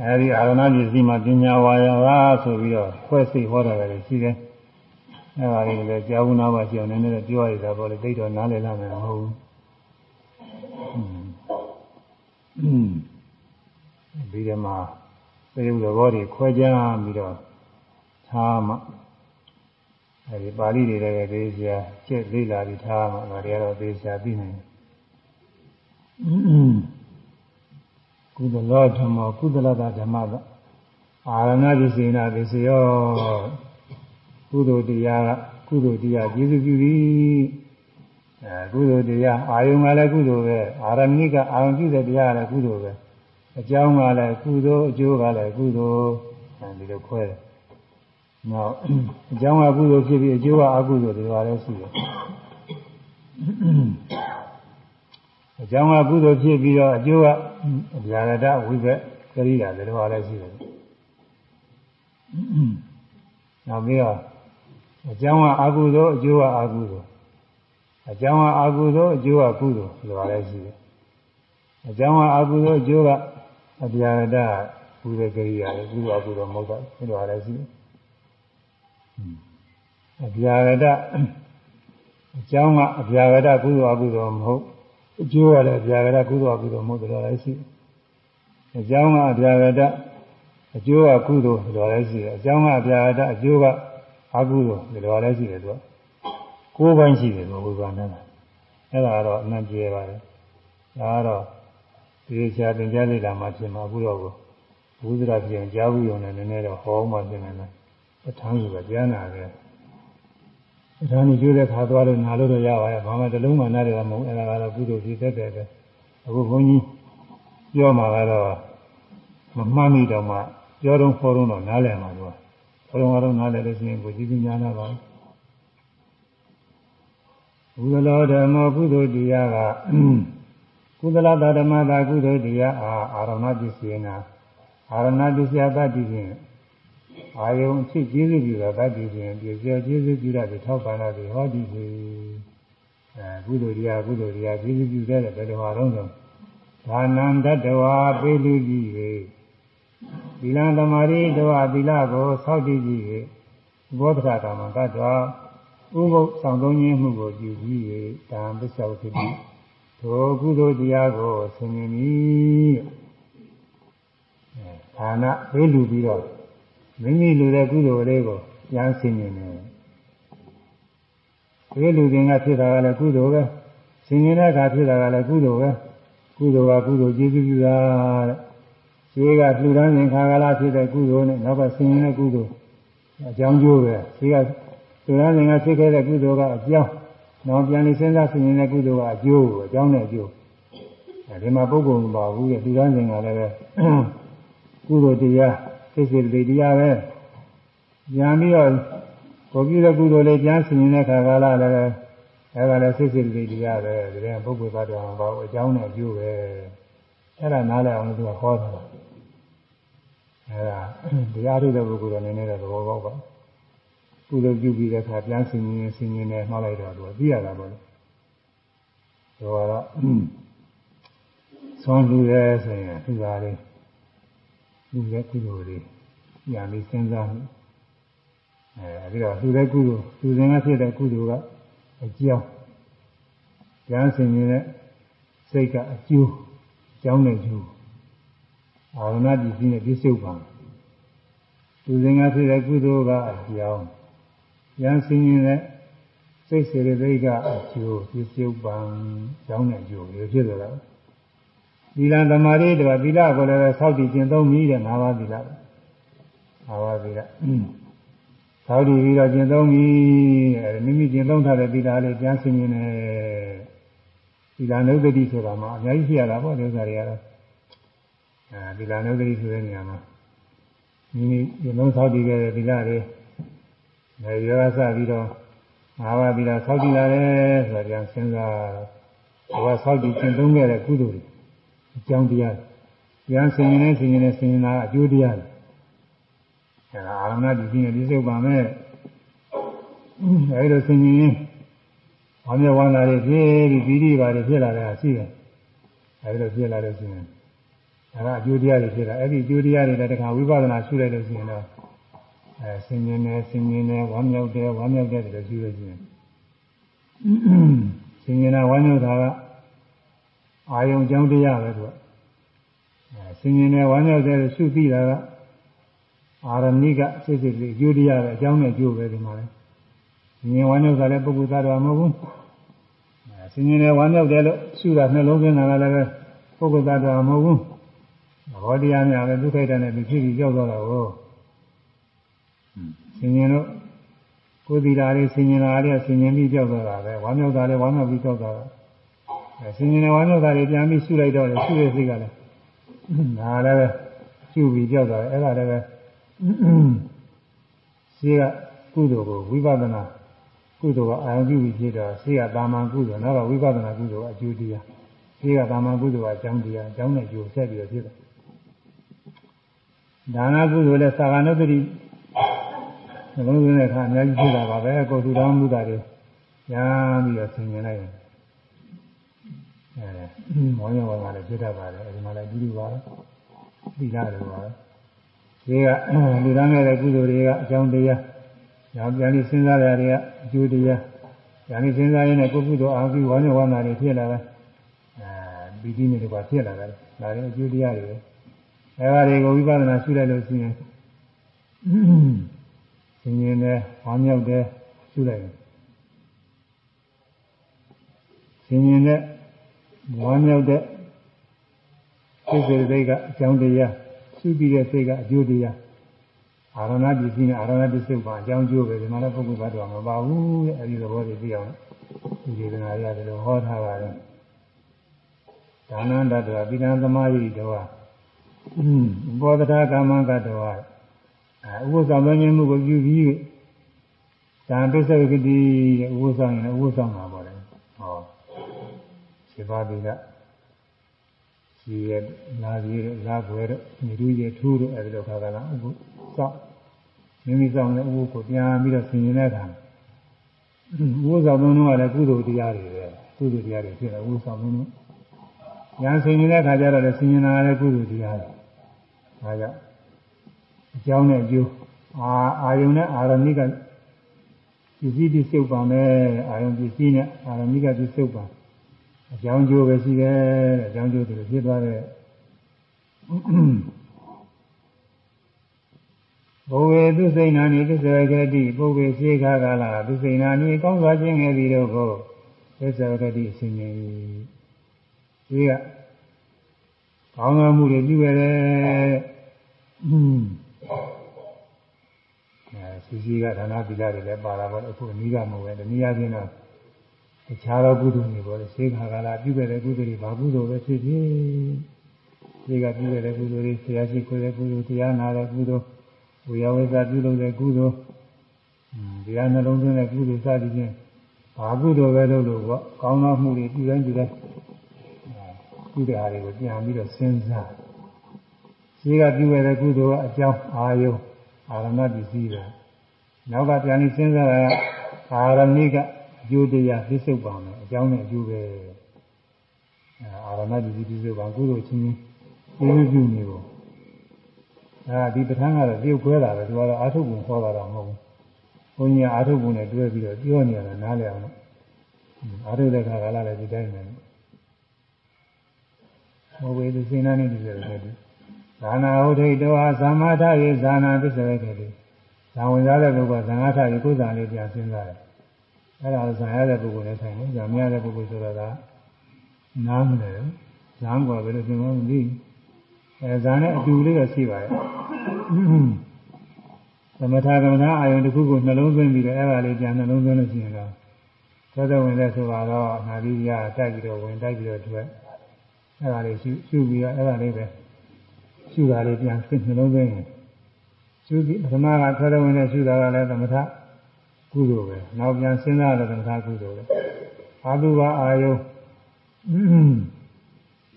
အဲဒီအာရဏပစ္စည်းမှာပညာဝါယာပါဆိုပြီးတော့ဖွဲ့စိတ်ဟောတာလည်းရှိတယ်အဲဒါလေးလည်းကြာဘူးနာပါရှိအောင်နည်းနည်းပြောရတာပေါ့လေသိတော့နားလည်လာမယ်မဟုတ်ဘူးဒီထဲမှာသေယုသဘောတွေခွဲခြားပြီးတော့ထားမှအဲဒီပါဠိတွေလည်းသေချာကျက်လေးလာပြီးထားမှဒါတွေကတော့သေချာသိနိုင်တယ် ကုသလဓမ္မကုသလတာဓမ္မကအာရဏပစ္စေနာပစ္စယောကုသိုလ်တရားကကုသိုလ်တရားကျေစုပြုသည်အဲကုသိုလ်တရားအာယုံကလည်းကုသိုလ်ပဲအာရမိကအာယုံပြုတဲ့တရားကလည်းကုသိုလ်ပဲအကြောင်းကလည်းကုသိုလ်အကျိုးကလည်းကုသိုလ်အဲဒီလိုခွဲတယ်နောက်အကြောင်းကကုသိုလ်ဖြစ်ပြီးအကျိုးကအကုသိုလ်တွေကလည်းရှိတယ် အကြောင်းကကုသိုလ်ဖြစ်ပြီးတော့အကျိုးကဗျာရတဝိဘက်ကရိယာတွေတော့လည်းရှိတယ်နောက်ပြီးတော့အကြောင်းကအကုသိုလ်အကျိုးကအကုသိုလ်အကြောင်းကအကုသိုလ်အကျိုးကကုသိုလ်ဆိုတာလည်းရှိတယ်အကြောင်းကအကုသိုလ်အကျိုးကအပြာဒကုသိုလ်ကြရိယာလေကုသိုလ်အကုသိုလ်မဟုတ်တော့ဒီလိုလည်းရှိအပြာဒအကြောင်းကအပြာဒကုသိုလ်အကုသိုလ်မဟုတ် အကျိုးကလည်းအပြာဒကုသိုလ်အကုသိုလ်မဟုတ်တယ်လည်းရှိအကြောင်းကအပြာဒအကျိုးကကုသိုလ်ဒီလိုလည်းရှိတယ်အကြောင်းကအပြာဒအကျိုးကအကုသိုလ်ဒီလိုလည်းရှိတယ်သူကကိုးပိုင်းရှိတယ်လို့ဘုရားနဲ့အဲ့ဒါကတော့အနံ့ကျေပါတယ်ဒါကတော့ဒီချာသင်ကြားလိုက်တာမှဖြစ်မှာအခုတော့ဘုရားပြန်ကြားဘူးရုံနဲ့နည်းနည်းတော့ဟောမှပြင်နေတယ်ပဋ္ဌာန်းကြီးကကြားနာတယ် ပဋ္ဌာန်းကြီးကျိုးတဲ့ခါသွားလို့နာလို့တော့ရပါရဲ့ဘာမှတလုံးမှနားတယ်မဟုတ်အဲ့ဒါကတော့ကုသိုလ်ဖြစ်တတ်တယ်ပဲအခုဘုန်းကြီးပြောမှာကတော့မမှန်မိတော့မှပြောတော့ခေါ်တော့နားလည်မှာတော့ခေါ်တော့နားလည်လို့ရှိရင်ကိုကြည့်ပြီးညာနာပါဘူးဘုရားဓမ္မကုသိုလ်တရားကကုသလသာဓမ္မသာကုသိုလ်တရားအာအာရဏပစ္စယေနာအာရဏပစ္စယတတ်တည်ခြင်း အာယုံအဖြစ်ကျေးဇူးပြုတာတတ်တည်ခြင်းပြည့်စုံကျေးဇူးပြုတာဒီထောက်ပံ့တာဒီဟောဒီဒီအဲကုသိုလ်တရားကုသိုလ်တရားကျေးဇူးပြုတဲ့ဘယ်လိုဟာတော့ဆိုဒါနံတတဝါပေလူကြီး၍သီလသမာဓိတဝါသီလကိုစောင့်တည်ကြည့်၍ဘောဓရာကမ္မတ္တဝါဥပုသ်ဆောင်သုံးခြင်းမှုကိုပြုပြီး၍ဒါပစ္စောဖြစ်ပြီးထိုကုသိုလ်တရားကိုဆင်ញင်ပြီးဌာနပေးလူပြီးတော့ မိမိလူတဲ့ကုသိုလ်လေးကိုညာဆင်မြင်တယ်။ဒီလူတင်ကဖြစ်တာကလည်းကုသိုလ်ပဲ။ဆင်မြင်တဲ့အခါဖြစ်တာကလည်းကုသိုလ်ပဲ။ကုသိုလ်ကကုသိုလ်ကျေးဇူးပြုတာတဲ့။ဆွေးကလှူဒန်းစဉ်ခါကာလဖြစ်တဲ့ကုသိုလ်နဲ့နောက်ကဆင်မြင်တဲ့ကုသိုလ်အကြောင်းကျိုးပဲ။ဆွေးကလှူဒန်းစဉ်ကဖြစ်ခဲ့တဲ့ကုသိုလ်ကအကြောင်းနောက်ပြန်လေးစဉ်းစားဆင်မြင်တဲ့ကုသိုလ်ကအကျိုးကိုအကြောင်းနဲ့အကျိုး။အဲဒီမှာပုဂ္ဂိုလ်မပါဘူးရဲ့လှူဒန်းစဉ်ကလည်းပဲကုသိုလ်တရား စိတ်စိတ်တရားပဲညာပြီးတော့ကိုပြုတဲ့ကုသိုလ်လေးပြန်ဆင်ခြင်တဲ့ခါကာလလည်းပဲအဲဒါလည်းစိတ်စိတ်တရားပဲဒီကပုဂ္ဂိုလ်သားတော်မပါဘူးအကြောင်းနဲ့အကျိုးပဲအဲ့ဒါနားလည်အောင်လို့သူကဟောတာအဲဒါတရားထုတ်တဲ့ပုဂ္ဂိုလ်ကနည်းနည်းတော့သဘောပေါက်ပါကုသိုလ်ပြုပြီးတဲ့အခါပြန်ဆင်ញင်ဆင်ញင်နဲ့မှောက်လိုက်တော့သူကသိရတာပေါ့လေ။ဒါကတော့သွန်လူရဲဆိုရင်သူပါလေ လူရဲကုသိုလ်တွေညာပြီးစဉ်းစားမှုအဲအဲဒီတော့လူရဲကုသိုလ်လူစဉ်ကဖြစ်တဲ့ကုသိုလ်ကအကျိုးပြန်ဆင်ញင်တဲ့စိတ်ကအကျိုးအကြောင်းနဲ့ကျိုးအာရဏပစ္စည်းနဲ့ပြစ္ဆုတ်ပါလူစဉ်ကဖြစ်တဲ့ကုသိုလ်ကအကြောင်းရန်စင်ရင်တဲ့စိတ်စေတသိက်ကအကျိုးပြစ္ဆုတ်ပံကြောင်းတဲ့အကျိုးရဖြစ်သွားတာ သီလသမာဓိတပါသီလကိုလည်းဆောက်တည်ကျင့်သုံးပြီးတဲ့၅ပါးသီလ၅ပါးသီလဆောက်တည်ပြီးတော့ကျင့်သုံးပြီးတဲ့မိမိကျင့်သုံးထားတဲ့သီလလေးကျမ်းစင်ရင်နဲ့သီလနုဒတိဆိုတာမှအများကြီးရှိရတာပေါ့ဒီဥစ္စာတွေကတော့အဲဒီသီလနုဒတိဆိုတဲ့နေရာမှာမိမိကျင့်သုံးဆောက်တည်ခဲ့တဲ့သီလတွေနေရောစပြီးတော့ငါးပါးပြီးတော့ဆောက်တည်လာတယ်ဆိုတော့ပြန်စဉ်းစားတော့ဆောက်တည်ကျင့်သုံးခဲ့တဲ့ကုသိုလ်တွေ အကြောင်းတရားဉာဏ်ဆင်ရင်နဲ့ဆင်ရင်နဲ့ဆင်ရင်တာအကျိုးတရားလေအဲဒါအာရမဏဒီကြီးနဲ့ဒီစုပ်ပါမဲ့အဲဒီလိုဆင်ရင်ဘာမြဝန္တာတွေဖြစ်ပြီးဒီဒီပါတယ်ဖြစ်လာတာရှိတယ်အဲဒီလိုဖြစ်လာတဲ့ဆင်ရင်ဒါကအကျိုးတရားတွေဖြစ်တာအဲဒီအကျိုးတရားတွေလည်းတခါဝိပဿနာရှုလိုက်လို့ရှိရင်တော့အဲဆင်ရင်နဲ့ဆင်ရင်နဲ့ဝမ်းမြောက်တယ်ဝမ်းမြောက်တယ်လို့ရှုလို့ရှိရင်ဆင်ရင်နဲ့ဝမ်းမြောက်တာက အာယုံကြောင့်တရားပဲသူကအဲဆင်ញင်တယ်ဝမ်းမြောက်တယ်လို့ရှုသိတာကအာရဏိကစိတ်စိတ်လေးအကျိုးတရားပဲအကြောင်းနဲ့အကျိုးပဲဒီမှာလဲဆင်ញင်ဝမ်းမြောက်တာလည်းပုဂ္ဂိုလ်သားတော်မဟုတ်ဘူးအဲဆင်ញင်တယ်ဝမ်းမြောက်တယ်လို့ရှုတာနှလုံးသွင်းတာကလည်းပုဂ္ဂိုလ်သားတော်မဟုတ်ဘူးဘောတရားများပဲဒုက္ခိတနဲ့ဖြစ်ပြီးကြောက်သွားတာကိုဆင်ញင်လို့ကိုယ်သီလာလေးဆင်ញင်လာလေးဆင်ញင်ပြီးကြောက်သွားတာပဲဝမ်းမြောက်တာလေးဝမ်းမြောက်ပြီးကြောက်သွားတာအဲ ဆင်ញင်တဲ့ဝမ်းမြောက်တာလေးပြန်ပြီးရှုလိုက်တော့လေရှုရစိတ်ကလည်းဒါလည်းပဲရှုပြီးကြောက်သွားတယ်အဲ့ဒါလည်းပဲရှိကကုသိုလ်ကိုဝိပဿနာကုသိုလ်ကအာရုံပြုပြီးဖြစ်တာရှိကတာမန်ကုသိုလ်နောက်ကဝိပဿနာကုသိုလ်ကအကျိုးတရားရှိကတာမန်ကုသိုလ်ကအကြောင်းတရားအကြောင်းနဲ့ကျိုးဆက်ပြီးတော့ဖြစ်တယ်ဒါနကုသိုလ်လည်းသာဂနုတ္တိနှလုံးသွင်းတဲ့အခါအများကြီးဖြစ်တာပါပဲကိုယ်ထူထောင်မှုတာတွေညာပြီးတော့ဆင်ញင်လိုက်ရင် အဲမောင်းရဝါကလည်းဖြစ်တတ်ပါတယ်အဲဒီမှာလည်းဒီလိုပါပဲသီလတွေပါပဲဒီကလူသားမဲ့တဲ့ကုသိုလ်တွေကအကြောင်းတရားညာပြန်ပြီးစဉ်းစားရတွေကအကျိုးတရားညာပြီးစဉ်းစားရင်းနဲ့ကိုယ်ကုသိုလ်အာဟုဝါညဝါနာတွေဖြစ်လာတယ်အဲပြီးပြီးနေတော့ဖြစ်လာတယ်ဒါလည်းအကျိုးတရားတွေပဲအဲဒါတွေကိုဝိပဿနာရှုလိုက်လို့ရှိရင်သင်ရင်နဲ့ဝါမြောက်တဲ့ရှုလိုက်ရင်သင်ရင်နဲ့ ဝါမြောက်တဲ့စိတ်စေစိတ်ကအကြောင်းတရားရှုပြီးတဲ့စိတ်ကအကျိုးတရားအာရဏပစ္စည်းနဲ့အာရဏပစ္စည်းပါအကြောင်းကျိုးပဲဒီမှာလည်းပုဂ္ဂိုလ်ဘတ်တော်မပါဘူးတဲ့အဲဒီသဘောတွေသိအောင်ဒီဒေသနာရတယ်လို့ဟောထားပါတယ်ဒါနန္တတောပိဏသမာယိတောဘောဓတာကာမကတောအဲဥပ္ပဆောင်သွင်းခြင်းမှုကိုပြုပြီးဒါပစ္စဝကတိဥပ္ပဆောင်ရင်ဥပ္ပဆောင်မှာပေါ့လေဟော ဒီပါတိကဒီရဲ့လာကြီးတို့လာခွဲတို့မြေတူရဲ့ထူးတို့အဲဒီလိုခါကလာဥပုစောက်မိမိစောက်နဲ့ဥပုကိုပြန်ပြီးတော့ဆင်ရင်တဲ့အခါဥပုစောက်သုံးလုံးကလည်းကုသိုလ်တရားတွေပဲကုသိုလ်တရားတွေဖြစ်တယ်ဥပုစောက်သုံးလုံးညာဆင်ရင်တဲ့အခါကျတော့လည်းဆင်ရင်တာလည်းကုသိုလ်တရားတွေဒါကြောင့်အကြောင်းနဲ့အကျိုးအာအာယုန်နဲ့အာရမိကပစ္စည်းပစ္စုပန်နဲ့အာယုန်ပစ္စည်းနဲ့အာရမိကပစ္စုပန် အကြောင်းကျိုးပဲရှိတယ်အကြောင်းကျိုးတွေဖြစ်သွားတဲ့ဘဝေသူစိဏ္ဏာနိသစ္စေကတိပုဗ္ဗေရှိခါကာလသူစိဏ္ဏာနိကောင်းစွာခြင်းငယ်ပြီးတော့ကိုသစ္စေကတိအစဉ်ကြီးဒီကကောင်းသောမှုတွေပြုရတယ်อืมအဲစီစီကဒါနသီလတွေလည်းပါတာပေါ့အခုအနည်းကမဟုတ်ပဲတနည်းအားဖြင့်တော့ တခြားသောကုသိုလ်တွေပေါ့လေရှေးခါကလာပြုခဲ့တဲ့ကုသိုလ်တွေဘာကုသိုလ်ပဲဖြစ်ဖြစ်ရှေးကပြုခဲ့တဲ့ကုသိုလ်တွေဆရာရှိခွေတဲ့ကုသိုလ်တရားနာတဲ့ကုသိုလ်ဝေယဝိဇ္ဇပြုလုပ်တဲ့ကုသိုလ်တရားနှလုံးသွင်းတဲ့ကုသိုလ်စသည်ဖြင့်ဘာကုသိုလ်ပဲလုပ်လို့ပေါ့ကောင်းသောမှုတွေပြုတိုင်းပြုတိုင်းကုသိုလ်အားတွေကိုပြန်ပြီးတော့စဉ်းစားရှိကပြုခဲ့တဲ့ကုသိုလ်ကအကြောင်းအာယုအာရမပစ္စည်းပဲနောက်ကပြန်ပြီးစဉ်းစားတာကအာရမိကအ ကျိုးတရားပြစ္ဆုတ်ပါမယ်အကြောင်းနဲ့အကျိုးပဲအာရမပစ္စည်းပြစ္ဆုတ်ပါကုသိုလ်ချင်းကျေးဇူးပြုနေဖို့အဲဒီပဋ္ဌာန်းကတော့ပြုတ်ခွဲတာပဲသူကတော့အာထုပ်ပုံခေါ်တာတော့မဟုတ်ဘူးဘုန်းကြီးကအာထုပ်ပုံနဲ့တွဲပြီးတော့ပြောနေရတာနားလည်အောင်လို့အာထုပ်တဲ့ခါကလည်းဒီတိုင်းပဲမဝေသူစိနာနေဒီလိုပဲဒီသာနာဟုတ်ထိတောဟာသမ္မာထယေဇာနာပစ္စဝေခေတိဇာဝင်စားတဲ့ပုဂ္ဂိုလ်ကဇံဃထယေကိုယ်ဇာလေးပြန်စဉ်းစားတယ် အဲ့ဒါဇံရတဲ့ပုဂ္ဂိုလ်နဲ့ဆိုင်တယ်ဇံမရတဲ့ပုဂ္ဂိုလ်ဆိုတော့ကနားမလဲဇံကဘယ်လိုသင်မှမသိအဲဇာနဲ့အတူလေးတော့ရှိပါတယ်သမထကမ္မထာအာယုန်တစ်ခုကိုနှလုံးသွင်းပြီးတော့အဲ့ဒါလေးပြန်နှလုံးသွင်းလို့ရှိရင်တော့သောသောဝင်တဲ့ဆိုတော့နာပြီးရတိုက်ပြီးတော့ဝင်တိုက်ပြီးတော့ထွက်အဲ့ဒါလေးရှုရှုပြီးတော့အဲ့ဒါလေးပဲရှုတာလေးပြန်ဖြစ်နှလုံးသွင်းရင်ရှုပြီးပထမကသောသောဝင်တဲ့ရှုတာကလည်းသမထ ကုသိုလ်ပဲနောက်ပြန်စဉ်းစားလို့သမထကုသိုလ်ပဲအာတုဘအာယုန်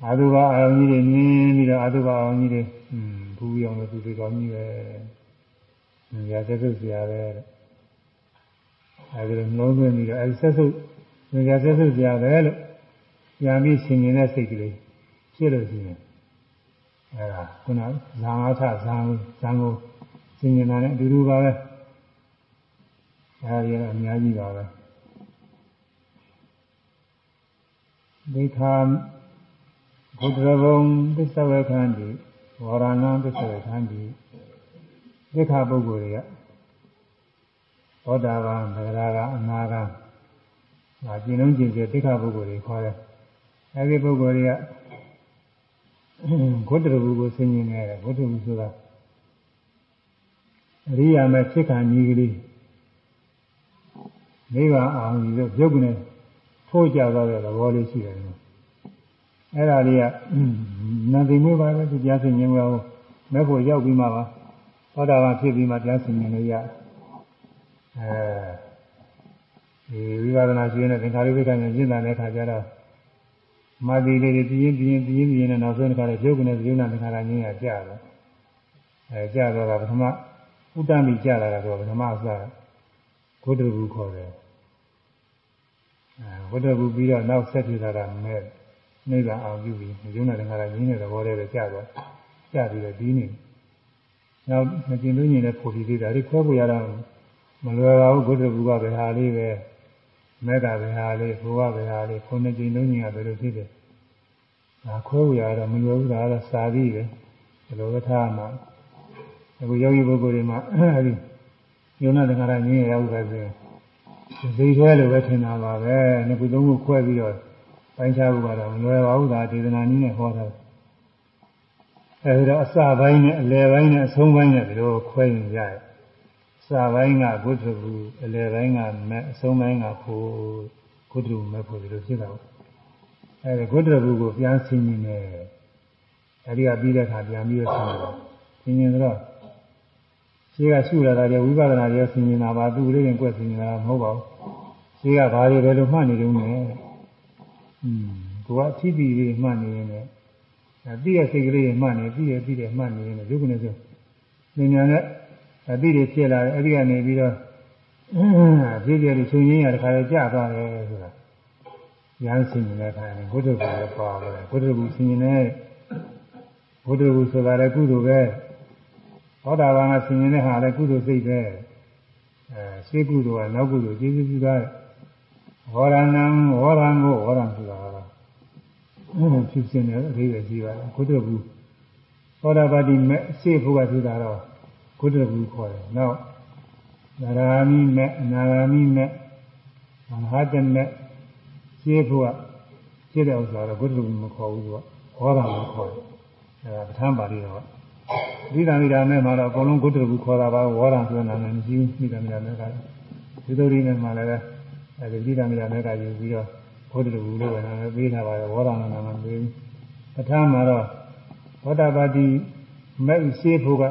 အာသုဘအာယုန်ကြီးတွေမြင်ပြီးတော့အာသုဘအာယုန်ကြီးတွေဟွန်းဘူးရောင်လို့သူတွေကောင်းကြီးပဲ။ညာဆက်စုပ်စရာပဲတဲ့။အဲဒီလိုနှလုံးသွင်းပြီးတော့အဲဒီဆက်စုပ်ညာဆက်စုပ်စရာပဲလို့ညာပြီးဆင်ញင်တဲ့စိတ်ကလေးဖြစ်လို့ရှိရင်အဲဒါခုနဇာငါထဇာဇာကိုဆင်ញင်တာနဲ့အတူတူပါပဲ။အဲ ဒီကတော့အများကြီးပါပဲ။ဒိဋ္ဌာဘုဒ္ဓဘုံသစ္စာဝေခန္တိဝရဏသစ္စာဝေခန္တိဒိဋ္ဌပုဂ္ဂိုလ်တွေကသောတာပန်သဂရာကအနာဂံဒါကျင့်လုံးကျင့်ကြဒိဋ္ဌပုဂ္ဂိုလ်တွေခေါ်တယ်အဲဒီပုဂ္ဂိုလ်တွေကဘုဒ္ဓဘုကိုဆင်ញင်နေတယ်ဘုဒ္ဓဘုဆိုတာအရိယာမဲ့ဖြစ်ခံကြီးကလေး နိဗ္ဗာန်အောင်ပြီးတော့ပြုတ်ကနေထိုးကြသွားတဲ့သဘောလေးရှိတယ်အဲ့ဒါလေးကနန္တိမွေးပါပဲသူကြားဆင်ခြင်းရောမဲ့ဖို့ရောက်ပြီးမှပါသောတာပန်ဖြစ်ပြီးမှကြားဆင်ခြင်းလို့ရအဲဒီဝိပဿနာရှိနေတဲ့သင်္ခါရုပ္ပကဉာဏ်ရှင်းတာတဲ့ခါကျတော့မာတိလေးတွေပြင်းပြင်းပြင်းပြင်းနဲ့နောက်ဆုံးတစ်ခါတော့ရုပ်ကနေပြုံးနာသင်္ခါရငင်းရကြတော့အဲကြတော့ကပထမဥတ္တမိကြတာကတော့ပထမအစ ဘုဒ္ဓဘုခေါ်တယ်အဲဘုဒ္ဓဘုပြီးတော့နောက်ဆက်ထူတာကမဲ့နိဗ္ဗာန်အောင်ပြုပြီးယုံနာတခါရရင်းတဲ့သဘောလေးပဲကြာသွားကြာပြီးတော့ပြီးနေနောက်မကျင်လို့ညင်တဲ့ဖို့ပြီးသေးတာဒီခွဲဖို့ရတော့မလွယ်ပါဘူးဘုဒ္ဓဘုရားပဲဟာလေးပဲမေတ္တာပဲဟာလေးဘုရားပဲဟာလေးခုနှစ်ကျင်လုံးညင်ကဘယ်လိုဖြစ်တယ်ဒါခွဲဖို့ရတော့မလွယ်ဘူးဒါကတော့စာပြီးပဲဘယ်လိုပဲထားမှာအခုယောဂီပုဂ္ဂိုလ်တွေမှာအဲဒီ ယုံနာတခါရရင်းရောက်ပဲဆိုရင်ဒီသွဲလိုပဲထင်တာပါပဲနှစ်ခုသုံးခုခွဲပြီးတော့ပိုင်းခြားဖို့ကတော့မလွယ်ပါဘူးဒါဒေသနာနည်းနဲ့ဟောတာအဲဒီတော့အစပိုင်းနဲ့အလယ်ပိုင်းနဲ့အဆုံးပိုင်းနဲ့ဒီလိုခွဲရင်ရတယ်အစပိုင်းကဂုတ္တဘူးအလယ်ပိုင်းကမဲ့အဆုံးပိုင်းကဖို့ဂုတ္တဘူးမဲ့ဖို့ဒီလိုဖြစ်တာပေါ့အဲဒီဂုတ္တဘူးကိုပြန်ဆင်းနေတယ်အဲဒီကပြီးတဲ့အခါပြန်ပြီးတော့ဆင်းနေတယ်ဆင်းနေတော့ ရှိကရှုလာတာလေဝိပဿနာရဲ့ဆင်ញင်တာပါသူလေးရင်ကွက်ဆင်ញင်တာမဟုတ်ပါဘူးရှိကဘာတွေပဲလို့မှတ်နေတုန်းနဲ့อืมကိုကအထီးတီလေးမှတ်နေရင်လည်းအတိရဲ့စိတ်ကလေးမှတ်နေပြီးရဲ့ပြီးတဲ့မှတ်နေရင်လည်းဒုက္ခနဲ့ဆိုဉာဏ်ဉာဏ်နဲ့အတိတွေဖြစ်လာတယ်အဲ့ဒီကနေပြီးတော့ပြည့်ပြည့်လေးချုပ်ရင်းရတခါလေကြာသွားတယ်ဆိုတာရဟန်းဆင်ញင်တဲ့အခါနဲ့ဘုဒ္ဓဘုရားပါပဲဘုဒ္ဓဘုဆင်ញင်တဲ့ဘုဒ္ဓဘုဆိုတာလည်းကုသိုလ်ပဲ သောတာပန်ကဆင်ញင်တဲ့ဟာလည်းကုသိုလ်စိတ်ပဲအဲရှေးကုသိုလ်ကနောက်ကုသိုလ်ကျေးဇူးပြုတာဟောရဏံဟောရံကိုဟောရံဆိုတာကတော့ဖြစ်စဉ်နဲ့အသေးပဲရှိပါတယ်ကုသိုလ်ဘူးသောတာပတိမဲ့ရှေးဖို့ကဖြစ်တာတော့ကုသိုလ်ဘူးခေါ်တယ်နောက်နာဂာမိမဲ့အနာဂာမိမဲ့မဟာတမဲ့ရှေးဖို့ကဖြစ်တဲ့ဥစ္စာတော့ကုသိုလ်ဘူးမခေါ်ဘူးသူကဟောရံကိုခေါ်တယ်အဲဒါပဋ္ဌာန်းပါဠိတော် ကဒီတမိတာမဲ့မှာတော့အကုန်လုံးဂုတ္တကူခေါ်တာပါဝေါရံဆိုတဲ့နာမည်မရှိဘူးဒီတမိတာမဲ့ကဒီလိုဒီနဲ့မှလည်းအဲဒီဒီတမိတာမဲ့ကယူပြီးတော့ဂုတ္တကူလို့ပဲနာမည်ပေးထားပါတယ်ဝေါရံနာမည်ပေးဘူးပဋ္ဌာန်းမှာတော့သောတာပတိမဲ့ရှိဖို့က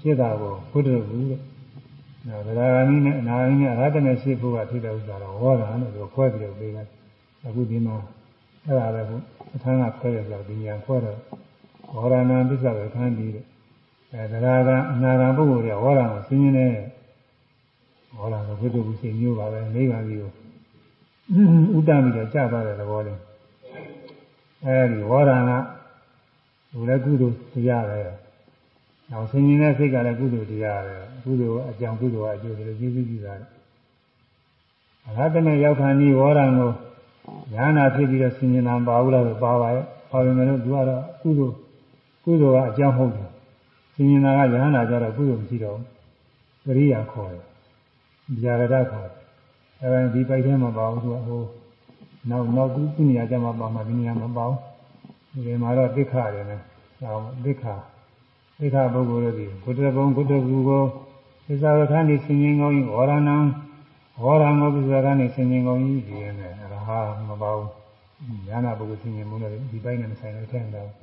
ဖြစ်တာကိုဂုတ္တကူလို့နော်ဗလာဂာမိနဲ့အနာဂိနဲ့အရဟတနဲ့ရှိဖို့ကဖြစ်တဲ့ဥစ္စာတော့ဝေါရံလို့ခွဲပြီးတော့ပေးတယ်အခုဒီမှာအဲ့ဒါပဲဘုပဋ္ဌာန်းကခွဲရဆိုတော့ဒီညာခွဲတော့ဝေါရဏသစ္စာပဲခံပြီးတယ် အဲတရားကအနာဂံပုဂ္ဂိုလ်တွေဟောတာကိုသိင်းနေဟောတာကဘုဒ္ဓဘုရားမျိုးပါပဲနိဗ္ဗာန်ကြီးကိုဥဒ္ဒမိတော့ကြာသွားတဲ့သဘောလေးအဲဒီဟောတာကဘုလည်းကုသိုလ်တရားပဲနောက်ဆင်ញင်တဲ့စိတ်ကလည်းကုသိုလ်တရားပဲကုသိုလ်အကြောင်းကုသိုလ်အကျိုးတွေကျေးဇူးပြုတာအရဟတမေရောက်ခါနီးဝေါရံကိုညာနာဖြစ်ပြီးတော့ဆင်ញင်တာပါဘူးလားဆိုပါပါရဲ့ပါပေမဲ့လို့သူကတော့ကုသိုလ်ကုသိုလ်ကအကြောင်းဟုတ်တယ် သင်္ညာကယဟနာကြတော့ကုသိုလ်မရှိတော့ဘူးကရိယာခေါ်တယ်ဗျာကရခေါ်တယ်အဲဒီပိုက်ထဲမှာပါဘူးသူကဟိုနောက်နောက်ကုနေရာကျမှပါမှာဒီနေရာမပါဘူးဒီမှာတော့တိခါတယ်နဲ့ဟောတိခါတိခါပုဂ္ဂိုလ်တို့ဒီဂုတ္တဘုံဂုတ္တကူကိုသစ္စာရခဏိစင်ရင်ကောင်းဝရဏံဝရဏောပိသရဏိစင်ရင်ကောင်းကြီးဒီနဲ့ရဟမပါဘူးညာနာပုဂ္ဂိုလ်စင်ရင်မှုလို့ဒီပိုင်းနဲ့မဆိုင်လို့ထင်တာဘူး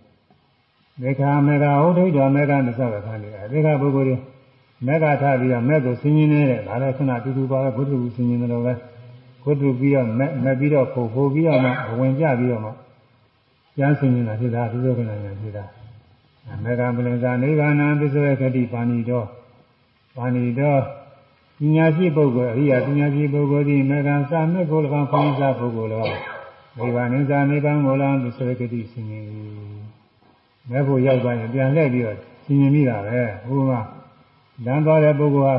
မေခာမေဃဟုတ်ထိတ်တော်မေဃမစပါခဏနေတာမေဃပုဂ္ဂိုလ်တွေမေဃထပြီးတော့မဲ့ကိုဆင်းရင်းနေတယ်ဒါလည်းခုနအတူတူပါပဲဘုဒ္ဓဘုဆင်းရင်းတယ်လို့ပဲဘုဒ္ဓပြီးတော့မဲ့မဲ့ပြီးတော့ဖို့ဖို့ပြီးတော့မှအဝင်ကြပြီးတော့မှကျမ်းဆင်းရင်းတာဖြစ်တာဒီလိုကနေဖြစ်တာမေဃပလင်္စာနိဗ္ဗာန်ပစ္စဝေခတိပါဏိတော်ပါဏိတော်ပညာရှိပုဂ္ဂိုလ်အရိယာပညာရှိပုဂ္ဂိုလ်ဒီမေဃစာမြတ်ကိုယ်၎င်းဖောင်းစားပုဂ္ဂိုလ်လောနိဗ္ဗာန်ဉာဏ်စာနိဗ္ဗာန်ကိုယ်၎င်းပစ္စဝေခတိဆင်းရင်း မဲ့ဖို့ရောက်သွားရင်ပြန်လှည့်ပြီးတော့ဆင်ញင်မိတာပဲဘုရားလမ်းသွားတဲ့ပုဂ္ဂိုလ်ဟာ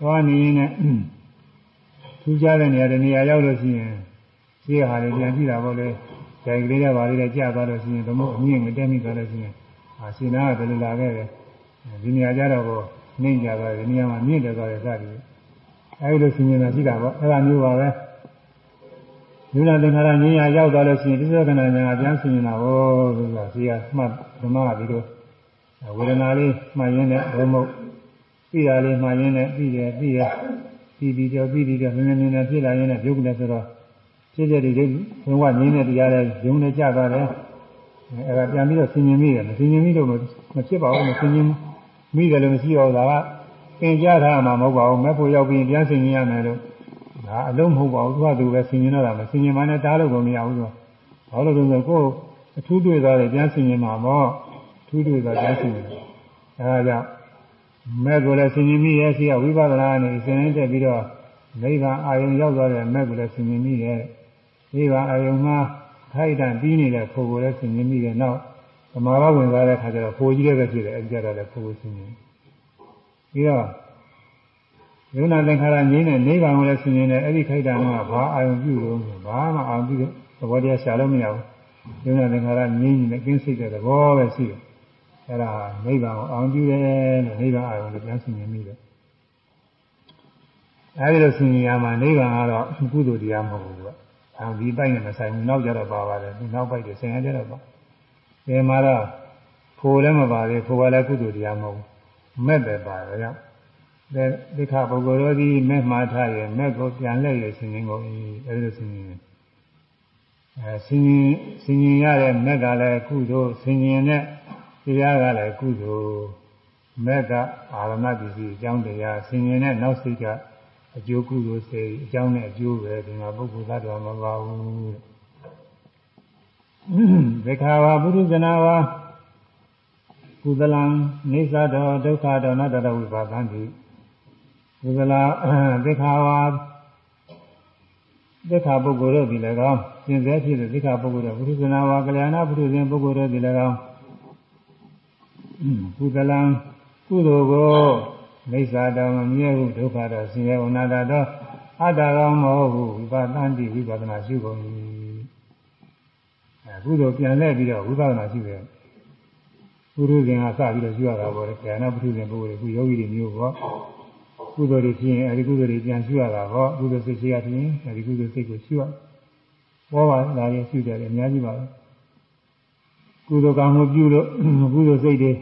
သွားနေရင်လည်းထူးခြားတဲ့နေရာတွေနေရာရောက်လို့ရှိရင်ရှိရဟာတွေပြန်ကြည့်တာပေါ့လေကြိုင်ကလေးကပါလေးနဲ့ကြာသွားလို့ရှိရင်သမုတ်အမြင့်မတက်မိသွားလို့ရှိရင်အာရှင်နာကဘယ်လိုလာခဲ့လဲဒီနေရာကြတော့ကိုနှိမ့်ကြသွားတယ်ဒီနေရာမှာမြင့်တယ်သွားတယ်စသည်အဲဒီလိုဆင်ញင်တာရှိတာပေါ့အဲဒါမျိုးပါပဲ ယုဏသင်္ခါရဉာဏ်ရရောက်သွားလို့ရှိရင်ဒီသက္ကနာဉာဏ်ကပြန်ဆင်ញင်တာဟောဆိုတာရှိရမှတ်ဓမ္မကဒီလိုဝေဒနာလေးမှတ်ရင်းနဲ့ဘုံမုတ်သိတာလေးမှရင်းနဲ့ပြီးတယ်ပြီးတယ်ပြီးပြီးတော့ပြီးပြီးတော့နည်းနည်းနည်းနည်းဖြစ်လာရင်းနဲ့ပြုတ်တယ်ဆိုတော့ဖြစ်တဲ့ဒီဘုံကငင်းတဲ့တရားလေးယုံနဲ့ကြသွားတယ်အဲဒါပြန်ပြီးတော့ဆင်ញင်မိတယ်မဆင်ញင်မိလို့မဖြစ်ပါဘူးမဆင်ញင်မိတယ်လို့မရှိတော့ဒါကသင်ကြားထားမှာမဟုတ်ပါဘူးမဲ့ဖို့ရောက်ပြီးပြန်ဆင်ញင်ရမယ်လို့ ဒါအလုံးမဟုတ်ပါဘူးသူကသူပဲဆင်ခြင်တော့တာပဲဆင်ခြင်မှလည်းတားလို့ကိုမရဘူးဆိုဘာလို့လဲဆိုကိုယ်အထူးတွေ့သားတယ်ပြန်ဆင်ခြင်မှာပေါ့ထူးတွေ့သားပြန်ဆင်ခြင်အဲဒါကြောင့်မဲ့ကိုလည်းဆင်ခြင်မိရဲ့ရှိကဝိပဿနာနဲ့ဆင်ခြင်တက်ပြီးတော့နိဗ္ဗာန်အာရုံရောက်သွားတဲ့မဲ့ကိုလည်းဆင်ခြင်မိရဲ့နိဗ္ဗာန်အာရုံမှာထိုက်တန်ပြီးနေတဲ့ခိုးကိုလည်းဆင်ခြင်မိတယ်နောက်သမာဓိဝင်သွားတဲ့ခါကျတော့ခိုးကြီးလည်းပဲဖြစ်တယ်အဲဒီကြတာလည်းခိုးကိုဆင်ခြင်ပြီးတော့ ယုံနာသင်္ခါရငြိမ်းတဲ့နိဗ္ဗာန်ကိုလည်းဆင်ခြင်တဲ့အဲ့ဒီခိုက်တာကဘာအာရုံပြုလို့ဘာမှအာရုံပြုတဲ့သဘောတရားရှာလို့မရဘူးယုံနာသင်္ခါရငြိမ်းနေတဲ့ကင်းစိတ်တဲ့သဘောပဲရှိတယ်အဲ့ဒါနိဗ္ဗာန်ကိုအာရုံပြုတယ်လို့နိဗ္ဗာန်အာရုံကိုပြန်ဆင်ခြင်မိတယ်အဲဒီလိုဆင်ခြင်ရမှာနိဗ္ဗာန်ကတော့ကုသိုလ်တရားမဟုတ်ဘူးကအဲဒီပိုက်နဲ့မဆိုင်ဘူးနောက်ကြတော့ပါပါတယ်ဒီနောက်ပိုက်တွေဆင်ရကြတော့ပါဒီမှာတော့ဖိုလ်လည်းမပါသေးဖိုလ်ကလည်းကုသိုလ်တရားမဟုတ်ဘူးမဲ့တယ်ပါတော့ ဒိဋ္ဌပုဂ္ဂိုလ်တို့ဒီမဲ့မှားထားရင်မဲ့ကိုပြန်လဲရဆင်ခြင်းကိုအဲဒီလိုဆင်ခြင်းအဲဆင်ခြင်းဆင်ခြင်းရတဲ့မဲ့ကလည်းကုသိုလ်ဆင်ခြင်းနဲ့တရားကလည်းကုသိုလ်မဲ့ကအာရမပစ္စည်းအကြောင်းတရားဆင်ခြင်းနဲ့နောက်စိတ်ကအကျိုးကုသိုလ်စေအကြောင်းနဲ့အကျိုးပဲဒီမှာပုဂ္ဂိုလ်သတ္တဝါမပါဘူးဒိဋ္ဌဝါပုရိသနာဝါကုသလံနေသတော်ဒုက္ခတော်နတ္တဝိပါဒံတိ ကုသလာဒေခါဝဒေခါပုဂ္ဂိုလ်တို့ဒီလည်းကောင်းသင်္စေဖြစ်တဲ့ဒေခါပုဂ္ဂိုလ်တို့ပုရုဇနာဝကလျာဏပုရုဇဉ်ပုဂ္ဂိုလ်တို့ဒီလည်းကောင်းကုသလံကုသိုလ်ကိုမိစ္ဆာတော်မမြဲဘူးဒုက္ခတော့ဆင်းရဲဝနာတာတော့အတ္တကောင်းမဟုတ်ဘူးဝိပါဒတိဝိပဿနာရှုကုန်၏အခုတော့ပြန်လဲပြီးတော့ဝိပဿနာရှုတယ်ပုရုဇဉ်ကစပြီးတော့ရှုရတာပေါ့လေခန္ဓာပုရုဇဉ်ပုဂ္ဂိုလ်တွေခုယောဂီတွေမျိုးပေါ့ ကုသိုလ်တွေဖြစ်ရင်အဲဒီကုသိုလ်တွေပြန်ရှုရတာပေါ့ကုသိုလ်စိတ်ရှိရဖြစ်ရင်အဲဒီကုသိုလ်စိတ်ကိုရှုရပေါ်ပါလာရင်ရှုတယ်အများကြီးပါပဲကုသိုလ်ကံကိုပြုလို့ကုသိုလ်စိတ်တွေ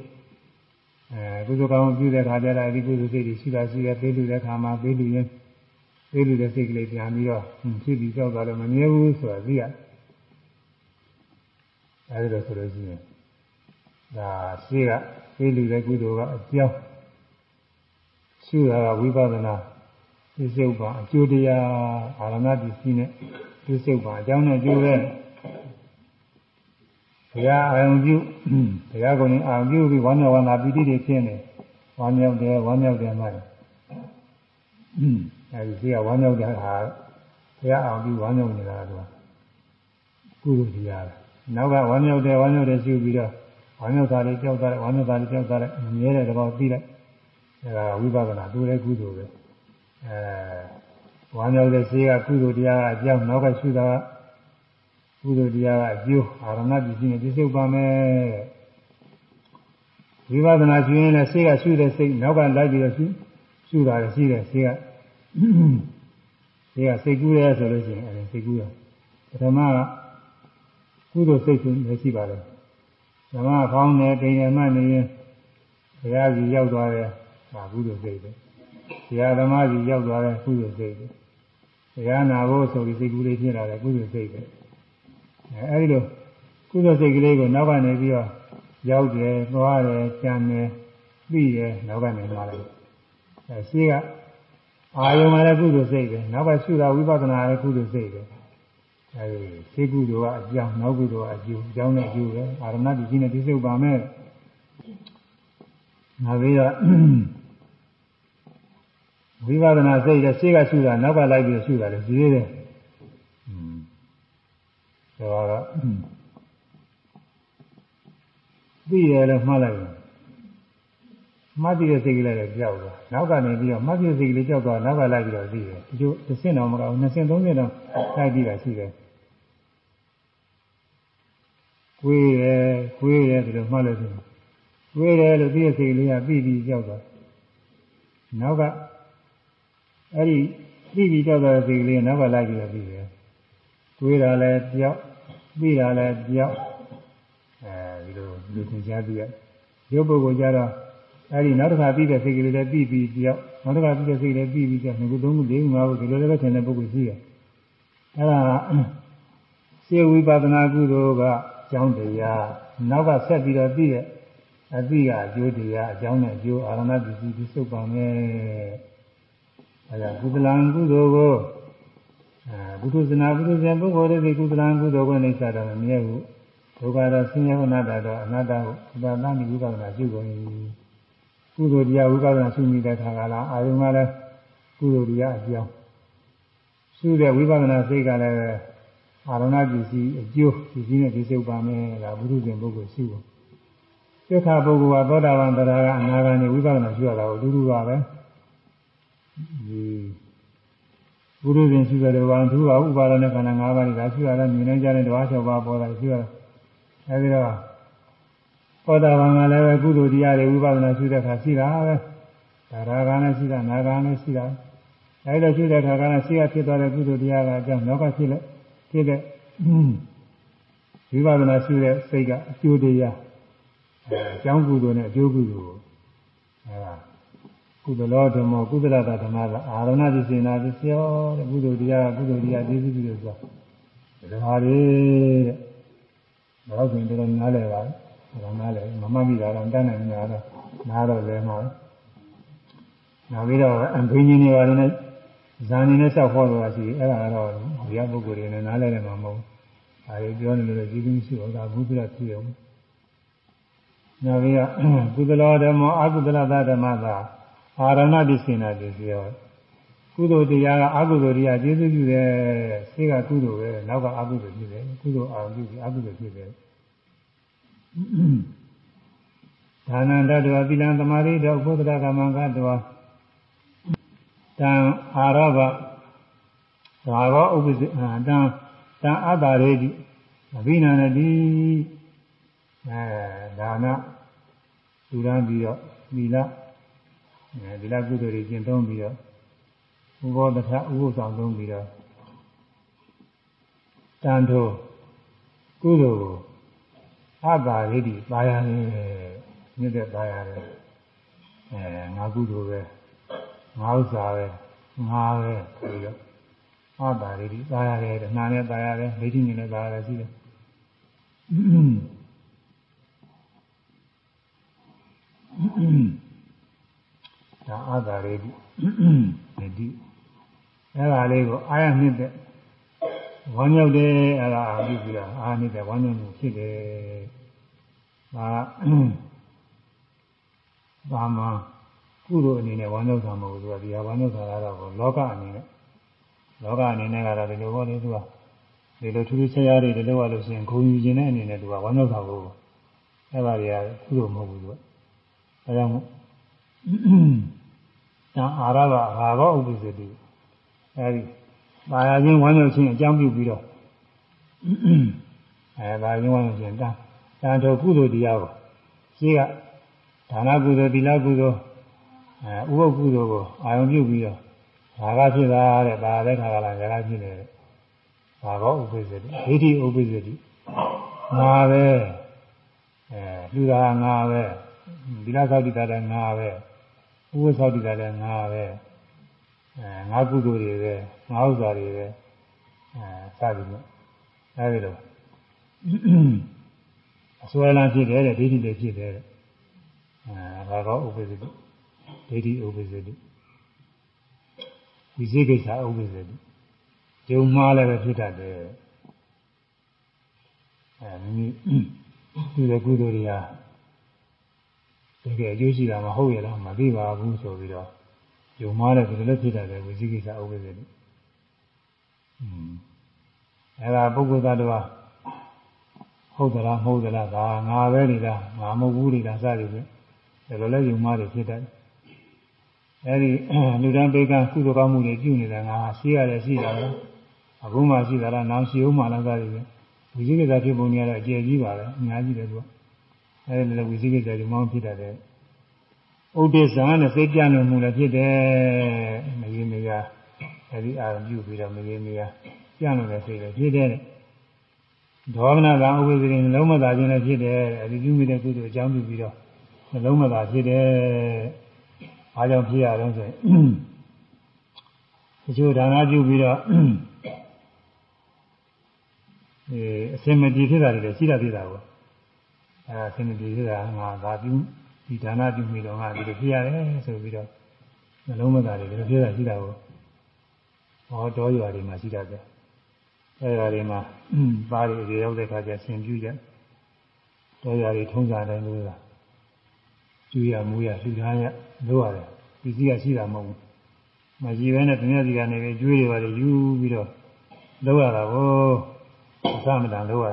အဲကုသိုလ်ကောင်းပြုတဲ့ခါကျတော့ဒီကုသိုလ်စိတ်တွေရှိတာရှိတယ်ပေးလူတဲ့ခါမှာပေးလူရင်ပေးလူတဲ့စိတ်ကလေးပြန်ပြီးတော့ဖြစ်ပြီးကြောက်သွားလို့မမြဲဘူးဆိုတာသိရအဲဒီတော့ဆိုလို့ရှိရင်ဒါရှိကပေးလူတဲ့ကုသိုလ်ကအကြောင်း ရှိတာကဝိပဿနာဒီစုပ်ပါအကျိုးတရားအာရဏတည်ရှိနဲ့ဒီစုပ်ပါအကြောင်းနဲ့ကျိုးတဲ့ဘုရားအာယုံပြုဘုရားကိုယ်နဲ့အာယုံပြုပြီးဝမ်းမြောက်ဝမ်းသာပီတိတွေဖြစ်နေဝမ်းမြောက်တယ်ဝမ်းမြောက်တယ်မှအဲဒီဒီကဝမ်းမြောက်တဲ့ဟာဘုရားအာယုံပြုဝမ်းမြောက်နေတာကကုသိုလ်တရားပဲနောက်ကဝမ်းမြောက်တယ်ဝမ်းမြောက်တယ်ပြုပြီးတော့ဝမ်းမြောက်တာလေးကြောက်တာလေးဝမ်းမြောက်တာလေးကြောက်တာလေးမြဲတဲ့သဘောသိလိုက် အဲဒါဝိပဿနာတူတဲ့ကုသိုလ်ပဲအဲဝမ်းမြောက်တဲ့ရှိကကုသိုလ်တရားကအကြောင်းနောက်ကရှုတာကကုသိုလ်တရားကအကျိုးအာရဏပစ္စည်းနဲ့ပြည့်စုံပါမယ်ဝိပဿနာရှင်ရင်လည်းစိတ်ကရှုတဲ့စိတ်နောက်ကလိုက်ပြီးတော့ရှုရှုတာလည်းရှိတယ်စိတ်ကစိတ်ကစိတ်ကူးရဲဆိုလို့ရှိရင်အဲဒီစိတ်ကူးရပထမကကုသိုလ်စိတ်ဆိုလည်းရှိပါလေဓမ္မဖောင်းနေပိန်ရမှနေရင်ဘုရားကြီးရောက်သွားတယ် ဒါကုသိုလ်စိတ်ပဲဘုရားသမားကြီးရောက်သွားတယ်ကုသိုလ်စိတ်ပဲဘုရားနာဖို့ဆိုပြီးစိတ်ကူးလေးဖြစ်လာတယ်ကုသိုလ်စိတ်ပဲအဲဒီလိုကုသိုလ်စိတ်ကလေးကိုနောက်ကနေပြီးတော့ရောက်တယ်၊သွားတယ်၊ကြံတယ်၊ပြီးတယ်နောက်ကနေသွားတယ်။အဲရှိကအာယုံမှာလည်းကုသိုလ်စိတ်ပဲနောက်ကရှုတာဝိပဿနာလည်းကုသိုလ်စိတ်ပဲအဲဒီရှိကုသိုလ်ကအကြောင်းနောက်ကုသိုလ်ကအကျိုးအကြောင်းနဲ့အကျိုးပဲအာရဏတည်ကြီးနဲ့ပြည့်စုံပါမယ်။နောက်ပြီးတော့ ဝိပဿနာစိတ်လည်းရှိကရှုတာနောက်ကလိုက်ပြီးရှုတာလည်းရှိသေးတယ်။ဒါကတော့ပြီးတယ်လို့မှတ်လိုက်ရင်မှတ်ပြီးတဲ့စိတ်ကလေးလည်းကြောက်သွားနောက်ကနေပြီးတော့မှတ်ပြီးတဲ့စိတ်ကလေးကြောက်သွားနောက်ကလိုက်ပြီးတော့ပြီးတယ်ဒီလိုတစ်ဆင့်တော့မကောင်းနှစ်ဆင့်သုံးဆင့်တော့လိုက်ပြီးတာရှိတယ်ဝေးတယ်ဝေးတယ်ဒီလိုမှတ်လို့ရှိရင်ဝေးတယ်လို့ပြီးတဲ့စိတ်ကလေးကပြီးပြီးကြောက်သွားနောက်က အဲ့ဒီပြီးပြီးကြောက်သွားတဲ့စိတ်ကလေးကနောက်ကလိုက်ပြီးတော့ပြီးတယ်တွေးတာလည်းပြောက်ပြီးတာလည်းပြောက်အဲဒီလိုလူသင်ကြားပြီးရရုပ်ပုဂ္ဂိုလ်ကြတော့အဲဒီနောက်တစ်ခါပြီးတဲ့စိတ်ကလေးလည်းပြီးပြီးပြောက်နောက်တစ်ခါပြီးတဲ့စိတ်လည်းပြီးပြီးပြောက်ငါကသုံးခုလေးခုငါးခုဒီလိုလည်းပဲထင်တဲ့ပုဂ္ဂိုလ်ရှိတယ်အဲဒါစေဝိပဿနာကုသိုလ်ကကျောင်းတရားနောက်ကဆက်ပြီးတော့ပြီးတဲ့အသိကအကျိုးတရားအကြောင်းနဲ့အကျိုးအာရဏပစ္စည်းဒီစုပ်ပါမယ် အဲဒါကုသလံကုသိုလ်ကိုအဲဘုသူဇနာဘုသူဇဉ်ပုဂ္ဂိုလ်တွေကုသလံကုသိုလ်ကိုနေစားတော့မမြဲဘူးဒုက္ခတော့ဆင်းရဲဝနာတာတော့အနတ္တကိုဘာသာနိဝိပဿနာရှုကုန်၏ကုသိုလ်တရားဝိပဿနာရှုမိတဲ့ခါကလာအာယုံကလည်းကုသိုလ်တရားအကြောင်းရှုတဲ့ဝိပဿနာစိတ်ကလည်းအာရဏပစ္စည်းအကျိုးပစ္စည်းနဲ့ပြည့်စုံပါမယ်ဒါဘုရုရှင်ပုဂ္ဂိုလ်ရှိဖို့သိက္ခာပုဂ္ဂိုလ်ကသောတာပန်တရားကအနာဂါနေဝိပဿနာရှိရတာကိုအတူတူပါပဲ ဒီဘုရုရှင်ရှိတဲ့ဘာသူကဥပါဒနဲ့ခန္ဓာ၅ပါးတွေဒါရှိရတာမြင်နိုင်ကြတဲ့ဓဝါ၆ပါးပေါ်တာရှိရတာအဲဒီတော့သောတာပန်ကလည်းပဲကုသိုလ်တရားတွေဝိပဿနာရှိတဲ့အခါရှိတာပဲဒါရာဂနဲ့ရှိတာနာဂနဲ့ရှိတာအဲဒီလိုရှိတဲ့အခါကလည်းရှိရဖြစ်သွားတဲ့ကုသိုလ်တရားကအကြောင်းလောကဖြစ်လက်ဖြစ်တဲ့ဝိပဿနာရှိတဲ့စိတ်ကအကျိုးတရားအဲအကြောင်းကုသိုလ်နဲ့အကျိုးကုသိုလ်ကိုအဲဒါ ကုသလောဓမ္မကုသလတာဓမ္မကအာရဏပစ္စေနာပစ္စယောတဲ့ကုသိုလ်တရားကုသိုလ်တရားကျေးဇူးပြုလို့ဆိုတာဒါတွေတဲ့တော့ဆိုရင်တော်နားလဲပါဒါနားလဲမမှတ်မိတာတော့တန်းနိုင်နေတာတော့နားတော့လဲမှာနောက်ပြီးတော့အဘိညာဉ်တွေပါလည်းဇာနေနဲ့ဆောက်ခေါ်တော့ရှိအဲ့ဒါကတော့ဒီပုဂ္ဂိုလ်တွေနဲ့နားလဲတယ်မှာမဟုတ်ဘူး။ဒါတွေပြောနေလို့ကြည့်ပြီးရှိတော့ဒါဘုဒ္ဓရဖြစ်အောင်။နောက်ပြီးတော့ကုသလောဓမ္မအကုသလသဓမ္မသာ အာရဏတိစေနာတိပြောကုသိုလ်တရားကအကုသိုလ်တရားကျေးဇူးပြုတယ်။ရှိကကုသိုလ်ပဲနောက်ကအကုသိုလ်ဖြစ်တယ်။ကုသိုလ်အာရုံပြုပြီးအကုသိုလ်ဖြစ်တယ်။ဒါနန္တတောသီလံသမာဓိတောဘုဒ္ဓကမ္မံကတောတံအာရဘသာရောဥပ္ပဇတံတံအတ္တရေတိအဘိနန္တိအဲဒါနလူရန်ပြီးတော့သီလ အဲဒီလကုသိုလ်တွေကျင့်သုံးပြီးတော့ဥဘောတထဥပုသ္ဆောင်သုံးပြီးတော့တန်ထိုကုသိုလ်ကိုအတ္တရေတိပါရတယ်မြစ်တဲ့ပါရတယ်အဲငါကုသိုလ်ပဲငါဥစ္စာပဲငါပဲပြီးတော့အာတာရီဒီသာရတယ်တဏှာနဲ့သာရတယ်ဒိဋ္ဌိနဲ့သာရတယ်ရှိတယ် ဒါအာတာရီဒီဒီအဲ့ဒါလေးကိုအာရနှစ်တဲ့ဝမ်းမြောက်တယ်အဲ့ဒါအာပြီးပြီးတော့အာနှစ်တဲ့ဝမ်းမြောက်မှုဖြစ်တယ်ဒါဘာမှကုသိုလ်အနေနဲ့ဝမ်းမြောက်တာမဟုတ်ဘူးသူကဒီဟာဝမ်းမြောက်တာကတော့လောကအနေနဲ့လောကအနေနဲ့ကတော့ဒီလိုပေါ့လေသူကဒီလိုထူးထူးခြားခြားတွေဒီလိုရလို့ရှိရင်ဂုဏ်ယူခြင်းတဲ့အနေနဲ့သူကဝမ်းမြောက်တာကိုအဲ့ပါတွေကကုသိုလ်မဟုတ်ဘူးသူကဒါကြောင့် မို့တံအာရဘအာဘောဥပ္ပဇ္ဇတိအဲဒီပါရခြင်းဝမ်းမြောက်ခြင်းအကြောင်းပြုပြီးတော့အဲပါရခြင်းဝမ်းမြောက်ခြင်းတံတံတော်ကုသိုလ်တရားကိုရှိကဒါနကုသိုလ်သီလကုသိုလ်အဲဥပုပ်ကုသိုလ်ကိုအာရုံပြုပြီးတော့ဒါကဖြစ်တာတဲ့ဒါလည်းခါကလာဒါကဖြစ်တယ်ဒါကောဥပ္ပဇ္ဇတိဒိဋ္ဌိဥပ္ပဇ္ဇတိငါပဲအဲလူသာငါပဲဒီလားသောတိတာလည်းငါပဲ ဥပ္ပသောတိတာလည်းငါပဲအဲငါကုသိုလ်တွေပဲငါဥစ္စာတွေပဲအဲစသည်ဖြင့်အဲဒီလိုအစွဲလန်းဖြစ်တယ်တဲ့ဒိဋ္ဌိတွေဖြစ်တယ်တဲ့အဲဒါကောဥပ္ပဇ္ဇတိဒိဋ္ဌိဥပ္ပဇ္ဇတိဝိသေကိစ္စဥပ္ပဇ္ဇတိဂျုံမှားလည်းပဲဖြစ်တတ်တယ်အဲမိမိဒီလိုကုသိုလ်တွေဟာ တကယ်အကျိုးရှိတာမဟုတ်ရလားမသိပါဘူးဆိုပြီးတော့ဂျုံမှားလည်းဒီလိုလည်းဖြစ်တတ်တယ်ဝိသေကိစ္စဥပ္ပဇ္ဇတိอืมအဲဒါပုဂ္ဂိုလ်သားတော်ဟုတ်သလားမဟုတ်သလားဒါငါပဲနေလားငါမဟုတ်ဘူးနေလားစသည်ဖြင့်ဒါလိုလည်းယုံမှားတယ်ဖြစ်တတ်တယ်အဲဒီလူတန်းပေကံကုသိုလ်ကောင်းမှုတွေပြုနေတာငါရှိရတယ်ရှိတာပဲအခုမှရှိတာလားနောင်ရှိအောင်မှလည်းသားတွေပဲဝိသိကိစ္စဖြစ်ပုံတွေကတော့အကျယ်ကြီးပါပဲအများကြီးတယ်သူက အဲဒီလည်းဝိသိကိစ္စဒီမောင်းဖြစ်တတ်တယ်ဥဒိစ္စံနဲ့စိတ်ပြန့်လို့မှုလည်းဖြစ်တယ်မရင်းမရအဲဒီအာရုံပြုပြီးတော့မရင်းမရပြန့်လို့လည်းစိတ်လည်းဖြစ်တယ်ဒေါမနကံဥပ္ပဇ္ဇိလုံးမသာခြင်းလည်းဖြစ်တယ်အဲဒီပြုမိတဲ့ကုသိုလ်အကြောင်းပြုပြီးတော့လုံးမသာဖြစ်တယ်။အားကြောင့်ဖြစ်ရတော့ဆိုရင်တချို့ဒါနပြုပြီးတော့အဲအစင်မပြေဖြစ်တာတွေလည်းရှိတာဖြစ်တာကို အဲအစင်မပြေဖြစ်တာငါဒါပြုဒီဒါနပြုမိတော့ငါဒီလိုဖြစ်ရတယ်ဆိုပြီးတော့နှလုံးမသားတွေလည်းဖြစ်တာရှိတာကိုဟောတော်ရွာတွေမှာရှိတာကြအဲရွာတွေမှာပါးတွေရောက်တဲ့ခါကျဆင်ပြုကြတော်ရွာတွေထုံးစားတိုင်းလို့လားကျွေးရမူးရလှူထားရလို့ရတယ်ဒီစီကရှိတာမဟုတ်ဘူးမရှိဘဲနဲ့တနည်းစီကနေပဲကျွေးတွေပါလေယူပြီးတော့လောက်ရတာကိုအသမတန်လို့ရ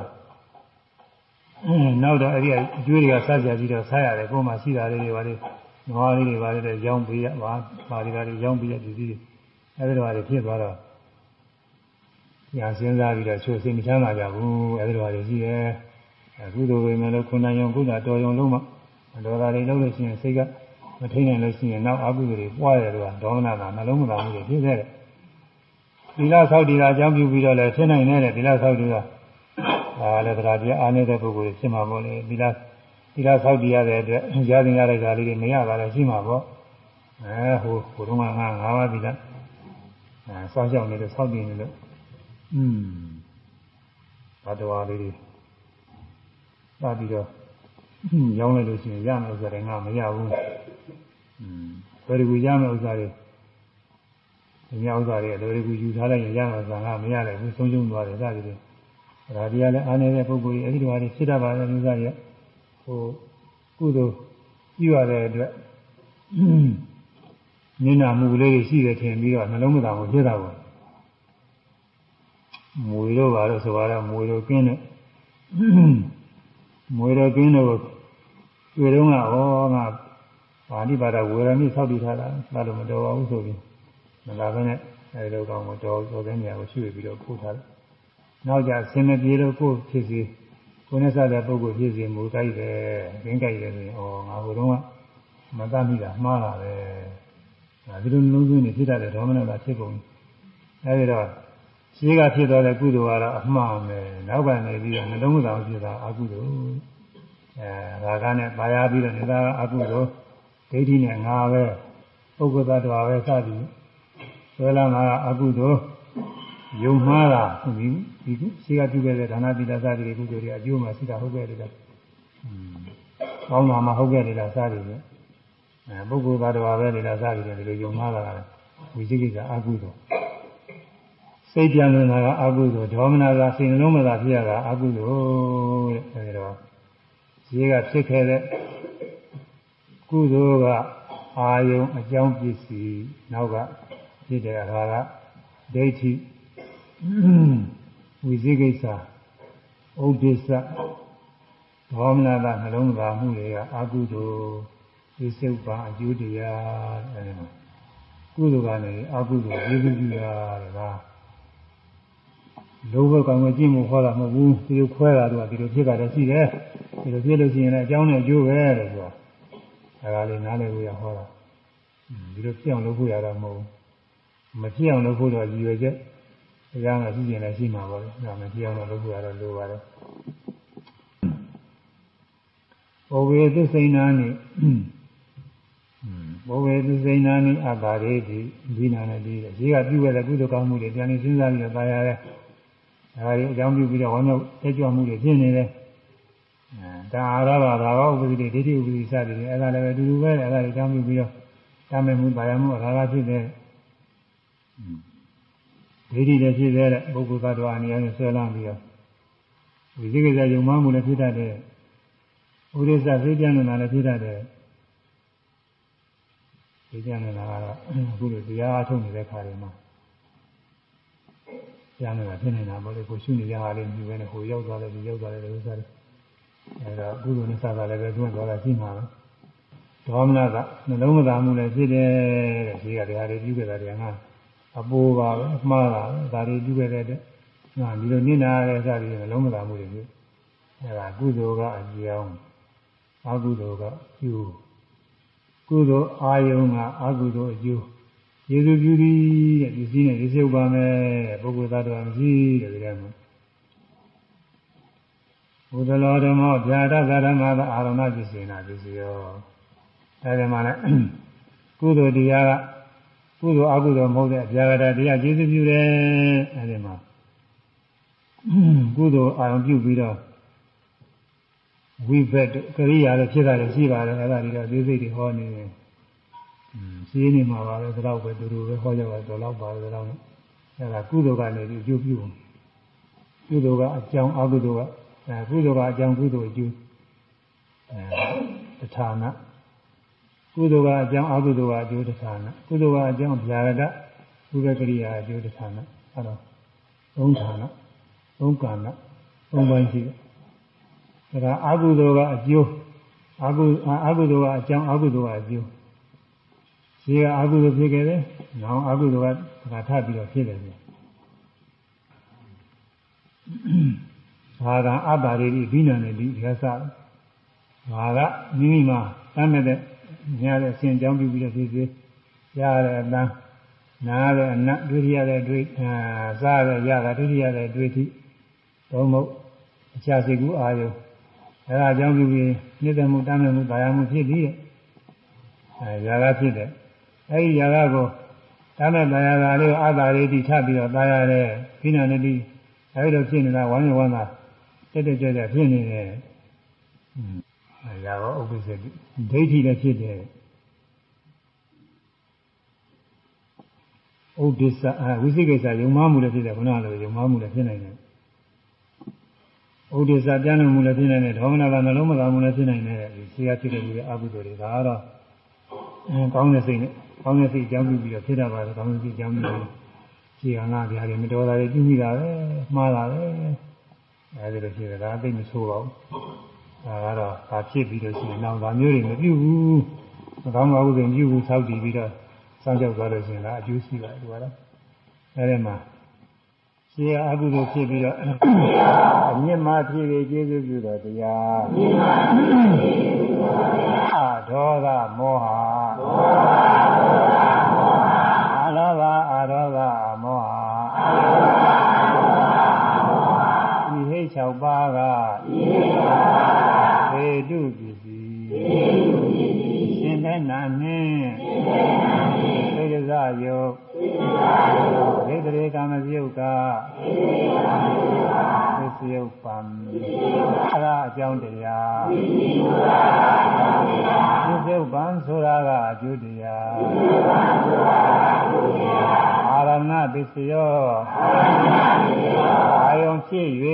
နောက်တော့အဲ့ဒီအကျွေးတွေကစားကြပြီးတော့စားရတယ်ကိုယ်မှရှိတာလေးတွေပါလေနွားလေးတွေပါလေရောင်းပေးရပါပါတွေပါလေရောင်းပေးရဒီစီအဲ့ဒီတော့အဲ့ဒီဖြစ်သွားတော့ညာစဉ်းစားပြီးတော့ချိုးစိတ်မချမ်းသာကြဘူးအဲ့ဒီတော့အဲ့ဒီရှိတယ်အခုတို့ပဲမလို့ခုနယုံကုသတော်ယုံလုံးမှဒေါသတွေလုံးလို့ရှိရင်စိတ်ကမထိန်နိုင်လို့ရှိရင်နောက်အကုသိုလ်တွေပွားရတယ်လို့ဒေါမနတာနှလုံးမသာမှုတွေဖြစ်ခဲ့တယ်သီလဆောက်တည်တာအကြောင်းပြုပြီးတော့လည်းဖြစ်နိုင်တယ်သီလဆောက်တည်တာ ဒါလည်းတရားပြအားနေတဲ့ပုဂ္ဂိုလ်ဖြစ်မှာပေါ့လေသီလသီလဆောက်တည်ရတဲ့အတွက်ရသင်ရတဲ့ဓာလေးတွေမရတာလည်းရှိမှာပေါ့အဲဟိုဟိုတုန်းကငါ၅ပါးသီလအဲစောင့်ရှောက်နေလို့ဆောက်တည်နေလို့อืมဘာတော်လေးတွေစပြီးတော့ရောင်းလိုက်လို့ရှိရင်ရမယ်ဆိုတဲ့ငါမရဘူးอืมဘယ်လိုရမယ်ဥစ္စာတွေဒီမြောက်ဥစ္စာတွေဘယ်လိုယူထားလိုက်ရင်ရမယ်ဆိုတာငါမရလိုက်ဘူးဆုံးရှုံးသွားတယ်စသ ည်ဖြင့်ဒါတရားလည်းအားနေတဲ့ပုဂ္ဂိုလ်ကြီးအဲဒီလိုဟာတွေဖြစ်တတ်ပါတယ်ဥစ္စာတွေဟိုကုသိုလ်ပြုရတဲ့အတွက်နင်းနာမှုလေးတွေရှိတယ်ထင်ပြီးတော့နှလုံးမသာဘူးဖြစ်တာပေါ့မွေတော့ပါတော့ဆိုတော့မွေတော့ကျင်းတယ်မွေတော့ကျင်းတော့တွေ့တော့ကဩငါပါဠိပါဒဝေရမိဆောက်တည်ထားတာဒါလို့မတော်ပါဘူးဆိုပြီးမလာဘဲနဲ့အဲဒီလိုကောင်းမတော်တော်တဲ့နေရာကိုရွှေ့ပြီးတော့ပို့ထားတယ် နောက်ကြဆင်းမပြေတော့ကိုဖြစ်စီကိုနဲ့စားတဲ့ပုဂ္ဂိုလ်ဖြစ်စီမူတိုက်တယ်ဂင်းကြိုက်တယ်ဆိုရင်ဩငါဟိုတုန်းကမတတ်မိတာမှားတာပဲဒါဒီလိုလုံးစုံနေဖြစ်တတ်တဲ့ဒေါမနတာဖြစ်ကုန်အဲဒီတော့ရှိကဖြစ်သွားတဲ့ကုသိုလ်ကတော့အမှားပဲနောက်ကနေပြီးတော့နှလုံးသားဖြစ်တာအကုသိုလ်အဲဒါကနဲ့ပါရပြီးတော့နေတာကအကုသိုလ်ဒိဋ္ဌိနဲ့ငါပဲပုဂ္ဂိုလ်သတ္တဝါပဲစသည်ဆွဲလာမှာအကုသိုလ်ယုံမှားတာဒီ ဒီရှိကပြုခဲ့တဲ့ဒါနတိတသတိကုသိုလ်တွေအကျိုးမှရှိတာဟုတ်ခဲ့တယ်လားကောင်းတာမှဟုတ်ခဲ့တယ်လားစသည်ပဲအဲပုဂ္ဂိုလ်သတ္တဝါပဲလေလားစသည်ပဲဒီလိုယုံမှားတာကဝိသိကိစ္စအကုသိုလ်စိတ်ပြန်နေတာကအကုသိုလ်ဒေါမနတာစိတ်နှလုံးမသာဖြစ်ရတာအကုသိုလ်တဲ့အဲဒီတော့ဈေးကဖြစ်ခဲ့တဲ့ကုသိုလ်ကအာယုံအကြောင်းပစ္စည်းနောက်ကဖြစ်တဲ့အရာကဒိဋ္ဌိ ဝိသိကိစ္စဥဒိစ္စဒေါမနတာနှလုံးသားမှုတွေကအကုသိုလ်ဒီစုပ်ပါအကျိုးတရားအဲဒီမှာကုသိုလ်ကနေအကုသိုလ်ရေးစုပြုတာတဲ့ကလုံးဝကောင်းကောင်းကြည့်မှုဟောတာမဟုတ်ဘူးဒီလိုခွဲတာတော့ဒီလိုဖြစ်တာလည်းရှိတယ်ဒီလိုဖြစ်လို့ရှိရင်လည်းအကြောင်းနဲ့အကျိုးပဲလို့ပြောအဲဒါလေးနားလည်ဖို့ရဟောတာဒီလိုဖြစ်အောင်လုပ်ဖို့ရတာမဟုတ်ဘူးမဖြစ်အောင်လုပ်ဖို့တော့ရည်ရွယ်ချက် တရားကရှိကျင်လည်းရှိမှာပါလေဒါမဖြစ်အောင်လုပ်ဖို့ရတော့လိုပါတယ်ဘောဝေသစ္စိဏာနိဘောဝေသစ္စိဏာနိအတာရေတိဒီနာနဲ့ဒီရှိကပြုခဲ့တဲ့ကုသိုလ်ကောင်းမှုတွေပြန်ပြီးစဉ်းစားပြီးတော့ပါရတဲ့ဒါရီအကြောင်းပြုပြီးတော့ဝမ်းမြောက်တက်ကြွမှုတွေဖြစ်နေတယ်အဲဒါအာရဘာဘာဝဥပဒိဒိဋ္ဌိဥပဒိစသည်တွေအဲ့ဒါလည်းပဲအတူတူပဲအဲ့ဒါတွေအကြောင်းပြုပြီးတော့တာမယ်မှုပါရမှုအရာရာဖြစ်တဲ့ ဒိဋ္ဌိလည်းဖြစ်တဲ့ပုဂ္ဂိုလ်သတ္တဝါအနေနဲ့ဆွဲလန်းပြီးတော့ဝိသိကိစ္စယုံမှမှုလည်းဖြစ်တတ်တယ်ဥရိစ္ဆသိကြနေတာလည်းဖြစ်တတ်တယ်သိကြနေတာကတော့အခုလိုတရားအထုတ်နေတဲ့ခါတွေမှာကြားနေတာဖြစ်နေတာပေါ့လေကိုရှုနေရတာလေးမြူပဲနဲ့ဟိုရောက်သွားတယ်ဒီရောက်သွားတယ်လို့ဆိုတယ်အဲဒါကုသိုလ်နဲ့စတာလည်းပဲတွန်းသွားတာရှိမှာပဲဒေါမနကနှလုံးမသာမှုလည်းဖြစ်တယ်တဲ့ဒီကတရားတွေပြုခဲ့တာတွေကငါ အပိုးပါပဲအမှားတာဒါတွေပြုခဲ့တဲ့အတွက်ငါဒီလိုနိနာတဲ့စသည်နှလုံးမသာမှုတွေပြုအဲဒါကုသိုလ်ကအကြောင်းအကုသိုလ်ကကျိုးကုသိုလ်အာယုံကအကုသိုလ်အကျိုးယေရှုပြုသည်တဲ့ဒီစည်းနဲ့ဒီစုပ်ပါမယ်ပုဂ္ဂိုလ်သားတော်မရှိတဲ့ကြတဲ့မှာဘုဒ္ဓလောဓမ္မောဗျာဒသဓမ္မသာအာရဏပစ္စေနာပစ္စယောအဲဒီမှာလည်းကုသိုလ်တရားက ကုသိုလ်အကုသိုလ်မဟုတ်တဲ့ဗျာဒတရားကျေးဇူးပြုတယ်အဲဒီမှာကုသိုလ်အာရုံပြုပြီးတော့ဝိဘတ်ကရိယာတွေဖြစ်တာလည်းရှိပါတယ်အဲဒါတွေတော့သေးစိတ်တွေဟောနေတယ်ရှင်းနေမှာပါပဲဒါတော့ပဲသူတို့ပဲဟောကြပါတော့တော့ပါတယ်ဒါတော့အဲဒါကုသိုလ်ကနေပြီးအကျိုးပြုကုသိုလ်ကအကြောင်းအကုသိုလ်ကအဲကုသိုလ်ကအကြောင်းကုသိုလ်အကျိုးအဲတဌာန ကုသိုလ်ကအကြောင်းအကုသိုလ်ကအကျိုးတဌာနကုသိုလ်ကအကြောင်းဗျာရကဥပကရိယာအကျိုးတဌာနအဲတော့သုံးဌာနသုံးကဏ္ဍသုံးပိုင်းရှိတယ်ဒါကအကုသိုလ်ကအကျိုးအကုအကုသိုလ်ကအကြောင်းအကုသိုလ်ကအကျိုးရှိကအကုသိုလ်ဖြစ်ခဲ့တယ်နောက်အကုသိုလ်ကဒါထပ်ပြီးတော့ဖြစ်တယ်ဆိုဘာကအတ္တရိတိဘိနံနဲ့ဒီရသဘာကမိမိမှာတမ်းမဲ့တဲ့ ညာတဲ့အစဉ်ကြောင်းပြုပြီးတော့ဖြစ်ဖြစ်ရတဲ့အတန်းနားတဲ့အနတ်ဒုတိယတဲ့တွေ့အာစားတဲ့ရတာဒုတိယတဲ့တွေ့သည့်ဘုံမဟုတ်အခြားစိတ်ကူးအာယုအဲဒါကြောင့်ပြုပြီးနှိမ့်တယ်မှုတမ်းမဲ့မှုဒါရမှုဖြစ်ပြီးအဲຢာကဖြစ်တယ်အဲဒီຢာကကိုတမ်းမဲ့ဒါရတာလေးကိုအာသာရိတိထပ်ပြီးတော့ဒါရတဲ့ခိဏနတိအဲဒီလိုဖြစ်နေတာဝမ်းမြောက်ဝမ်းသာတက်တက်ကြွကြွဖြစ်နေတယ်။အဲ ဒါရောဥပ္ပစ္စတိဒိဋ္ဌိလည်းဖြစ်တယ်။ဥဒိစ္စအဲဝိသိကိစ္စယုံမှမှုလည်းဖြစ်တယ်ခုနကလိုယုံမှမှုလည်းဖြစ်နိုင်တယ်။ဥဒိစ္စပြန်လို့မှုလည်းဖြစ်နိုင်တယ်ဒေါမနကနှလုံးမသာမှုလည်းဖြစ်နိုင်တယ်ဒီဆရာဖြစ်တဲ့လူရဲ့အကုသိုလ်တွေဒါကတော့အဲကောင်းတဲ့စိတ်နဲ့ကောင်းတဲ့စိတ်ကြောင်းပြီးပြီးတော့ဖြစ်တာပါလေကောင်းတဲ့စိတ်ကြောင်းပြီးတော့ခြေကငါပြားတယ်မတော်တာတွေပြုမိတာပဲမှားတာပဲအဲဒီလိုဖြစ်တယ်ဒါအသိမဆိုးပါဘူး ဒါကတော့ဒါဖြစ်ပြီးတော့ရှိရင်တော့ဒါမျိုးတွေမပြုဘူးမကောင်းပါဘူးဆိုရင်ပြုဘူးဆောက်တည်ပြီးတော့စောင့်ကြောက်သွားလို့ရှိရင်ဒါအကျိုးရှိပါတယ်ဒီကတော့အဲဒီမှာရှိရအကုသိုလ်ဖြစ်ပြီးတော့အမြင့်မှဖြစ်ပြီးကျေးဇူးပြုတော်တရားအမြင့်မှဖြစ်ပြီးကျေးဇူးပြုတော်တရားအာဒေါသမောဟဒေါသမောဟအာလောဘအာဒေါသမောဟအာလောဘအာဒေါသမောဟဒီဟိတ်၆ပါးကဒီဟိတ်၆ပါးကဟေ တုပစ္စည်းဟေတုပစ္စည်းရှင်ဘနာနှင့်ရှင်ဘနာနှင့်သိက္ခာယုတ်သိက္ခာယုတ်ဣတရေကာမပြုတ်ကဣတရေကာမပြုတ်ကသစ္စယုတ်ပံအရာအကြောင်းတရားသစ္စယုတ်ပံသစ္စယုတ်ပံဆိုတာကအကျိုးတရားသစ္စယုတ်ပံဆိုတာကအကျိုးတရားအာရဏသစ္စယောအာရဏသစ္စယောအာယုံဖြစ်၍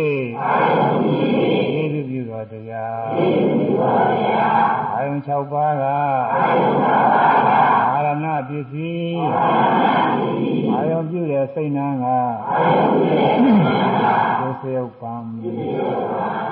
အာယုံဖြစ်၍ယေသူပြု တော်တရားယေသူပြုတော်တရားအာယုံ၆ပါးကအာယုံ၆ပါးကအာရဏပစ္စည်းအာရဏပစ္စည်းအာယုံပြုတဲ့စိတ်နှံကအာယုံပြုတဲ့စိတ်နှံကသစ္စယုတ်ပံသစ္စယုတ်ပံအာ